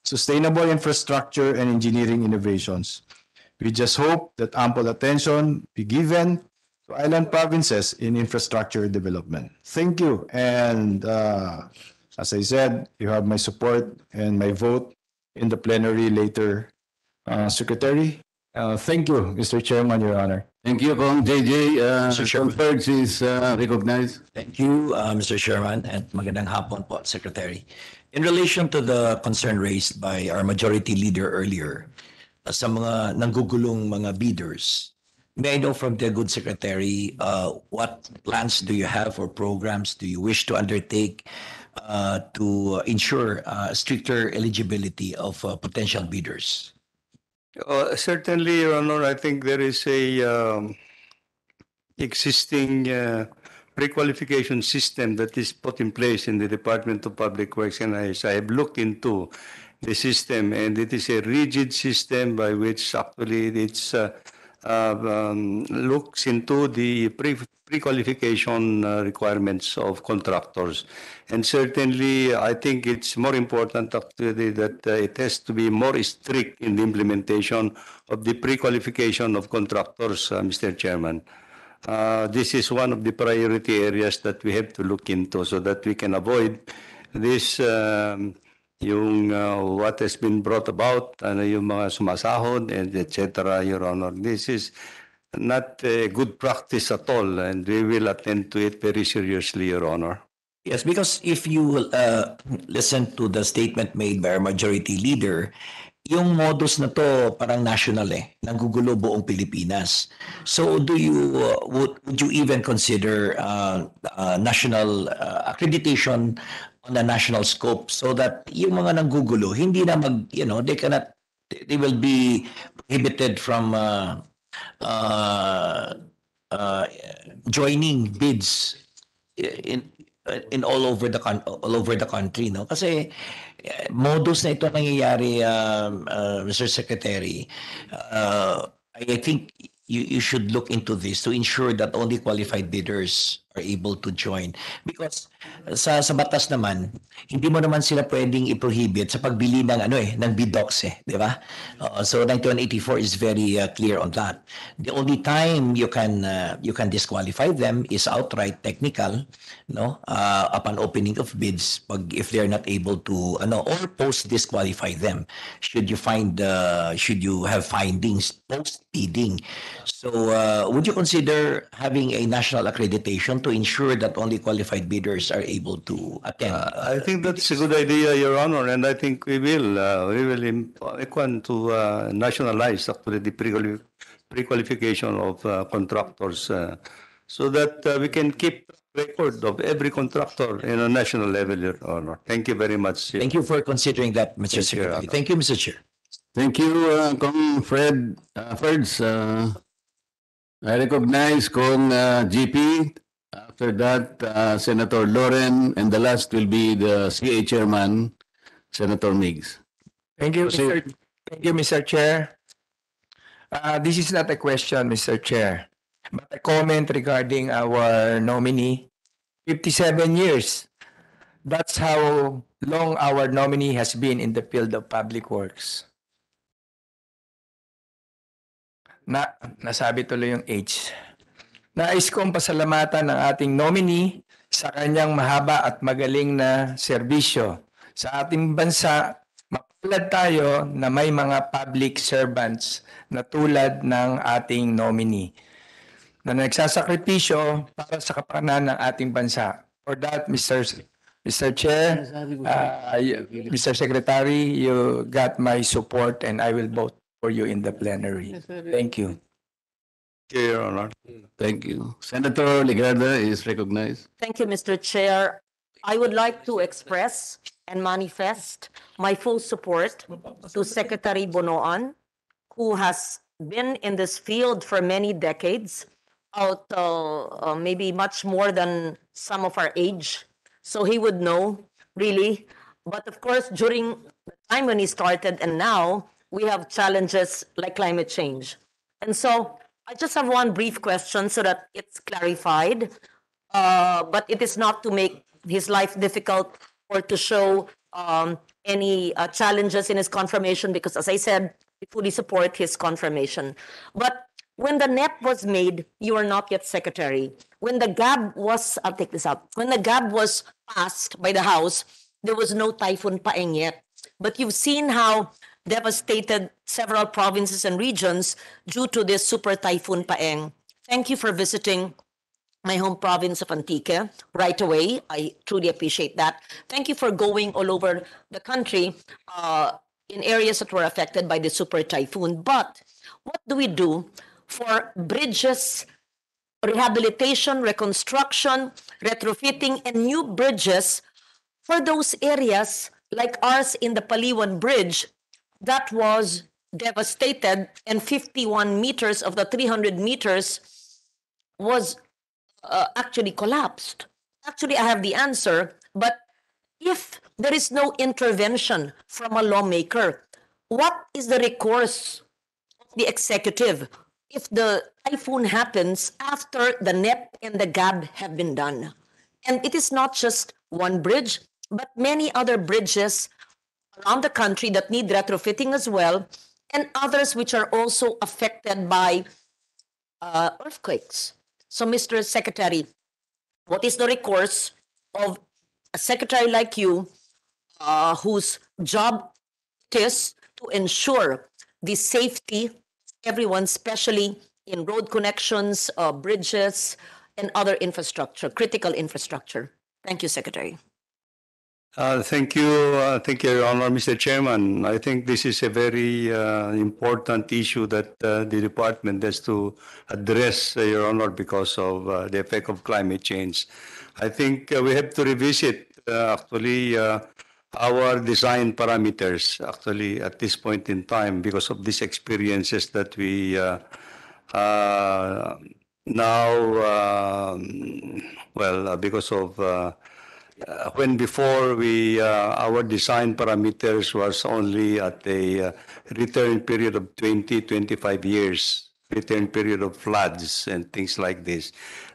sustainable infrastructure, and engineering innovations. We just hope that ample attention be given to island provinces in infrastructure development. Thank you. And uh, as I said, you have my support and my vote in the plenary later, uh, Secretary. Uh, Thank you, Mr. Chairman, Your Honor. Thank you, Kong JJ. Uh, Mr. Chairman. Is uh, recognized. Thank you, uh, Mr. Chairman, and magandang hapon po, Secretary. In relation to the concern raised by our majority leader earlier sa mga nanggugulong mga bidders, may I know from the good secretary, uh, what plans do you have or programs do you wish to undertake uh, to ensure uh, stricter eligibility of uh, potential bidders? Uh, Certainly, Your Honor, I think there is a um, existing uh, pre-qualification system that is put in place in the Department of Public Works, and I I have looked into the system, and it is a rigid system by which actually it uh, uh, um, looks into the pre pre-qualification uh, requirements of contractors. And certainly, I think it's more important actually that uh, it has to be more strict in the implementation of the pre-qualification of contractors, uh, Mr. Chairman. Uh, this is one of the priority areas that we have to look into so that we can avoid this um, yung uh, what has been brought about, ano yung mga sumasahod and etc. Your Honor, this is not a good practice at all, and we will attend to it very seriously, Your Honor. Yes, because if you uh, listen to the statement made by our majority leader, yung modus na to parang national eh, nanggugulo buong Pilipinas. So do you, uh, would, would you even consider uh, uh, national uh, accreditation on a national scope so that yung mga nanggugulo, hindi na mag, you know, they cannot, they will be prohibited from uh, uh, uh, joining bids in in all over the all over the country no kasi eh, modus na ito nangyayari um, uh, Mr. Secretary uh, I think you, you should look into this to ensure that only qualified bidders are able to join. Because sa sa batas naman, hindi mo naman sila pwedeng i-prohibit sa pagbili ng ano eh, ng bidox eh, di ba? Oo, so 9184 is very uh, clear on that. The only time you can uh, you can disqualify them is outright technical, no? Uh, upon opening of bids pag if they're not able to ano or post disqualify them should you find uh, should you have findings post bidding. So uh, would you consider having a national accreditation to ensure that only qualified bidders are able to attend? I think that's a good idea, Your Honor, and I think we will, uh, we will im- to uh, nationalize actually the pre-quali- pre-qualification of uh, contractors uh, so that uh, we can keep record of every contractor in a national level, Your Honor. Thank you very much. Thank you for considering that, Mr. Thank Secretary. Honor. Thank you, Mr. Chair. Thank you, uh, Kong Fred, uh, Freds. Uh, I recognize Kong uh, GP. After that, uh, Senator Loren, and the last will be the CA Chairman, Senator Miggs. Thank you. Mr. Thank you, Mr. Chair. Uh, this is not a question, Mr. Chair, but a comment regarding our nominee. Fifty-seven years. That's how long our nominee has been in the field of public works. Na, nasabi tuloy yung age. Nais kong pasalamatan ng ating nominee sa kanyang mahaba at magaling na serbisyo sa ating bansa Mapalad tayo na may mga public servants na tulad ng ating nominee na nagsasakripisyo para sa kapakanan ng ating bansa. For that, Mr. Mr. Chair, uh, Mr. Secretary, you got my support and I will vote for you in the plenary. Thank you. Your Honor. Thank you. Senator Legarda is recognized. Thank you, Mr. Chair. I would like to express and manifest my full support to Secretary Bonoan, who has been in this field for many decades, out uh, uh, maybe much more than some of our age. So he would know, really. But of course, during the time when he started and now, we have challenges like climate change. And so I just have one brief question so that it's clarified. Uh, but it is not to make his life difficult or to show um, any uh, challenges in his confirmation because, as I said, we fully support his confirmation. But when the NEP was made, you were not yet secretary. When the GAB was, I'll take this out. When the GAB was passed by the House, there was no Typhoon Paeng yet. But you've seen how devastated several provinces and regions due to this super typhoon Paeng. Thank you for visiting my home province of Antique right away. I truly appreciate that. Thank you for going all over the country uh, in areas that were affected by the super typhoon. But what do we do for bridges, rehabilitation, reconstruction, retrofitting, and new bridges for those areas like ours in the Paliwan Bridge that was devastated and 51 meters of the 300 meters was uh, actually collapsed. Actually, I have the answer, but if there is no intervention from a lawmaker, what is the recourse of the executive if the typhoon happens after the NEP and the GAB have been done? And it is not just one bridge, but many other bridges around the country that need retrofitting as well, and others which are also affected by uh, earthquakes. So, Mr. Secretary, what is the recourse of a secretary like you, uh, whose job it is to ensure the safety of everyone, especially in road connections, uh, bridges, and other infrastructure, critical infrastructure? Thank you, Secretary. Uh, Thank you, uh, thank you, Your Honor, Mr. Chairman. I think this is a very uh, important issue that uh, the department has to address, uh, Your Honor, because of the effect of climate change. I think we have to revisit actually our design parameters actually at this point in time because of these experiences that we now, um, well, because of when before we uh, our design parameters was only at a uh, return period of 20 25 years return period of floods and things like this.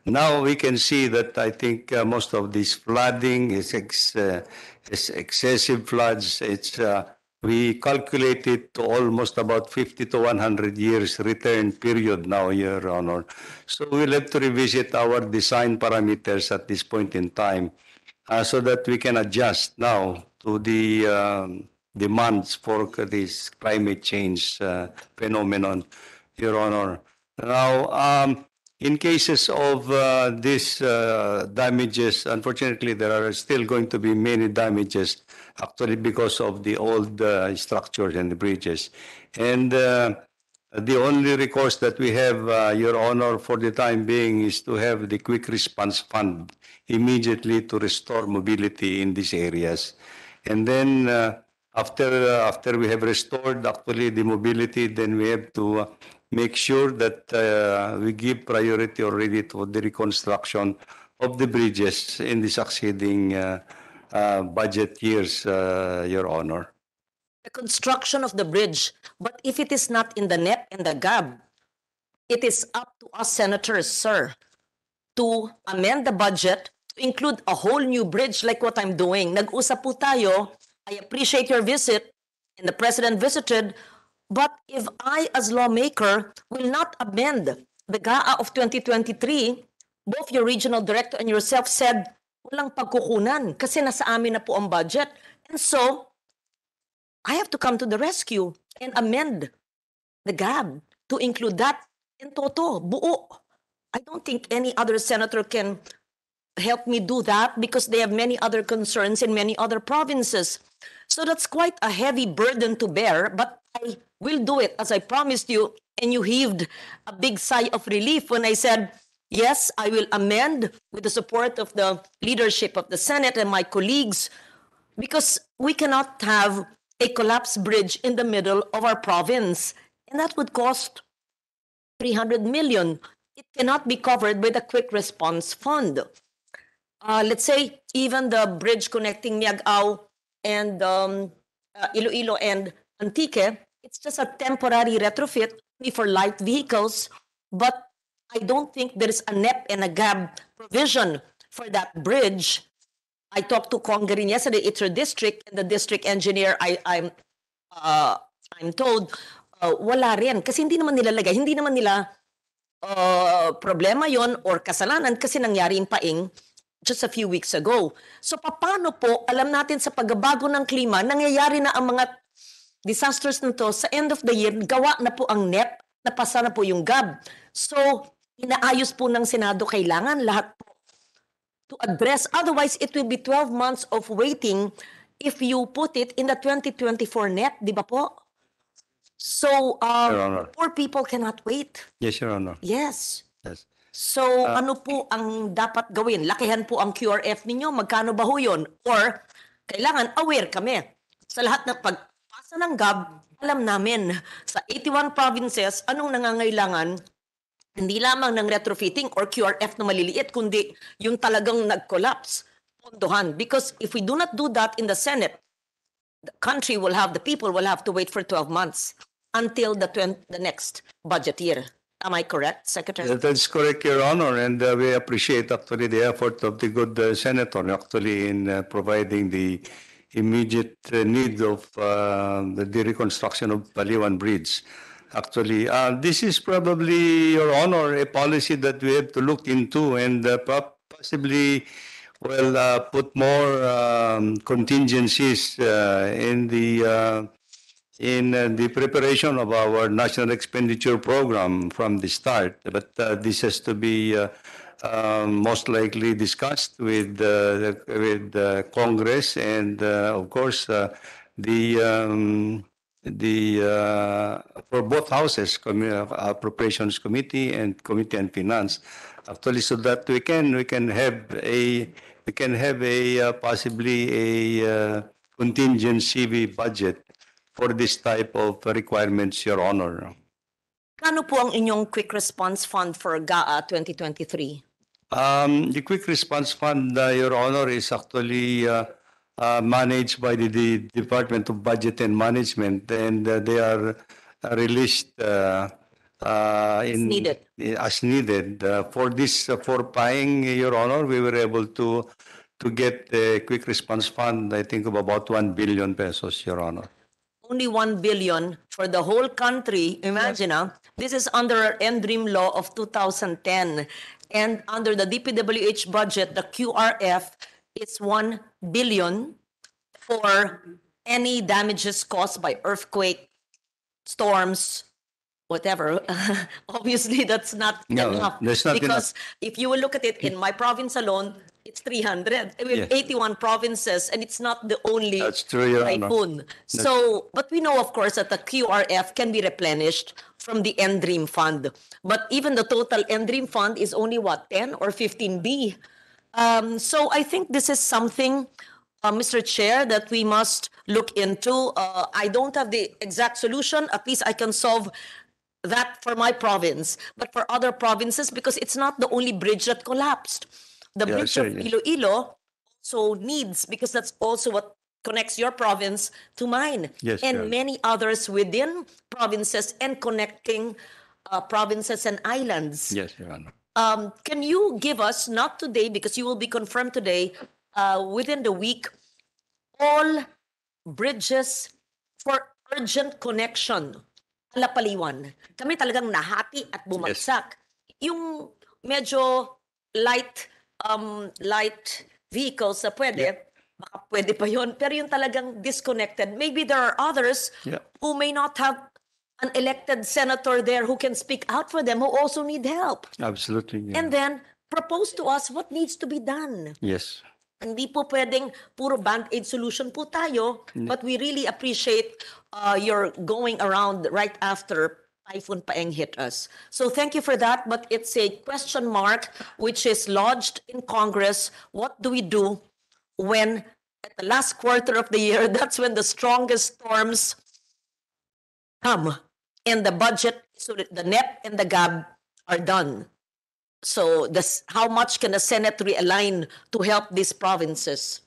Now we can see that I think uh, most of this flooding is, ex, uh, is excessive floods. It's uh, we calculate it to almost about 50 to 100 years return period now, Your Honor. So we'll have to revisit our design parameters at this point in time uh, so that we can adjust now to the um, demands for this climate change uh, phenomenon, Your Honor. Now, um, in cases of uh, these uh, damages, unfortunately, there are still going to be many damages, actually because of the old uh, structures and the bridges. And uh, the only recourse that we have, uh, Your Honor, for the time being is to have the quick response fund immediately to restore mobility in these areas. And then uh, after, uh, after we have restored actually the mobility, then we have to uh, make sure that uh, we give priority already to the reconstruction of the bridges in the succeeding uh, budget years, Your Honor. The construction of the bridge. But if it is not in the NEP and the GAB, it is up to us senators, sir, to amend the budget to include a whole new bridge like what I'm doing. Nag-usap po tayo. I appreciate your visit and the president visited. But if I, as lawmaker, will not amend the GAA of 2023, both your regional director and yourself said, walang pagkukunan kasi nasa amin na po ang budget. And so, I have to come to the rescue and amend the GAB to include that in toto, buo. I don't think any other senator can help me do that because they have many other concerns in many other provinces. So that's quite a heavy burden to bear, but I will do it as I promised you. And you heaved a big sigh of relief when I said, yes, I will amend with the support of the leadership of the Senate and my colleagues because we cannot have a collapsed bridge in the middle of our province. And that would cost 300 million. It cannot be covered by the quick response fund. Uh, let's say even the bridge connecting Miagao and um, uh, Iloilo and Antique, it's just a temporary retrofit for light vehicles. But I don't think there is a NEP and a GAB provision for that bridge. I talked to Congarin yesterday, it's her district, and the district engineer, I, I'm, uh, I'm told, uh, wala rin. Kasi hindi naman nila lagay, hindi naman nila uh, problema yon or kasalanan kasi nangyari yung paing just a few weeks ago. So paano po, alam natin sa pagbabago ng klima, nangyayari na ang mga disasters na to sa end of the year, gawa na po ang NEP, napasa na po yung GAB. So, inaayos po ng Senado, kailangan lahat po to address. Otherwise, it will be 12 months of waiting if you put it in the 2024 net, di ba po? So, uh, Your Honor. poor people cannot wait. Yes, Your Honor. Yes. Yes. So, Ah. ano po ang dapat gawin? Lakihan po ang QRF ninyo? Magkano ba ho yun? Or, kailangan aware kami. Sa lahat ng pagpasa ng GAB, alam namin sa 81 provinces, anong nangangailangan hindi lamang ng retrofitting or QRF na maliliit, kundi yung talagang nag-collapse, pondohan. Because if we do not do that in the Senate, the country will have, the people will have to wait for 12 months until the, 20, the next budget year. Am I correct, Secretary? That- That's correct, Your Honor, and uh, we appreciate actually the effort of the good uh, senator actually in uh, providing the immediate uh, need of uh, the the reconstruction of Paliwan Bridge. Actually, uh, this is probably, Your Honor, a policy that we have to look into and uh, possibly, well, uh, put more um, contingencies uh, in the uh, in uh, the preparation of our national expenditure program from the start. But uh, this has to be uh, um, most likely discussed with with Congress and of course the um, the uh, for both houses, Commi- uh, Appropriations Committee and Committee on Finance, actually, so that we can we can have a we can have a uh, possibly a uh, contingency budget for this type of requirements, Your Honor. Kano po ang inyong quick response fund for GAA 2023? Um, the Quick Response Fund, uh, Your Honor, is actually uh, uh, managed by the, the Department of Budget and Management, and uh, they are uh, released uh, uh, in needed. as needed. Uh, for this uh, for paying, Your Honor, we were able to to get a quick response fund. I think of about one billion pesos, Your Honor. only 1 billion for the whole country. Imagine, ah, this is under our NDREAM law of 2010. And under the DPWH budget, the QRF is 1 billion for any damages caused by earthquake, storms, whatever. Obviously, that's not No, enough. that's not Because if you will look at it, in my province alone, it's 300. We have Yes. 81 provinces, and it's not the only That's true, typhoon. That's- So, but we know, of course, that the QRF can be replenished from the NDREAM fund. But even the total NDREAM fund is only what, 10 or 15B? Um, so I think this is something, uh, Mr. Chair, that we must look into. Uh, I don't have the exact solution. At least I can solve that for my province, but for other provinces, because it's not the only bridge that collapsed. The Yeah, bridge of. Iloilo also needs, because that's also what connects your province to mine. Yes, And many others within provinces and connecting uh, provinces and islands. Yes, Your Honor. Um, can you give us, not today, because you will be confirmed today, uh, within the week, all bridges for urgent connection, Alapaliwan. Kami talagang nahati at bumagsak. Yung medyo light, um, light vehicles na pwede, baka pwede pa yun. Pero yung talagang disconnected, maybe there are others Yeah. who may not have an elected senator there who can speak out for them, who also need help. Absolutely. yeah. And then propose to us what needs to be done. Yes. Hindi po pwedeng puro band-aid solution po tayo, but we really appreciate uh, your going around right after Typhoon Paeng hit us. So thank you for that, but it's a question mark which is lodged in Congress. What do we do when at the last quarter of the year, that's when the strongest storms come and the budget, so the NEP and the GAB are done. So this, how much can the Senate realign to help these provinces?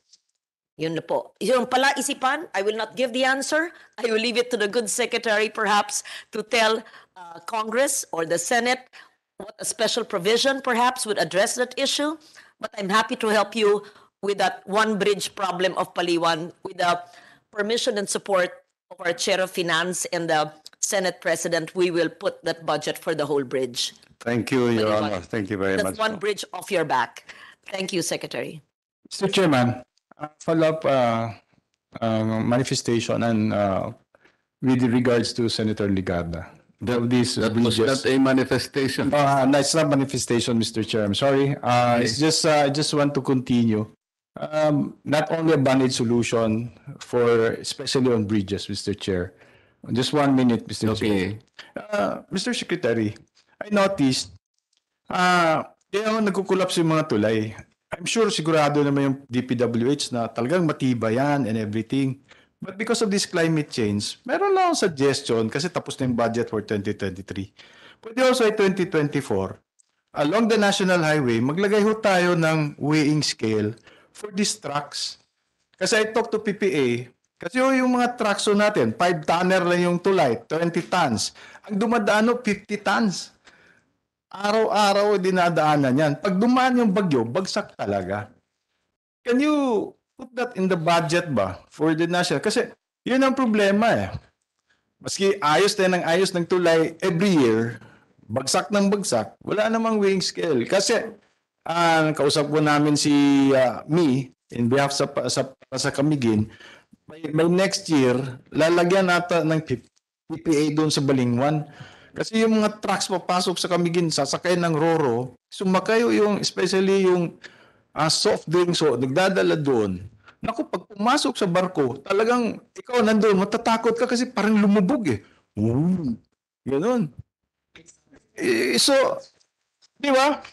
Yun na po. Yung pala isipan, I will not give the answer. I will leave it to the good secretary perhaps to tell uh, Congress or the Senate what a special provision perhaps would address that issue. But I'm happy to help you with that one bridge problem of Paliwan with the permission and support of our Chair of Finance and the Senate President. We will put that budget for the whole bridge. Thank you, Your Pwede ba? Honor. Thank you very That's much. one bridge off your back. Thank you, Secretary. Mr. Chairman, uh, follow up uh, uh, manifestation and uh, with regards to Senator Ligarda. That, these That was bridges- not a manifestation. Uh, no, it's not manifestation, Mr. Chair. I'm sorry. Uh, it's just, uh, I just want to continue. Um, not only a band-aid solution for, especially on bridges, Mr. Chair. Just one minute, Mr. Chair. Uh, Mr. Secretary, I noticed, uh, kaya nagkukulapse yung mga tulay. I'm sure sigurado naman yung DPWH na talagang matibay yan and everything. But because of this climate change, meron lang akong suggestion kasi tapos na yung budget for 2023. Pwede also ay 2024, along the national highway, maglagay ho tayo ng weighing scale for these trucks. Kasi I talked to PPA, kasi yung mga ho natin, 5 tonner lang yung tulay, 20 tons. Ang dumadaan ho, 50 tons. Araw-araw dinadaanan yan. Pag dumaan yung bagyo, bagsak talaga. Can you put that in the budget ba for the national? Kasi yun ang problema eh. Maski ayos tayo ng ayos ng tulay every year, bagsak ng bagsak, wala namang weighing scale. Kasi ah kausap ko namin si ah, me in behalf sa sa sa Kamigin, by, by next year lalagyan nata ng PPA doon sa Balingwan. Kasi yung mga trucks papasok sa Kamigin, sasakay ng Roro, sumakay yung especially yung ah, soft drinks so nagdadala doon. Naku, pag pumasok sa barko, talagang ikaw nandun, matatakot ka kasi parang lumubog eh. Ooh, ganun. Eh, so, di ba?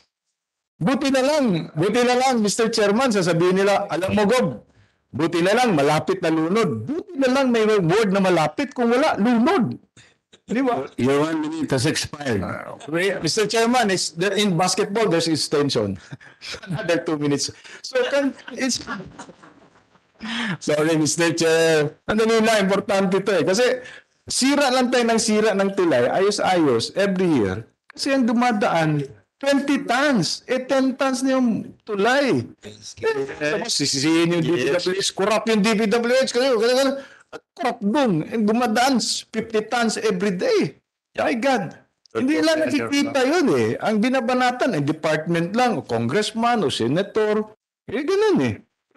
Buti na lang, buti na lang, Mr. Chairman, sasabihin nila, alam mo, Gob, buti na lang, malapit na lunod. Buti na lang may word na malapit, kung wala, lunod. Di ba? Your one minute has expired. Mr. Chairman, it's, there, in basketball, there's extension. Another two minutes. So, can, it's, Sorry, Mr. Chair. Ano nila, importante to eh. Kasi, sira lang tayo ng sira ng tulay, ayos-ayos, every year. Kasi ang dumadaan, 20 tons. Eh, 10 tons na yung tulay. Eh, tapos sisisihin yung DPWH, corrupt yung DPWH, kasi kasi kasi at corrupt dun. Eh, dumadaan 50 tons every day. My God. Hindi lang nakikita yun eh. Ang binabanatan, ang department lang, o congressman, o senator. Eh, ganun eh.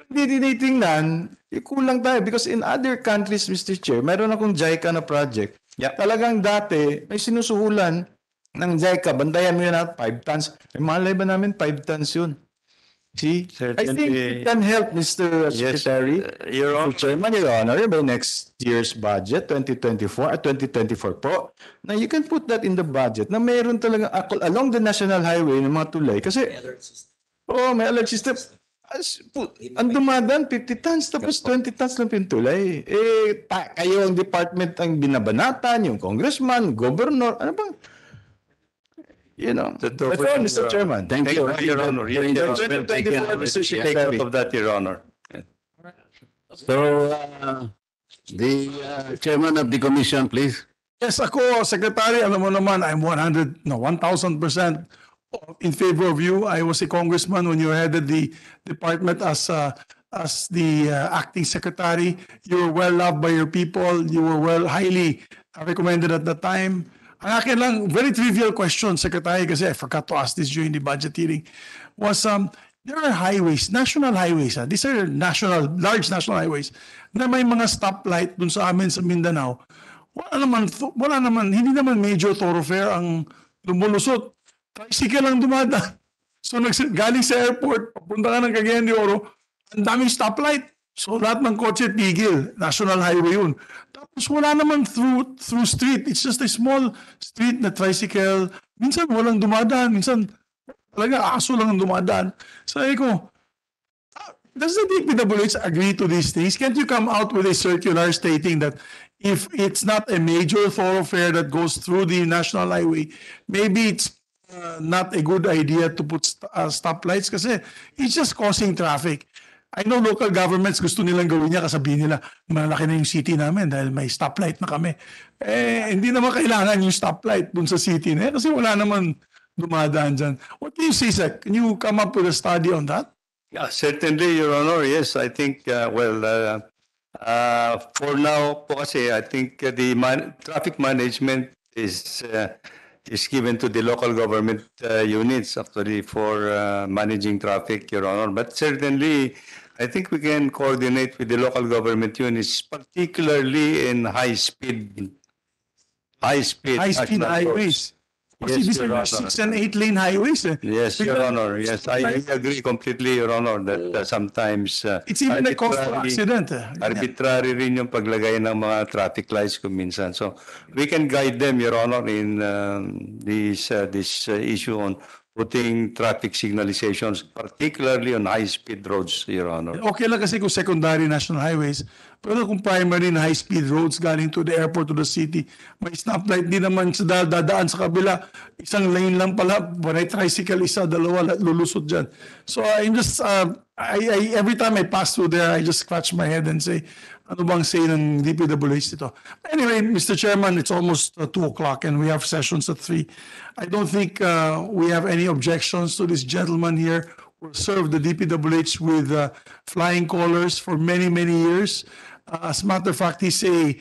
Hindi tinitingnan, eh, kulang tayo. Because in other countries, Mr. Chair, meron akong JICA na project. Talagang dati, may sinusuhulan ng JICA, bandayan mo yun at 5 tons. Eh, malay ba namin 5 tons yun? See? I think it can help, Mr. Secretary. Your Honor. Chairman, Your Honor, by next year's budget, 2024 at 2024 po, na you can put that in the budget na mayroon talaga along the national highway ng mga tulay. Kasi, oh, may alert system. As, pu- ang dumadaan, 50 tons, tapos 20 tons lang pintulay. Eh, ta- kayo ang department ang binabanatan, yung congressman, governor, ano bang? You know. That's all, Mr. Chairman. Thank you, Your Honor. Your Honor. Well 2024, taken. Mr. Take Secretary. note of that, Your Honor. So, uh, the uh, chairman of the commission, please. Yes, ako, Secretary, alam mo naman, I'm 100, no, 1,000% in favor of you. I was a congressman when you headed the department as, uh, as the uh, acting secretary. You were well loved by your people. You were well, highly recommended at the time. Ang akin lang, very trivial question, Secretary, kasi I forgot to ask this during the budget hearing, was um, there are highways, national highways, ah, these are national, large national highways, na may mga stoplight dun sa amin sa Mindanao. Wala naman, wala naman, hindi naman major thoroughfare ang lumulusot. Tricycle lang dumada. So nags- galing sa airport, papunta ka ng Cagayan de Oro, ang daming stoplight. So lahat ng kotse tigil, national highway yun. Tapos wala naman through through street. It's just a small street na tricycle. Minsan walang dumadaan, minsan talaga aso lang ang dumadaan. Sabi ko, ah, does the DPWH agree to these things? Can't you come out with a circular stating that if it's not a major thoroughfare that goes through the national highway, maybe it's uh, not a good idea to put st- uh, stoplights kasi it's just causing traffic. I know local governments gusto nilang gawin niya kasabihin nila malaki na yung city namin dahil may stoplight na kami. Eh, hindi naman kailangan yung stoplight dun sa city na yan kasi wala naman dumadaan dyan. What do you see, Sec? Can you come up with a study on that? Yeah, certainly, Your Honor. Yes, I think, uh, well, uh, uh, for now po kasi, I think uh, the man- traffic management is uh, is given to the local government uh, units actually for uh, managing traffic, Your Honor. But certainly, I think we can coordinate with the local government units, particularly in high-speed, high-speed. High-speed national highways. Kasi Yes, these Your are Honor. six and eight lane highways. Eh. Yes, Your Honor. Yes, I I agree completely, Your Honor, that uh, sometimes uh, It's even a cause for arbitrary- accident. eh. Arbitrary rin yung paglagay ng mga traffic lights kung minsan. So we can guide them, Your Honor, in um, this uh, this uh, issue on putting traffic signalizations, particularly on high-speed roads, Your Honor. Okay lang kasi kung secondary national highways, pero kung primary na high-speed roads galing to the airport to the city, may stoplight din naman sa da- dadaan sa kabila. Isang lane lang pala, I tricycle, isa, dalawa, la- lulusot dyan. So I'm just, uh, I, I, every time I pass through there, I just scratch my head and say, ano bang say ng DPWH dito? Anyway, Mr. Chairman, it's almost uh, 2 o'clock and we have sessions at 3. I don't think uh, we have any objections to this gentleman here who served the DPWH with uh, flying colors for many, many years. Uh, as a matter of fact, he's a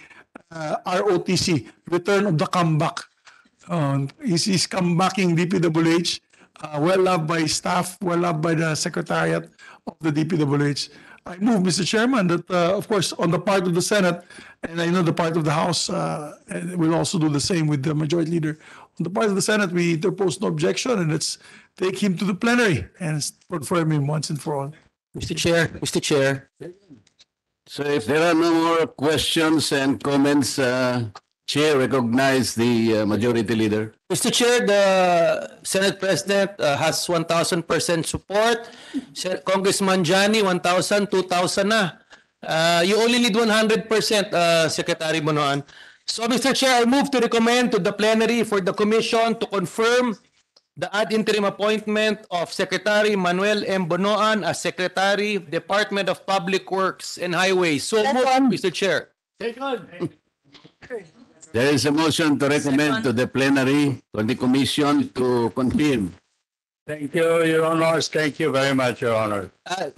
uh, ROTC, Return of the Comeback. Um, he's, he's comebacking DPWH, uh, well loved by staff, well loved by the Secretariat of the DPWH. I move, Mr. Chairman, that, uh, of course, on the part of the Senate, and I know the part of the House, uh, and we'll also do the same with the Majority Leader. On the part of the Senate, we interpose no objection, and let's take him to the plenary and confirm him once and for all. Mr. Chair, Mr. Chair. So if there are no more questions and comments, uh, Chair recognize the uh, majority leader. Mr. Chair, the Senate President uh, has 1,000% support. Se- Congressman Johnny, 1,000, 2,000 na. Uh, you only need 100%, uh, Secretary Bonoan. So, Mr. Chair, I move to recommend to the plenary for the commission to confirm the ad interim appointment of Secretary Manuel M. Bonoan as Secretary, Department of Public Works and Highways. So moved, Mr. Chair. There is a motion to recommend to the plenary for the commission to confirm. Thank you, Your Honors. Thank you very much, Your Honor. Ah,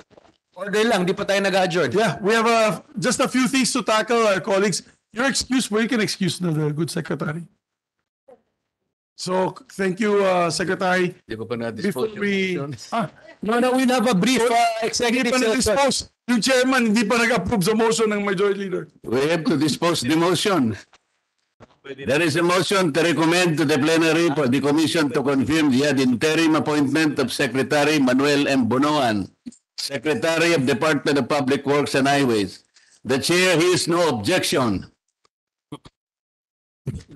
order lang, di pa tayo nag-adjourn. Yeah, we have uh, just a few things to tackle, our colleagues. Your excuse, we can excuse na the good secretary. So, thank you, uh, Secretary. Di ko pa Before na-dispose. we, ah, No, no, we have a brief uh, hindi executive pa session. na-dispose. Yung chairman, hindi pa nag-approve sa motion ng majority leader. We have to dispose the motion. There is a motion to recommend to the plenary for the commission to confirm the ad interim appointment of Secretary Manuel M. Bonoan, Secretary of Department of Public Works and Highways. The chair hears no objection.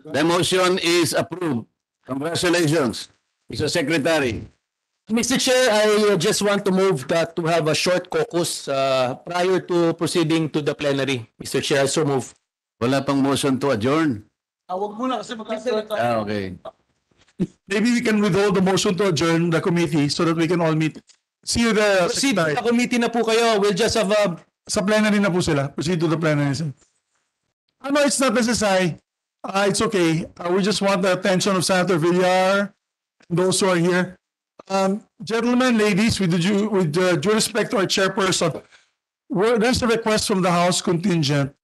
The motion is approved. Congratulations, Mr. Secretary. Mr. Chair, I uh, just want to move that to have a short caucus uh, prior to proceeding to the plenary. Mr. Chair, I so move. Wala pang motion to adjourn. Awag muna kasi magkakaroon Ah, okay. Maybe we can withhold the motion to adjourn the committee so that we can all meet. See you there, Proceed Secretary. sa committee na po kayo. We'll just have a Sa plenary na po sila. Proceed to the plenary. sir. Ano, it's not necessary. Uh, it's okay. Uh, we just want the attention of Senator Villar, those who are here. Um, gentlemen, ladies, with due, with uh, due respect to our chairperson, there's a request from the House contingent.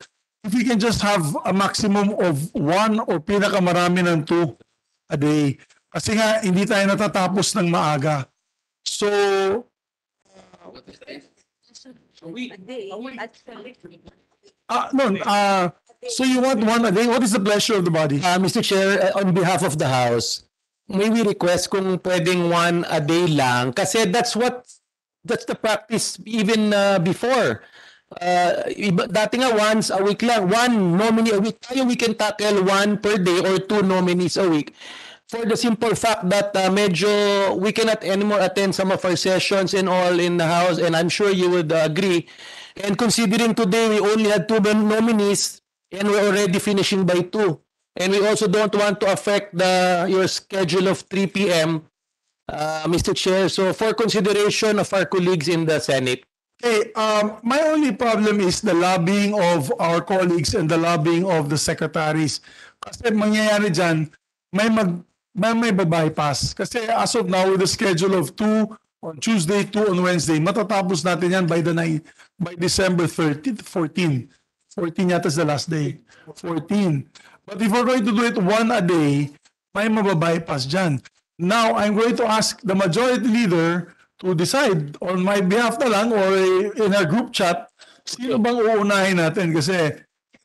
If we can just have a maximum of one or pinakamarami ng two a day. Kasi nga, hindi tayo natatapos ng maaga. So, uh, no, uh, so you want one a day? What is the pleasure of the body? Uh, Mr. Chair, uh, on behalf of the House, may we request kung pwedeng one a day lang kasi that's what that's the practice even uh, before. Uh, iba, dati nga once a week lang, one nominee a week. Tayo we can tackle one per day or two nominees a week. For the simple fact that uh, medyo we cannot anymore attend some of our sessions and all in the House and I'm sure you would uh, agree. And considering today we only had two nominees and we're already finishing by two. And we also don't want to affect the your schedule of 3 p.m. Uh, Mr. Chair, so for consideration of our colleagues in the Senate, Okay, um, my only problem is the lobbying of our colleagues and the lobbying of the secretaries. Kasi mangyayari dyan, may mag may, may bypass. Kasi as of now, with the schedule of two on Tuesday, two on Wednesday, matatapos natin yan by the night, by December 13th, 14. 14 yata is the last day. 14. But if we're going to do it one a day, may mababypass dyan. Now, I'm going to ask the majority leader to decide on my behalf na lang or in a group chat, sino bang uunahin natin? Kasi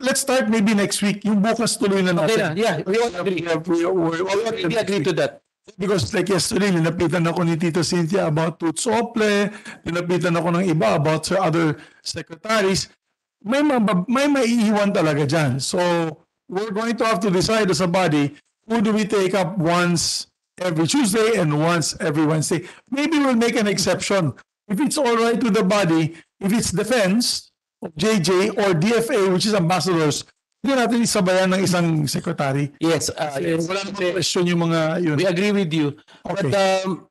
let's start maybe next week. Yung bukas tuloy na okay natin. na, yeah, we all agree. We, we, we, We agree to that. Because like yesterday, nilapitan ako ni Tita Cynthia about Toots Ople, nilapitan ako ng iba about sa other secretaries. May, mabab- may maiiwan talaga dyan. So, we're going to have to decide as a body, who do we take up once every Tuesday and once every Wednesday. Maybe we'll make an exception. If it's all right with the body, if it's defense of JJ or DFA, which is ambassadors, hindi natin isabayan ng isang secretary. Yes, uh, yes. wala namang question yung mga yun. We agree with you. Okay. But um,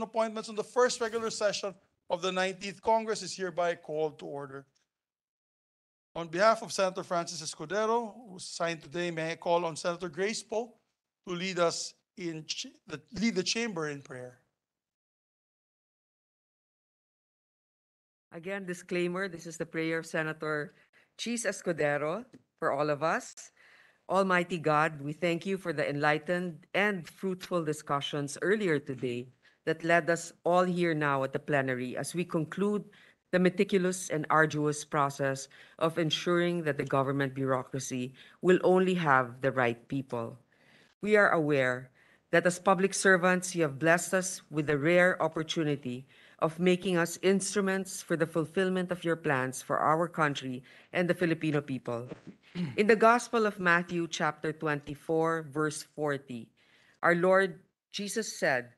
appointments on the first regular session of the 19th Congress is hereby called to order. On behalf of Senator Francis Escudero, who's signed today, may I call on Senator Grace Poe to lead us in, the- lead the chamber in prayer. Again, disclaimer, this is the prayer of Senator Cheese Escudero for all of us. Almighty God, we thank you for the enlightened and fruitful discussions earlier today that led us all here now at the plenary as we conclude the meticulous and arduous process of ensuring that the government bureaucracy will only have the right people. We are aware that as public servants, you have blessed us with the rare opportunity of making us instruments for the fulfillment of your plans for our country and the Filipino people. In the Gospel of Matthew, chapter 24, verse 40, our Lord Jesus said,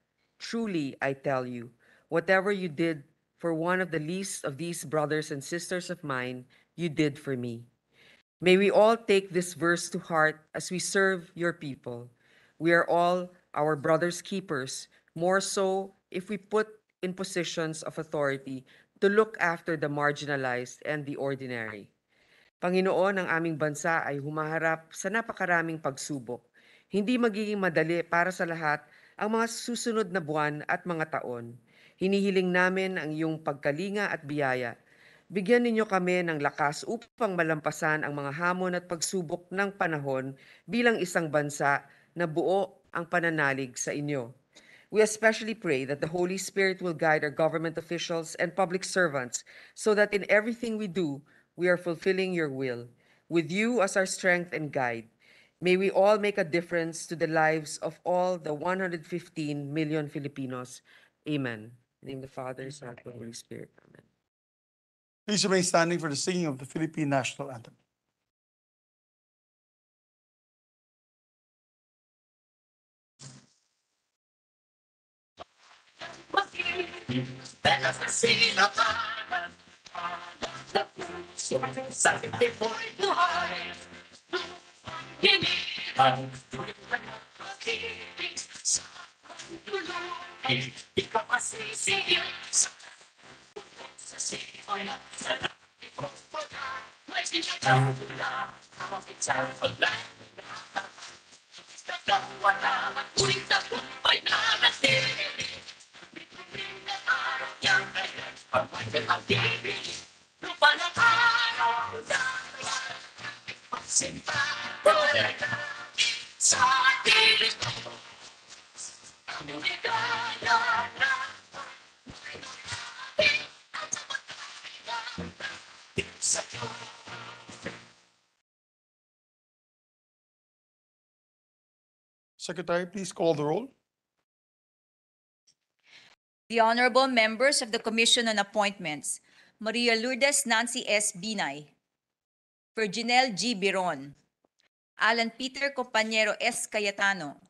Truly I tell you, whatever you did for one of the least of these brothers and sisters of mine, you did for me. May we all take this verse to heart as we serve your people. We are all our brother's keepers, more so if we put in positions of authority to look after the marginalized and the ordinary. Panginoon, ang aming bansa ay humaharap sa napakaraming pagsubok. Hindi magiging madali para sa lahat ang mga susunod na buwan at mga taon. Hinihiling namin ang iyong pagkalinga at biyaya. Bigyan ninyo kami ng lakas upang malampasan ang mga hamon at pagsubok ng panahon bilang isang bansa na buo ang pananalig sa inyo. We especially pray that the Holy Spirit will guide our government officials and public servants so that in everything we do, we are fulfilling your will. With you as our strength and guide, may we all make a difference to the lives of all the 115 million Filipinos. Amen. In the name of the Father, Son, and the Holy Spirit. Amen. Please remain standing for the singing of the Philippine National Anthem. 天边海角，都离不开土地。山高路远，一颗颗星星亮。祖国的山河呀，灿烂的风光呀，我心上长不大。大漠的沙，无奈呀，大江的浪，我打不破呀。古老的东方，神秘的大地，民族的儿女，中华的儿女，都把那爱融在。Secretary, please call the roll. The honorable members of the Commission on Appointments, Maria Lourdes Nancy S. Binay, Virginel G. Biron, Alan Peter Compañero S. Cayetano,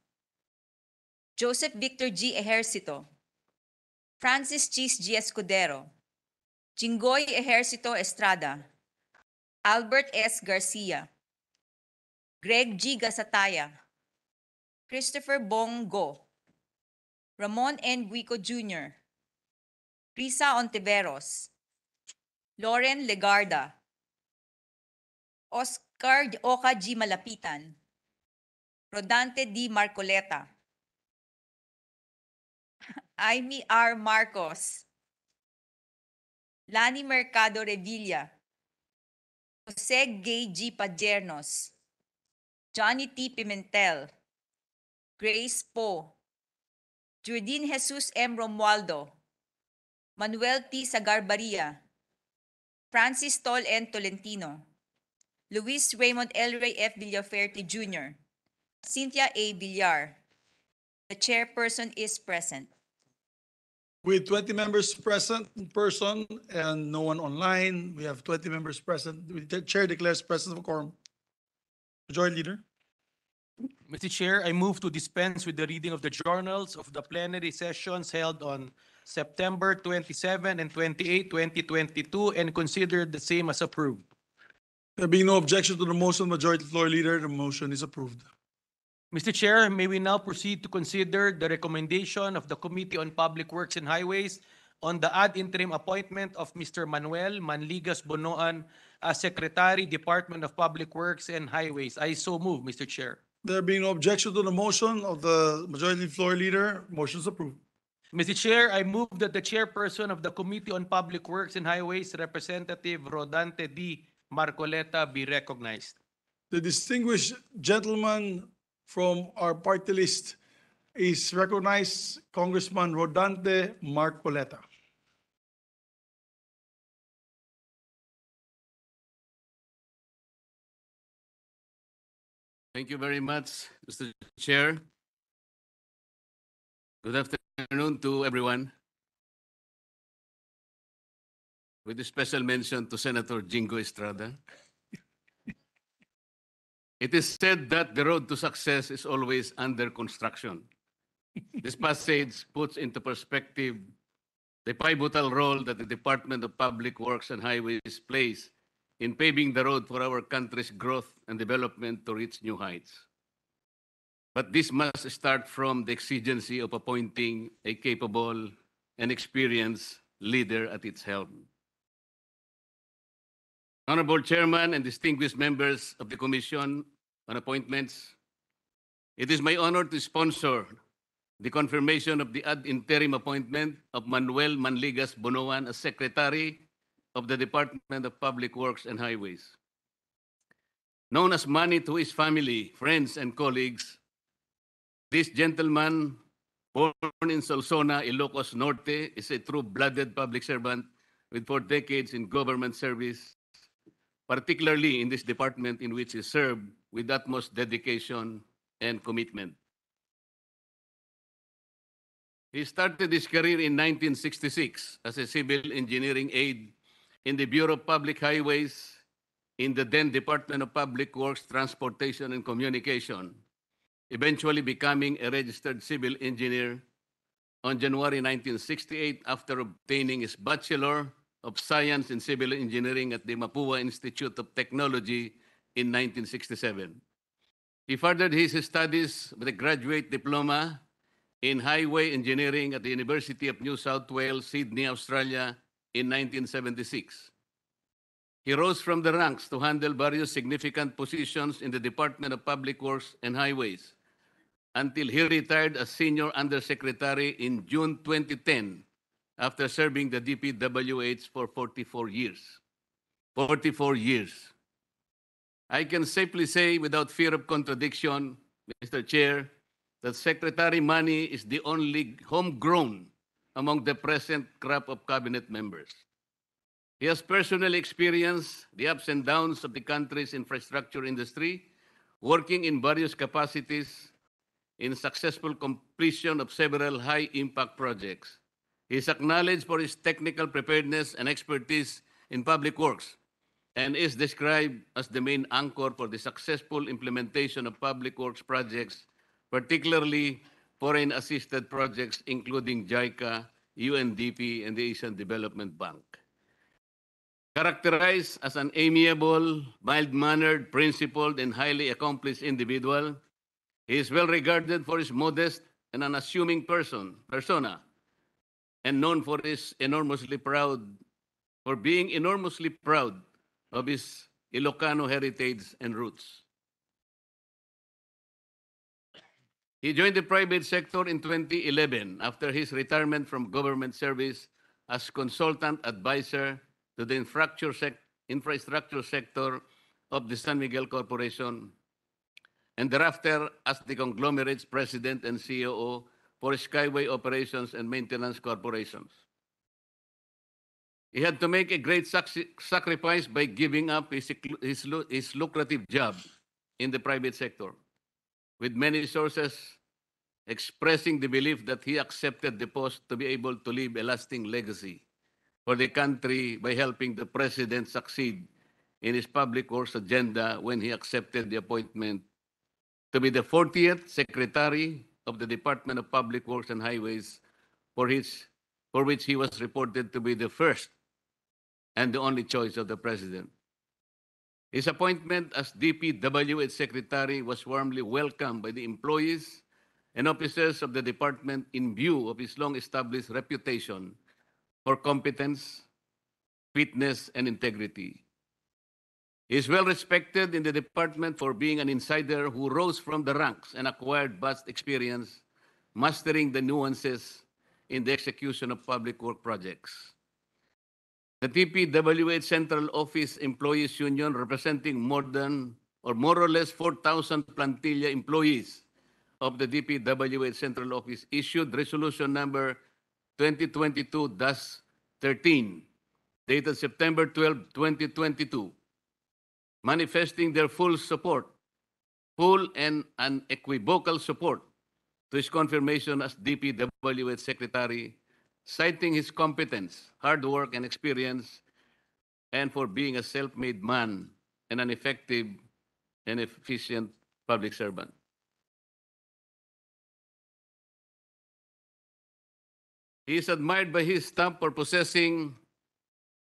Joseph Victor G. Ejercito, Francis Chis G. Escudero, Jinggoy Ejercito Estrada, Albert S. Garcia, Greg G. Gasataya, Christopher Bong Go, Ramon N. Guico Jr., Risa Ontiveros, Lauren Legarda, Oscar Oka G. Malapitan, Rodante D. Marcoleta, Amy R. Marcos, Lani Mercado Revilla, Jose Gay G. Pajernos, Johnny T. Pimentel, Grace Poe, Jordine Jesus M. Romualdo, Manuel T. Sagarbaria, Francis Tol N. Tolentino, Luis Raymond L. Ray F. Villaferte Jr., Cynthia A. Villar. The chairperson is present. With 20 members present in person and no one online, we have 20 members present. The chair declares presence of a quorum. Majority Leader. Mr. Chair, I move to dispense with the reading of the journals of the plenary sessions held on September 27 and 28, 2022, and consider the same as approved. There being no objection to the motion, of Majority Floor Leader, the motion is approved. Mr. Chair, may we now proceed to consider the recommendation of the Committee on Public Works and Highways on the ad interim appointment of Mr. Manuel Manligas Bonoan as Secretary, Department of Public Works and Highways. I so move, Mr. Chair. There being no objection to the motion of the majority floor leader, motion is approved. Mr. Chair, I move that the chairperson of the Committee on Public Works and Highways, Representative Rodante D. Marcoleta, be recognized. The distinguished gentleman from our party list is recognized Congressman Rodante Marcoleta. Thank you very much, Mr. Chair. Good afternoon to everyone. With a special mention to Senator Jingo Estrada. It is said that the road to success is always under construction. This passage puts into perspective the pivotal role that the Department of Public Works and Highways plays in paving the road for our country's growth and development to reach new heights. But this must start from the exigency of appointing a capable and experienced leader at its helm. Honorable Chairman and distinguished members of the Commission on Appointments, it is my honor to sponsor the confirmation of the ad interim appointment of Manuel Manligas Bonoan as Secretary of the Department of Public Works and Highways. Known as Manny to his family, friends, and colleagues, this gentleman, born in Solsona, Ilocos Norte, is a true-blooded public servant with four decades in government service, particularly in this department in which he served with utmost dedication and commitment. He started his career in 1966 as a civil engineering aide in the Bureau of Public Highways in the then Department of Public Works, Transportation and Communication, eventually becoming a registered civil engineer on January 1968 after obtaining his Bachelor of Science in Civil Engineering at the Mapua Institute of Technology in 1967. He furthered his studies with a graduate diploma in highway engineering at the University of New South Wales, Sydney, Australia in 1976. He rose from the ranks to handle various significant positions in the Department of Public Works and Highways until he retired as Senior Undersecretary in June 2010 after serving the DPWH for 44 years. 44 years. I can safely say without fear of contradiction, Mr. Chair, that Secretary Manny is the only homegrown among the present crop of cabinet members. He has personally experienced the ups and downs of the country's infrastructure industry, working in various capacities in successful completion of several high-impact projects. He is acknowledged for his technical preparedness and expertise in public works and is described as the main anchor for the successful implementation of public works projects, particularly foreign-assisted projects including JICA, UNDP, and the Asian Development Bank. Characterized as an amiable, mild-mannered, principled, and highly accomplished individual, he is well regarded for his modest and unassuming person, persona, and known for his enormously proud, for being enormously proud of his Ilocano heritage and roots. He joined the private sector in 2011 after his retirement from government service as consultant advisor to the infrastructure, sec- infrastructure sector of the San Miguel Corporation and thereafter as the conglomerate's president and COO for Skyway Operations and Maintenance Corporations. He had to make a great sac- sacrifice by giving up his, his, his lucrative job in the private sector, with many sources expressing the belief that he accepted the post to be able to leave a lasting legacy for the country by helping the president succeed in his public works agenda when he accepted the appointment to be the 40th Secretary of the Department of Public Works and Highways, for, his, for which he was reported to be the first and the only choice of the President. His appointment as DPWH Secretary was warmly welcomed by the employees and officers of the department in view of his long-established reputation for competence, fitness, and integrity. He is well respected in the department for being an insider who rose from the ranks and acquired vast experience mastering the nuances in the execution of public work projects. The TPWH Central Office Employees Union, representing more than or more or less 4,000 plantilla employees of the DPWH Central Office, issued resolution number 2022-13, dated September 12, 2022, manifesting their full support, full and unequivocal support to his confirmation as DPWH Secretary, citing his competence, hard work, and experience, and for being a self-made man and an effective and efficient public servant. He is admired by his staff for possessing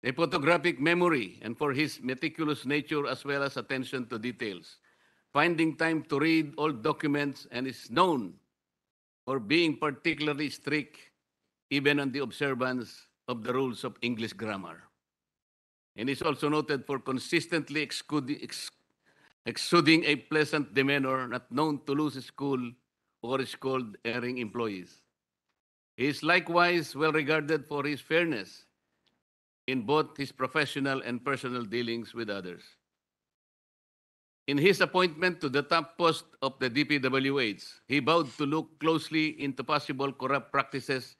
a photographic memory and for his meticulous nature as well as attention to details, finding time to read all documents and is known for being particularly strict even on the observance of the rules of English grammar. And is also noted for consistently excluding, ex- exuding a pleasant demeanor not known to lose his cool or is called erring employees. He is likewise well regarded for his fairness in both his professional and personal dealings with others. In his appointment to the top post of the DPWH, he vowed to look closely into possible corrupt practices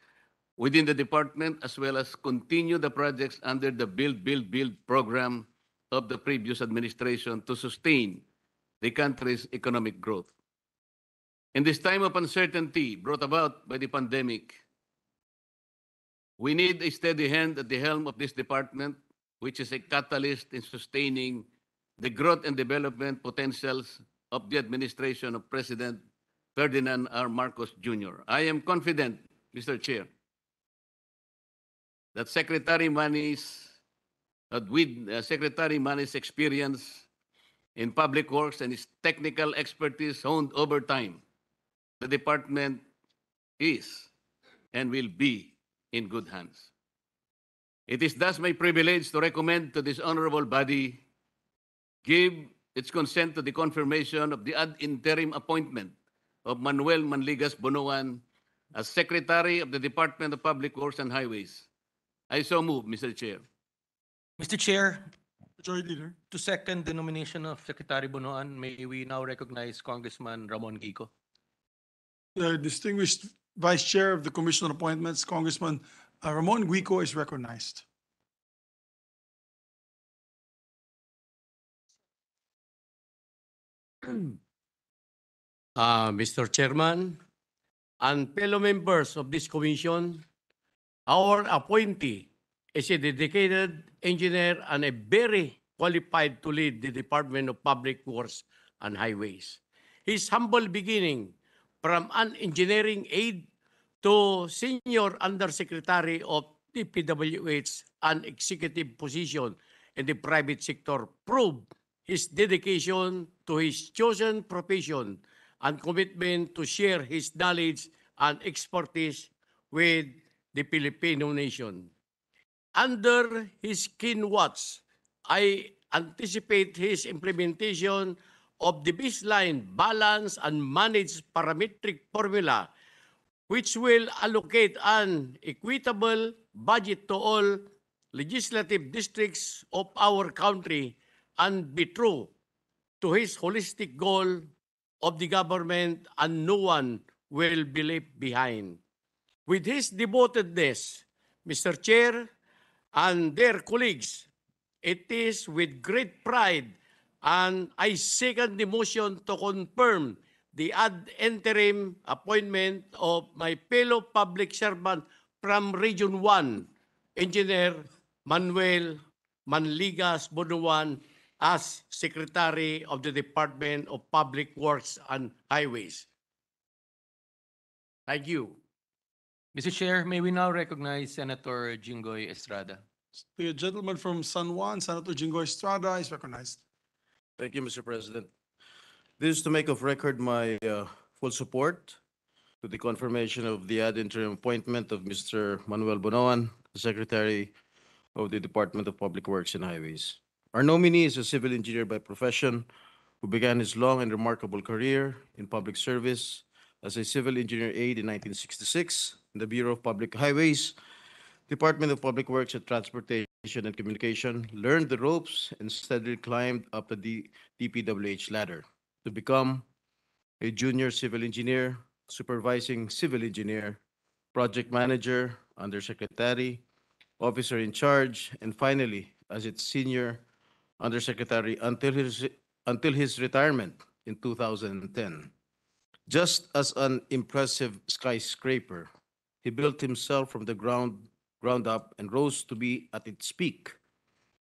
within the department as well as continue the projects under the Build, Build, Build program of the previous administration to sustain the country's economic growth. In this time of uncertainty brought about by the pandemic, we need a steady hand at the helm of this department, which is a catalyst in sustaining the growth and development potentials of the administration of President Ferdinand R. Marcos Jr. I am confident, Mr. Chair, that Secretary Mani's, that with uh, Secretary Mani's experience in public works and his technical expertise honed over time, the department is and will be in good hands. It is thus my privilege to recommend to this honorable body give its consent to the confirmation of the ad interim appointment of Manuel Manligas Bonoan as Secretary of the Department of Public Works and Highways. I so move, Mr. Chair. Mr. Chair, Majority Leader. to second the nomination of Secretary Bonoan, may we now recognize Congressman Ramon Gico. The distinguished Vice Chair of the Commission on Appointments, Congressman uh, Ramon Guico is recognized. uh, Mr. Chairman, and fellow members of this commission, our appointee is a dedicated engineer and a very qualified to lead the Department of Public Works and Highways. His humble beginning from an engineering aide to senior undersecretary of DPWH and executive position in the private sector proved his dedication to his chosen profession and commitment to share his knowledge and expertise with the Filipino nation. Under his keen watch, I anticipate his implementation of the baseline balance and managed parametric formula which will allocate an equitable budget to all legislative districts of our country and be true to his holistic goal of the government and no one will be left behind. With his devotedness, Mr. Chair and their colleagues, it is with great pride and I second the motion to confirm the ad interim appointment of my fellow public servant from Region 1, Engineer Manuel Manligas Bonuan as Secretary of the Department of Public Works and Highways. Thank you. Mr. Chair, may we now recognize Senator Jingoy Estrada. The gentleman from San Juan, Senator Jingo Estrada is recognized. Thank you, Mr. President. This is to make of record my uh, full support to the confirmation of the ad interim appointment of Mr. Manuel Bonoan, Secretary of the Department of Public Works and Highways. Our nominee is a civil engineer by profession who began his long and remarkable career in public service as a civil engineer aide in 1966 in the Bureau of Public Highways, Department of Public Works and Transportation and Communication, learned the ropes and steadily climbed up the DPWH ladder to become a junior civil engineer, supervising civil engineer, project manager, undersecretary, officer in charge, and finally, as its senior undersecretary until his, until his retirement in 2010. Just as an impressive skyscraper, he built himself from the ground, ground up and rose to be at its peak,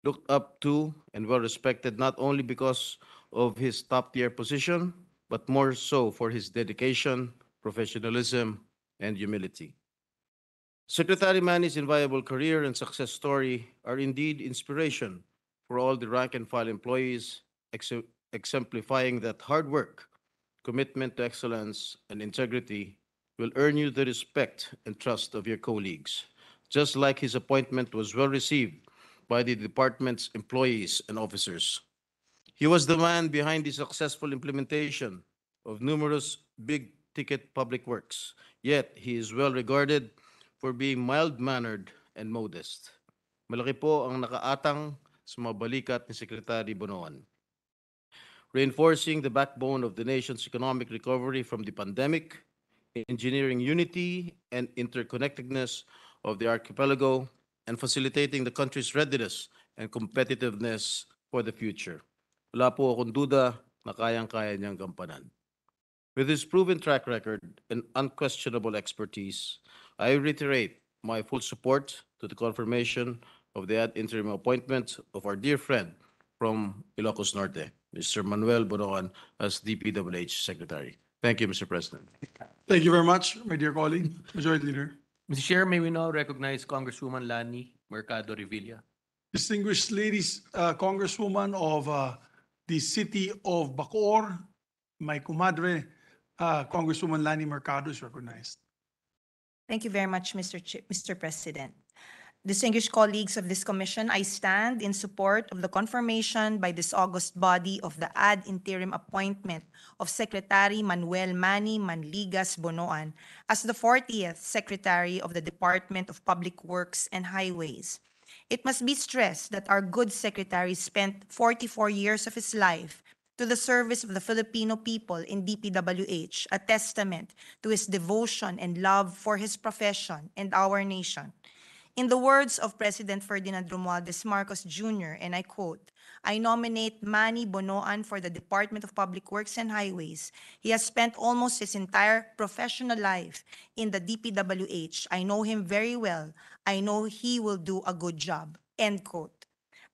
looked up to and well respected not only because of his top tier position, but more so for his dedication, professionalism, and humility. Secretary Manny's inviolable career and success story are indeed inspiration for all the rank and file employees, ex- exemplifying that hard work, commitment to excellence, and integrity will earn you the respect and trust of your colleagues, just like his appointment was well received by the department's employees and officers. He was the man behind the successful implementation of numerous big-ticket public works, yet he is well regarded for being mild-mannered and modest. Malaki po ang nakaatang sa mga balikat ni Secretary Bonoan. Reinforcing the backbone of the nation's economic recovery from the pandemic, engineering unity and interconnectedness of the archipelago, and facilitating the country's readiness and competitiveness for the future. Wala po akong duda na kayang-kaya niyang gampanan. With his proven track record and unquestionable expertise, I reiterate my full support to the confirmation of the ad interim appointment of our dear friend from Ilocos Norte, Mr. Manuel Bonoan as DPWH Secretary. Thank you, Mr. President. Thank you very much, my dear colleague, Majority Leader. Mr. Chair, may we now recognize Congresswoman Lani Mercado Revilla. Distinguished ladies, uh, Congresswoman of uh, the city of Bacoor, my comadre, uh, Congresswoman Lani Mercado is recognized. Thank you very much, Mr. Ch- Mr. President. Distinguished colleagues of this commission, I stand in support of the confirmation by this August body of the ad interim appointment of Secretary Manuel Manny Manligas Bonoan as the 40th Secretary of the Department of Public Works and Highways. It must be stressed that our good secretary spent 44 years of his life to the service of the Filipino people in DPWH, a testament to his devotion and love for his profession and our nation. In the words of President Ferdinand Romualdez Marcos Jr., and I quote, I nominate Manny Bonoan for the Department of Public Works and Highways. He has spent almost his entire professional life in the DPWH. I know him very well. I know he will do a good job. End quote.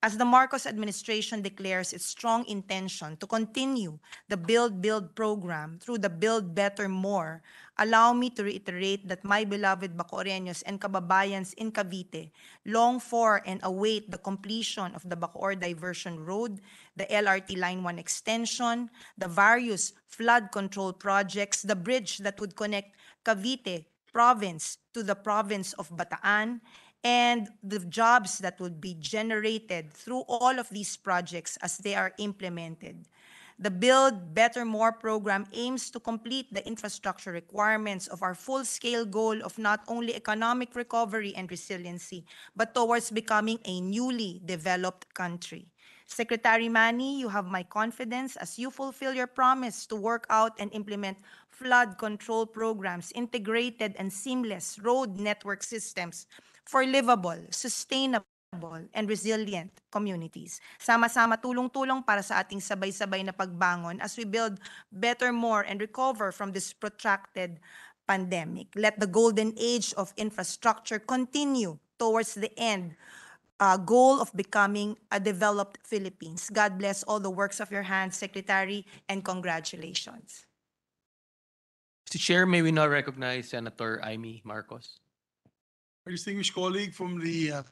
As the Marcos administration declares its strong intention to continue the Build Build program through the Build Better More, allow me to reiterate that my beloved Bacoreños and kababayans in Cavite long for and await the completion of the Bacoor Diversion Road, the LRT Line 1 extension, the various flood control projects, the bridge that would connect Cavite province to the province of Bataan, and the jobs that would be generated through all of these projects as they are implemented. The Build Better More program aims to complete the infrastructure requirements of our full-scale goal of not only economic recovery and resiliency, but towards becoming a newly developed country. Secretary Manny, you have my confidence as you fulfill your promise to work out and implement flood control programs, integrated and seamless road network systems for livable, sustainable, and resilient communities. Sama-sama tulong-tulong para sa ating sabay-sabay na pagbangon as we build better, more, and recover from this protracted pandemic. Let the golden age of infrastructure continue towards the end uh, goal of becoming a developed Philippines. God bless all the works of your hands, Secretary, and congratulations. Mr. Chair, may we now recognize Senator Amy Marcos. Our distinguished colleague from the uh,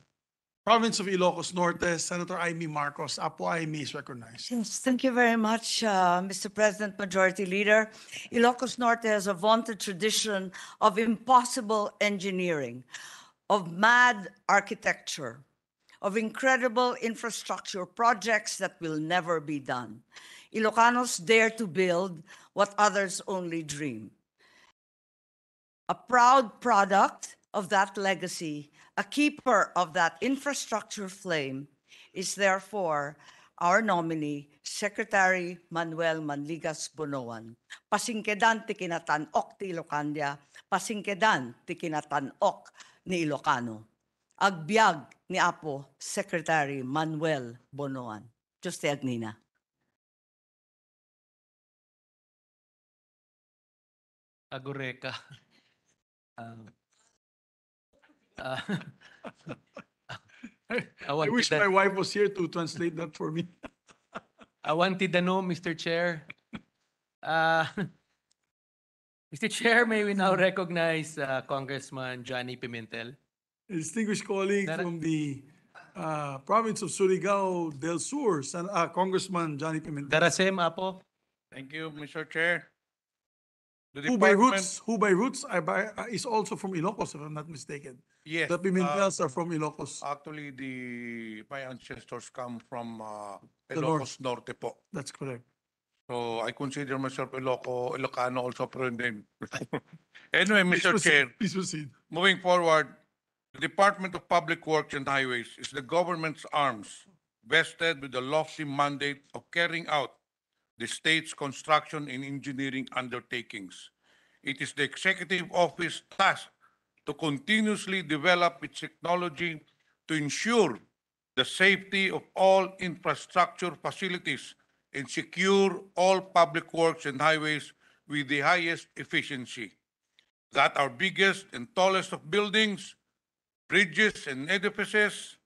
Province of Ilocos Norte, Senator Amy Marcos. Apo Amy is recognized. Yes, thank you very much, uh, Mr. President, Majority Leader. Ilocos Norte has a vaunted tradition of impossible engineering, of mad architecture, of incredible infrastructure projects that will never be done. Ilocanos dare to build what others only dream. A proud product of that legacy, a keeper of that infrastructure flame, is therefore our nominee, Secretary Manuel Manligas Bonoan. Pasingkedan ti kinatan-ok ti Ilocania, pasingkedan ti kinatan-ok ni Ilocano. Agbyag ni Apo Secretary Manuel Bonoan. Diyos ti Agnina. Agoreka. Um, uh, I wanted wish that- my wife was here to translate that for me. I wanted to know, Mr. Chair. Uh, Mr. Chair, may we now recognize uh, Congressman Johnny Pimentel? Distinguished colleague That- from the uh, province of Surigao del Sur, Sen- uh, Congressman Johnny Pimentel. Darasem, Apo. Thank you, Mr. Chair. The Who by roots, who by roots are by, uh, is also from Ilocos, if I'm not mistaken. Yes. The Pimentels uh, are from Ilocos. Actually, the, my ancestors come from uh, Ilocos Norte po. That's correct. So I consider myself Iloco, Ilocano also per name. Anyway, Please Mr. proceed. Chair, Please proceed. moving forward, the Department of Public Works and Highways is the government's arms vested with the lofty mandate of carrying out the state's construction and engineering undertakings. It is the executive office task to continuously develop its technology to ensure the safety of all infrastructure facilities and secure all public works and highways with the highest efficiency. That our biggest and tallest of buildings, bridges, and edifices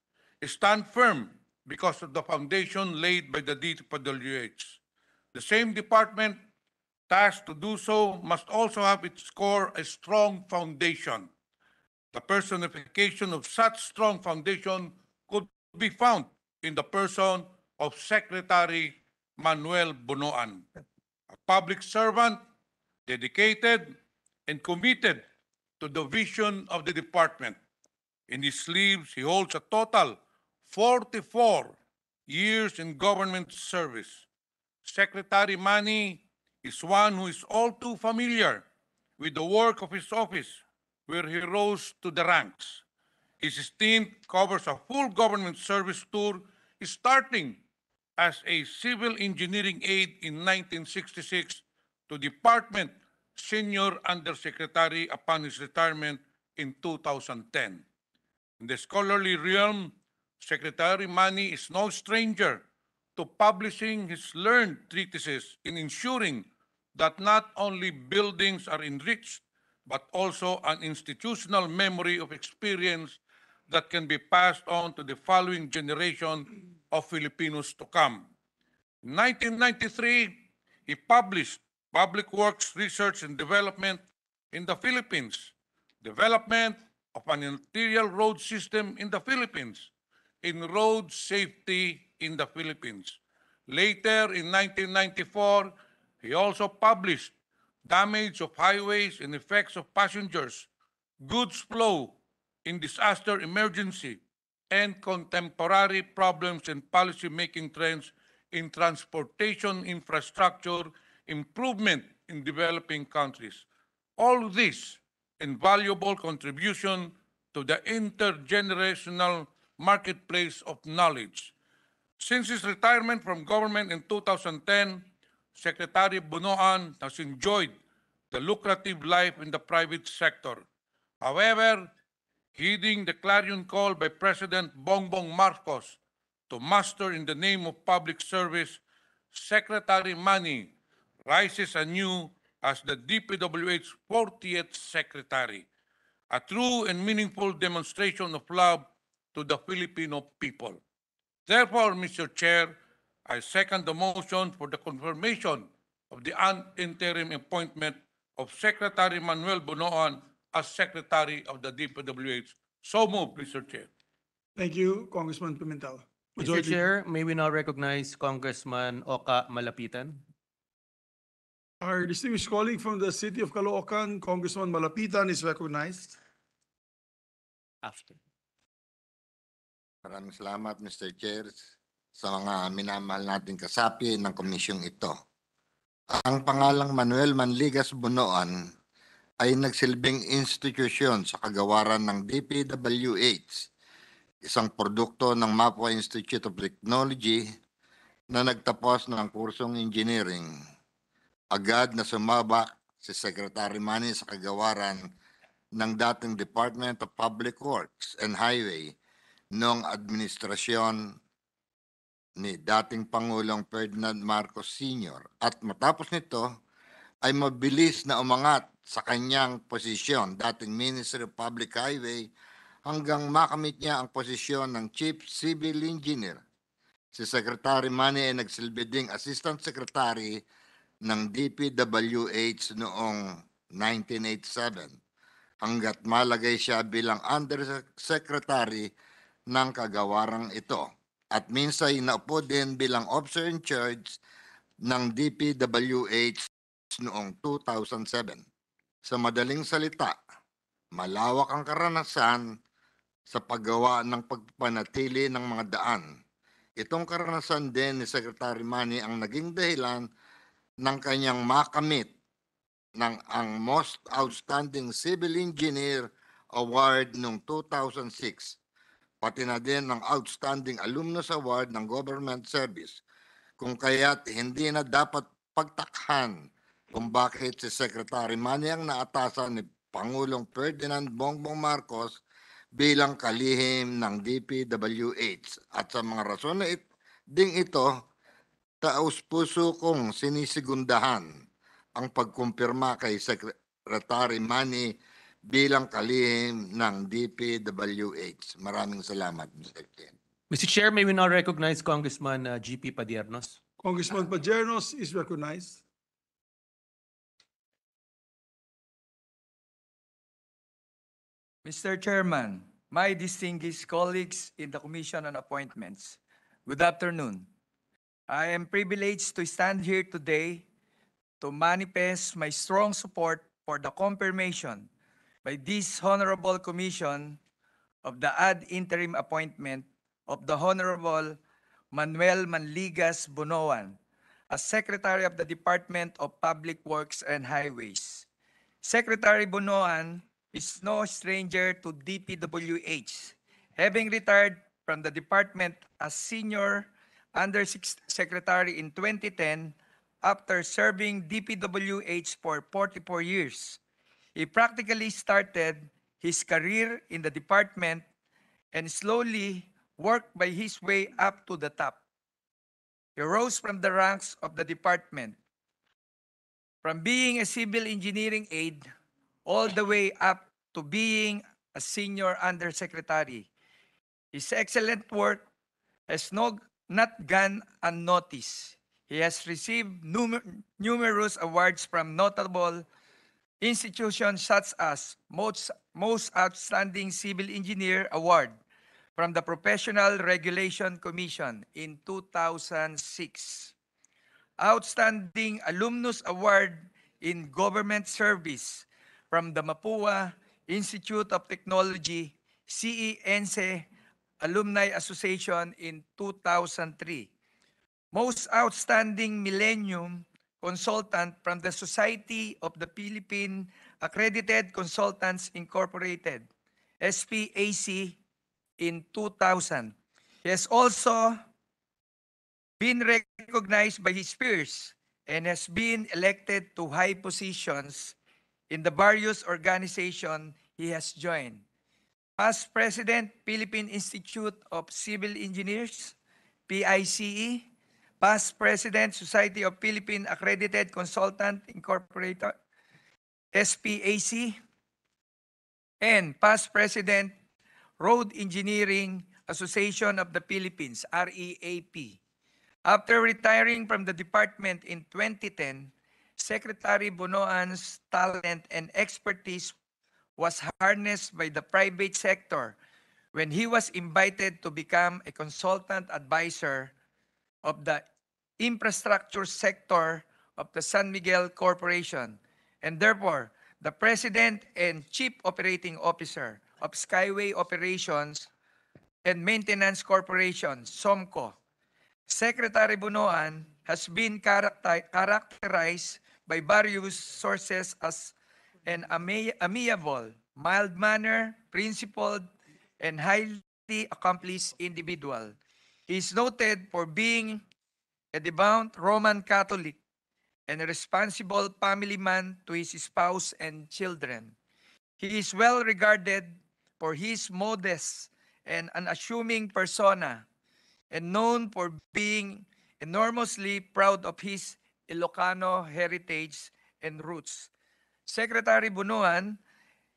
stand firm because of the foundation laid by the DPWH. The same department tasked to do so must also have its core a strong foundation. The personification of such strong foundation could be found in the person of Secretary Manuel Bonoan, a public servant, dedicated and committed to the vision of the department. In his sleeves, he holds a total 44 years in government service. Secretary Mani is one who is all too familiar with the work of his office, where he rose to the ranks. His stint covers a full government service tour, starting as a civil engineering aide in 1966 to department senior undersecretary upon his retirement in 2010. In the scholarly realm, Secretary Mani is no stranger to publishing his learned treatises in ensuring that not only buildings are enriched, but also an institutional memory of experience that can be passed on to the following generation of Filipinos to come. In 1993, he published Public Works Research and Development in the Philippines, Development of an Arterial Road System in the Philippines, in Road Safety in the Philippines. Later, in 1994, he also published Damage of Highways and Effects of Passengers, Goods Flow in Disaster Emergency, and Contemporary Problems and Policy-Making Trends in Transportation Infrastructure Improvement in Developing Countries. All this invaluable contribution to the intergenerational marketplace of knowledge. Since his retirement from government in 2010, Secretary Bunoan has enjoyed the lucrative life in the private sector. However, heeding the clarion call by President Bongbong Marcos to master in the name of public service, Secretary Manny rises anew as the DPWH's 40th Secretary, a true and meaningful demonstration of love to the Filipino people. Therefore, Mr. Chair, I second the motion for the confirmation of the interim appointment of Secretary Manuel Bonoan as Secretary of the DPWH. So moved, Mr. Chair. Thank you, Congressman Pimentel. Mr. Majority- Chair, may we now recognize Congressman Oka Malapitan? Our distinguished colleague from the city of Caloocan, Congressman Malapitan is recognized. After. Maraming salamat, Mr. Chair, sa mga minamahal nating kasapi ng komisyong ito. Ang pangalang Manuel Manligas Bunoan ay nagsilbing institusyon sa kagawaran ng DPWH, isang produkto ng Mapua Institute of Technology na nagtapos ng kursong engineering. Agad na sumabak si Secretary Manny sa kagawaran ng dating Department of Public Works and Highway noong administrasyon ni dating Pangulong Ferdinand Marcos Sr. At matapos nito ay mabilis na umangat sa kanyang posisyon, dating Ministry of Public Highway, hanggang makamit niya ang posisyon ng Chief Civil Engineer. Si Secretary Manny ay nagsilbi ding Assistant Secretary ng DPWH noong 1987 hanggat malagay siya bilang Undersecretary ng kagawarang ito. At minsan naupo din bilang officer in charge ng DPWH noong 2007. Sa madaling salita, malawak ang karanasan sa paggawa ng pagpanatili ng mga daan. Itong karanasan din ni Secretary Manny ang naging dahilan ng kanyang makamit ng ang Most Outstanding Civil Engineer Award noong 2006 pati na din ng Outstanding Alumnus Award ng Government Service. Kung kaya't hindi na dapat pagtakhan kung bakit si Secretary Manny ang naatasan ni Pangulong Ferdinand Bongbong Marcos bilang kalihim ng DPWH. At sa mga rason na it, ding ito, taus-puso kong sinisigundahan ang pagkumpirma kay Secretary Manny bilang kalihim ng DPWH. Maraming salamat, Mr. Chair. Mr. Chair, may we now recognize Congressman uh, GP Padiernos? Congressman Pajernos is recognized. Mr. Chairman, my distinguished colleagues in the Commission on Appointments, good afternoon. I am privileged to stand here today to manifest my strong support for the confirmation by this Honorable Commission of the ad interim appointment of the Honorable Manuel Manligas Bonoan as Secretary of the Department of Public Works and Highways. Secretary Bonoan is no stranger to DPWH, having retired from the department as Senior Under Secretary in 2010 after serving DPWH for 44 years. He practically started his career in the department and slowly worked by his way up to the top. He rose from the ranks of the department, from being a civil engineering aide all the way up to being a senior undersecretary. His excellent work has no, not gone unnoticed. He has received numer- numerous awards from notable institutions such as Most, Most Outstanding Civil Engineer Award from the Professional Regulation Commission in 2006. Outstanding Alumnus Award in Government Service from the Mapua Institute of Technology, CENSE Alumni Association in 2003. Most Outstanding Millennium Consultant from the Society of the Philippine Accredited Consultants Incorporated, SPAC, in 2000. He has also been recognized by his peers and has been elected to high positions in the various organizations he has joined. Past President, Philippine Institute of Civil Engineers, PICE, Past President, Society of Philippine Accredited Consultant Incorporated, SPAC, and Past President, Road Engineering Association of the Philippines, REAP. After retiring from the department in 2010, Secretary Bonoan's talent and expertise was harnessed by the private sector when he was invited to become a consultant advisor of the infrastructure sector of the San Miguel Corporation, and therefore the President and Chief Operating Officer of Skyway Operations and Maintenance Corporation, SOMCO. Secretary Bunoan has been character- characterized by various sources as an amiable, mild-mannered, principled, and highly accomplished individual. He is noted for being a devout Roman Catholic and a responsible family man to his spouse and children. He is well regarded for his modest and unassuming persona and known for being enormously proud of his Ilocano heritage and roots. Secretary Bunuan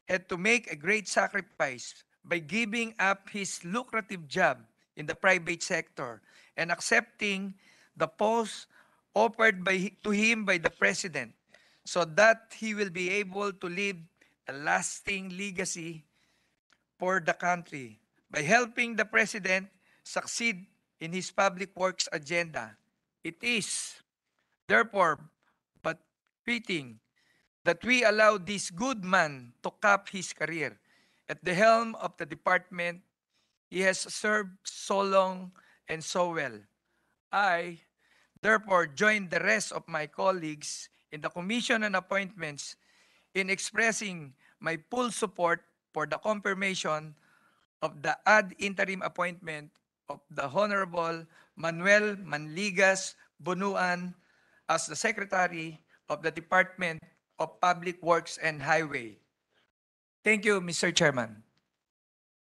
had to make a great sacrifice by giving up his lucrative job in the private sector and accepting the post offered by, to him by the president so that he will be able to leave a lasting legacy for the country by helping the president succeed in his public works agenda. It is, therefore, but fitting that we allow this good man to cap his career at the helm of the department he has served so long and so well. I, therefore, join the rest of my colleagues in the Commission on Appointments in expressing my full support for the confirmation of the ad interim appointment of the Honorable Manuel Manligas Bunuan as the Secretary of the Department of Public Works and Highway. Thank you, Mr. Chairman.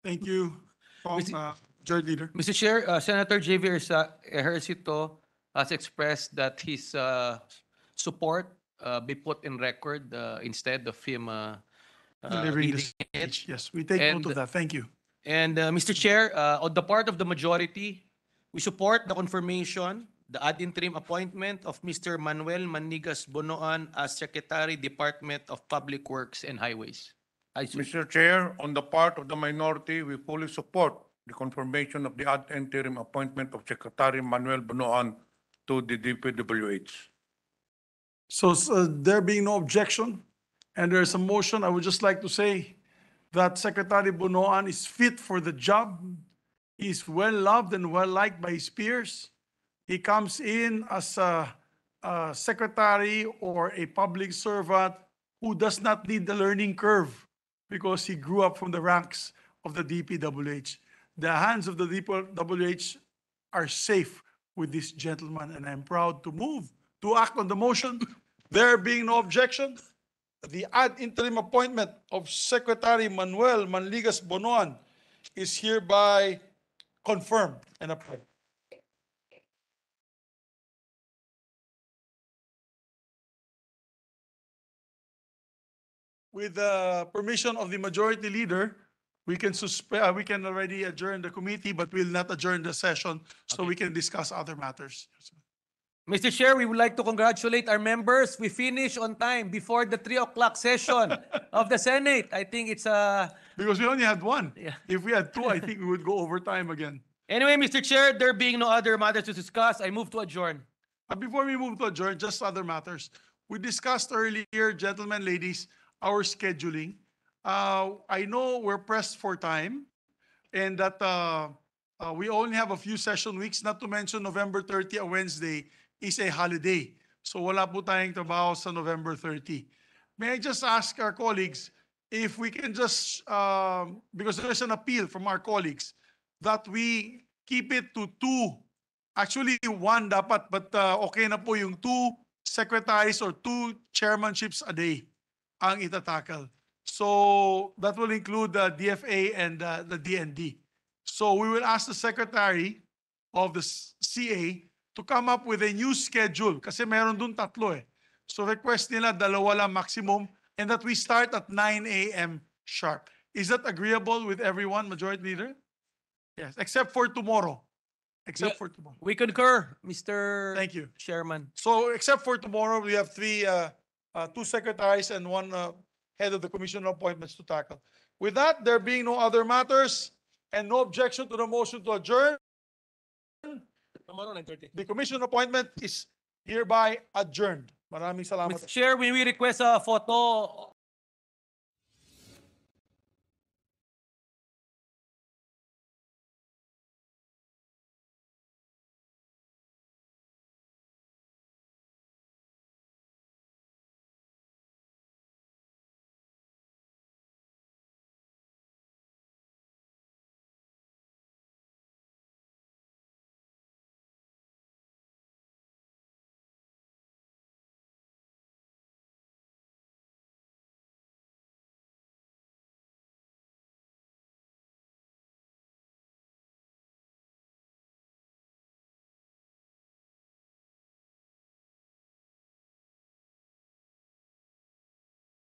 Thank you, Mr. uh, Leader. Mr. Chair, uh, Senator Ersa- Ejercito has expressed that his uh, support uh, be put in record uh, instead of him uh, uh, Delivering reading it. speech. Yes, we take note And- of that. Thank you. And uh, Mr. Chair, uh, on the part of the majority, we support the confirmation, the ad interim appointment of Mr. Manuel Manigas Bonoan as Secretary, Department of Public Works and Highways. I su- Mr. Chair, on the part of the minority, we fully support the confirmation of the ad interim appointment of Secretary Manuel Banoan to the DPWH. So s- uh, there being no objection, and there's a motion, I would just like to say that Secretary Bunoan is fit for the job. He's well-loved and well-liked by his peers. He comes in as a, a secretary or a public servant who does not need the learning curve because he grew up from the ranks of the DPWH. The hands of the DPWH are safe with this gentleman, and I'm proud to move to act on the motion. There being no objection, the ad interim appointment of Secretary Manuel Manligas Bonoan is hereby confirmed and approved. With the permission of the majority leader, we can suspend, we can already adjourn the committee, but we'll not adjourn the session so we can discuss other matters. Mr. Chair, we would like to congratulate our members. We finished on time before the 3 o'clock session of the Senate. I think it's a... Because we only had one. Yeah. If we had two, I think we would go over time again. Anyway, Mr. Chair, there being no other matters to discuss, I move to adjourn. Uh, Before we move to adjourn, just other matters. We discussed earlier, gentlemen, ladies, our scheduling. Uh, I know we're pressed for time and that uh, uh, we only have a few session weeks, not to mention November 30, a Wednesday, is a holiday. So wala po tayong trabaho sa November 30. May I just ask our colleagues if we can just, um, because there's an appeal from our colleagues, that we keep it to two Actually, one dapat, but uh, okay na po yung two secretaries or two chairmanships a day ang itatakal. So that will include the DFA and uh, the DND. So we will ask the secretary of the CA to come up with a new schedule kasi meron dun tatlo eh. So request nila dalawa lang maximum and that we start at 9 a.m. sharp. Is that agreeable with everyone, Majority Leader? Yes, except for tomorrow. Except for tomorrow. We concur, Mr. Thank you. Chairman. So except for tomorrow, we have three, uh, uh, two secretaries and one, uh, head of the commission on appointments to tackle. With that, there being no other matters, and no objection to the motion to adjourn, Tomorrow, 9:30. the commission appointment is hereby adjourned. Maraming salamat. Mr. Chair, we request a photo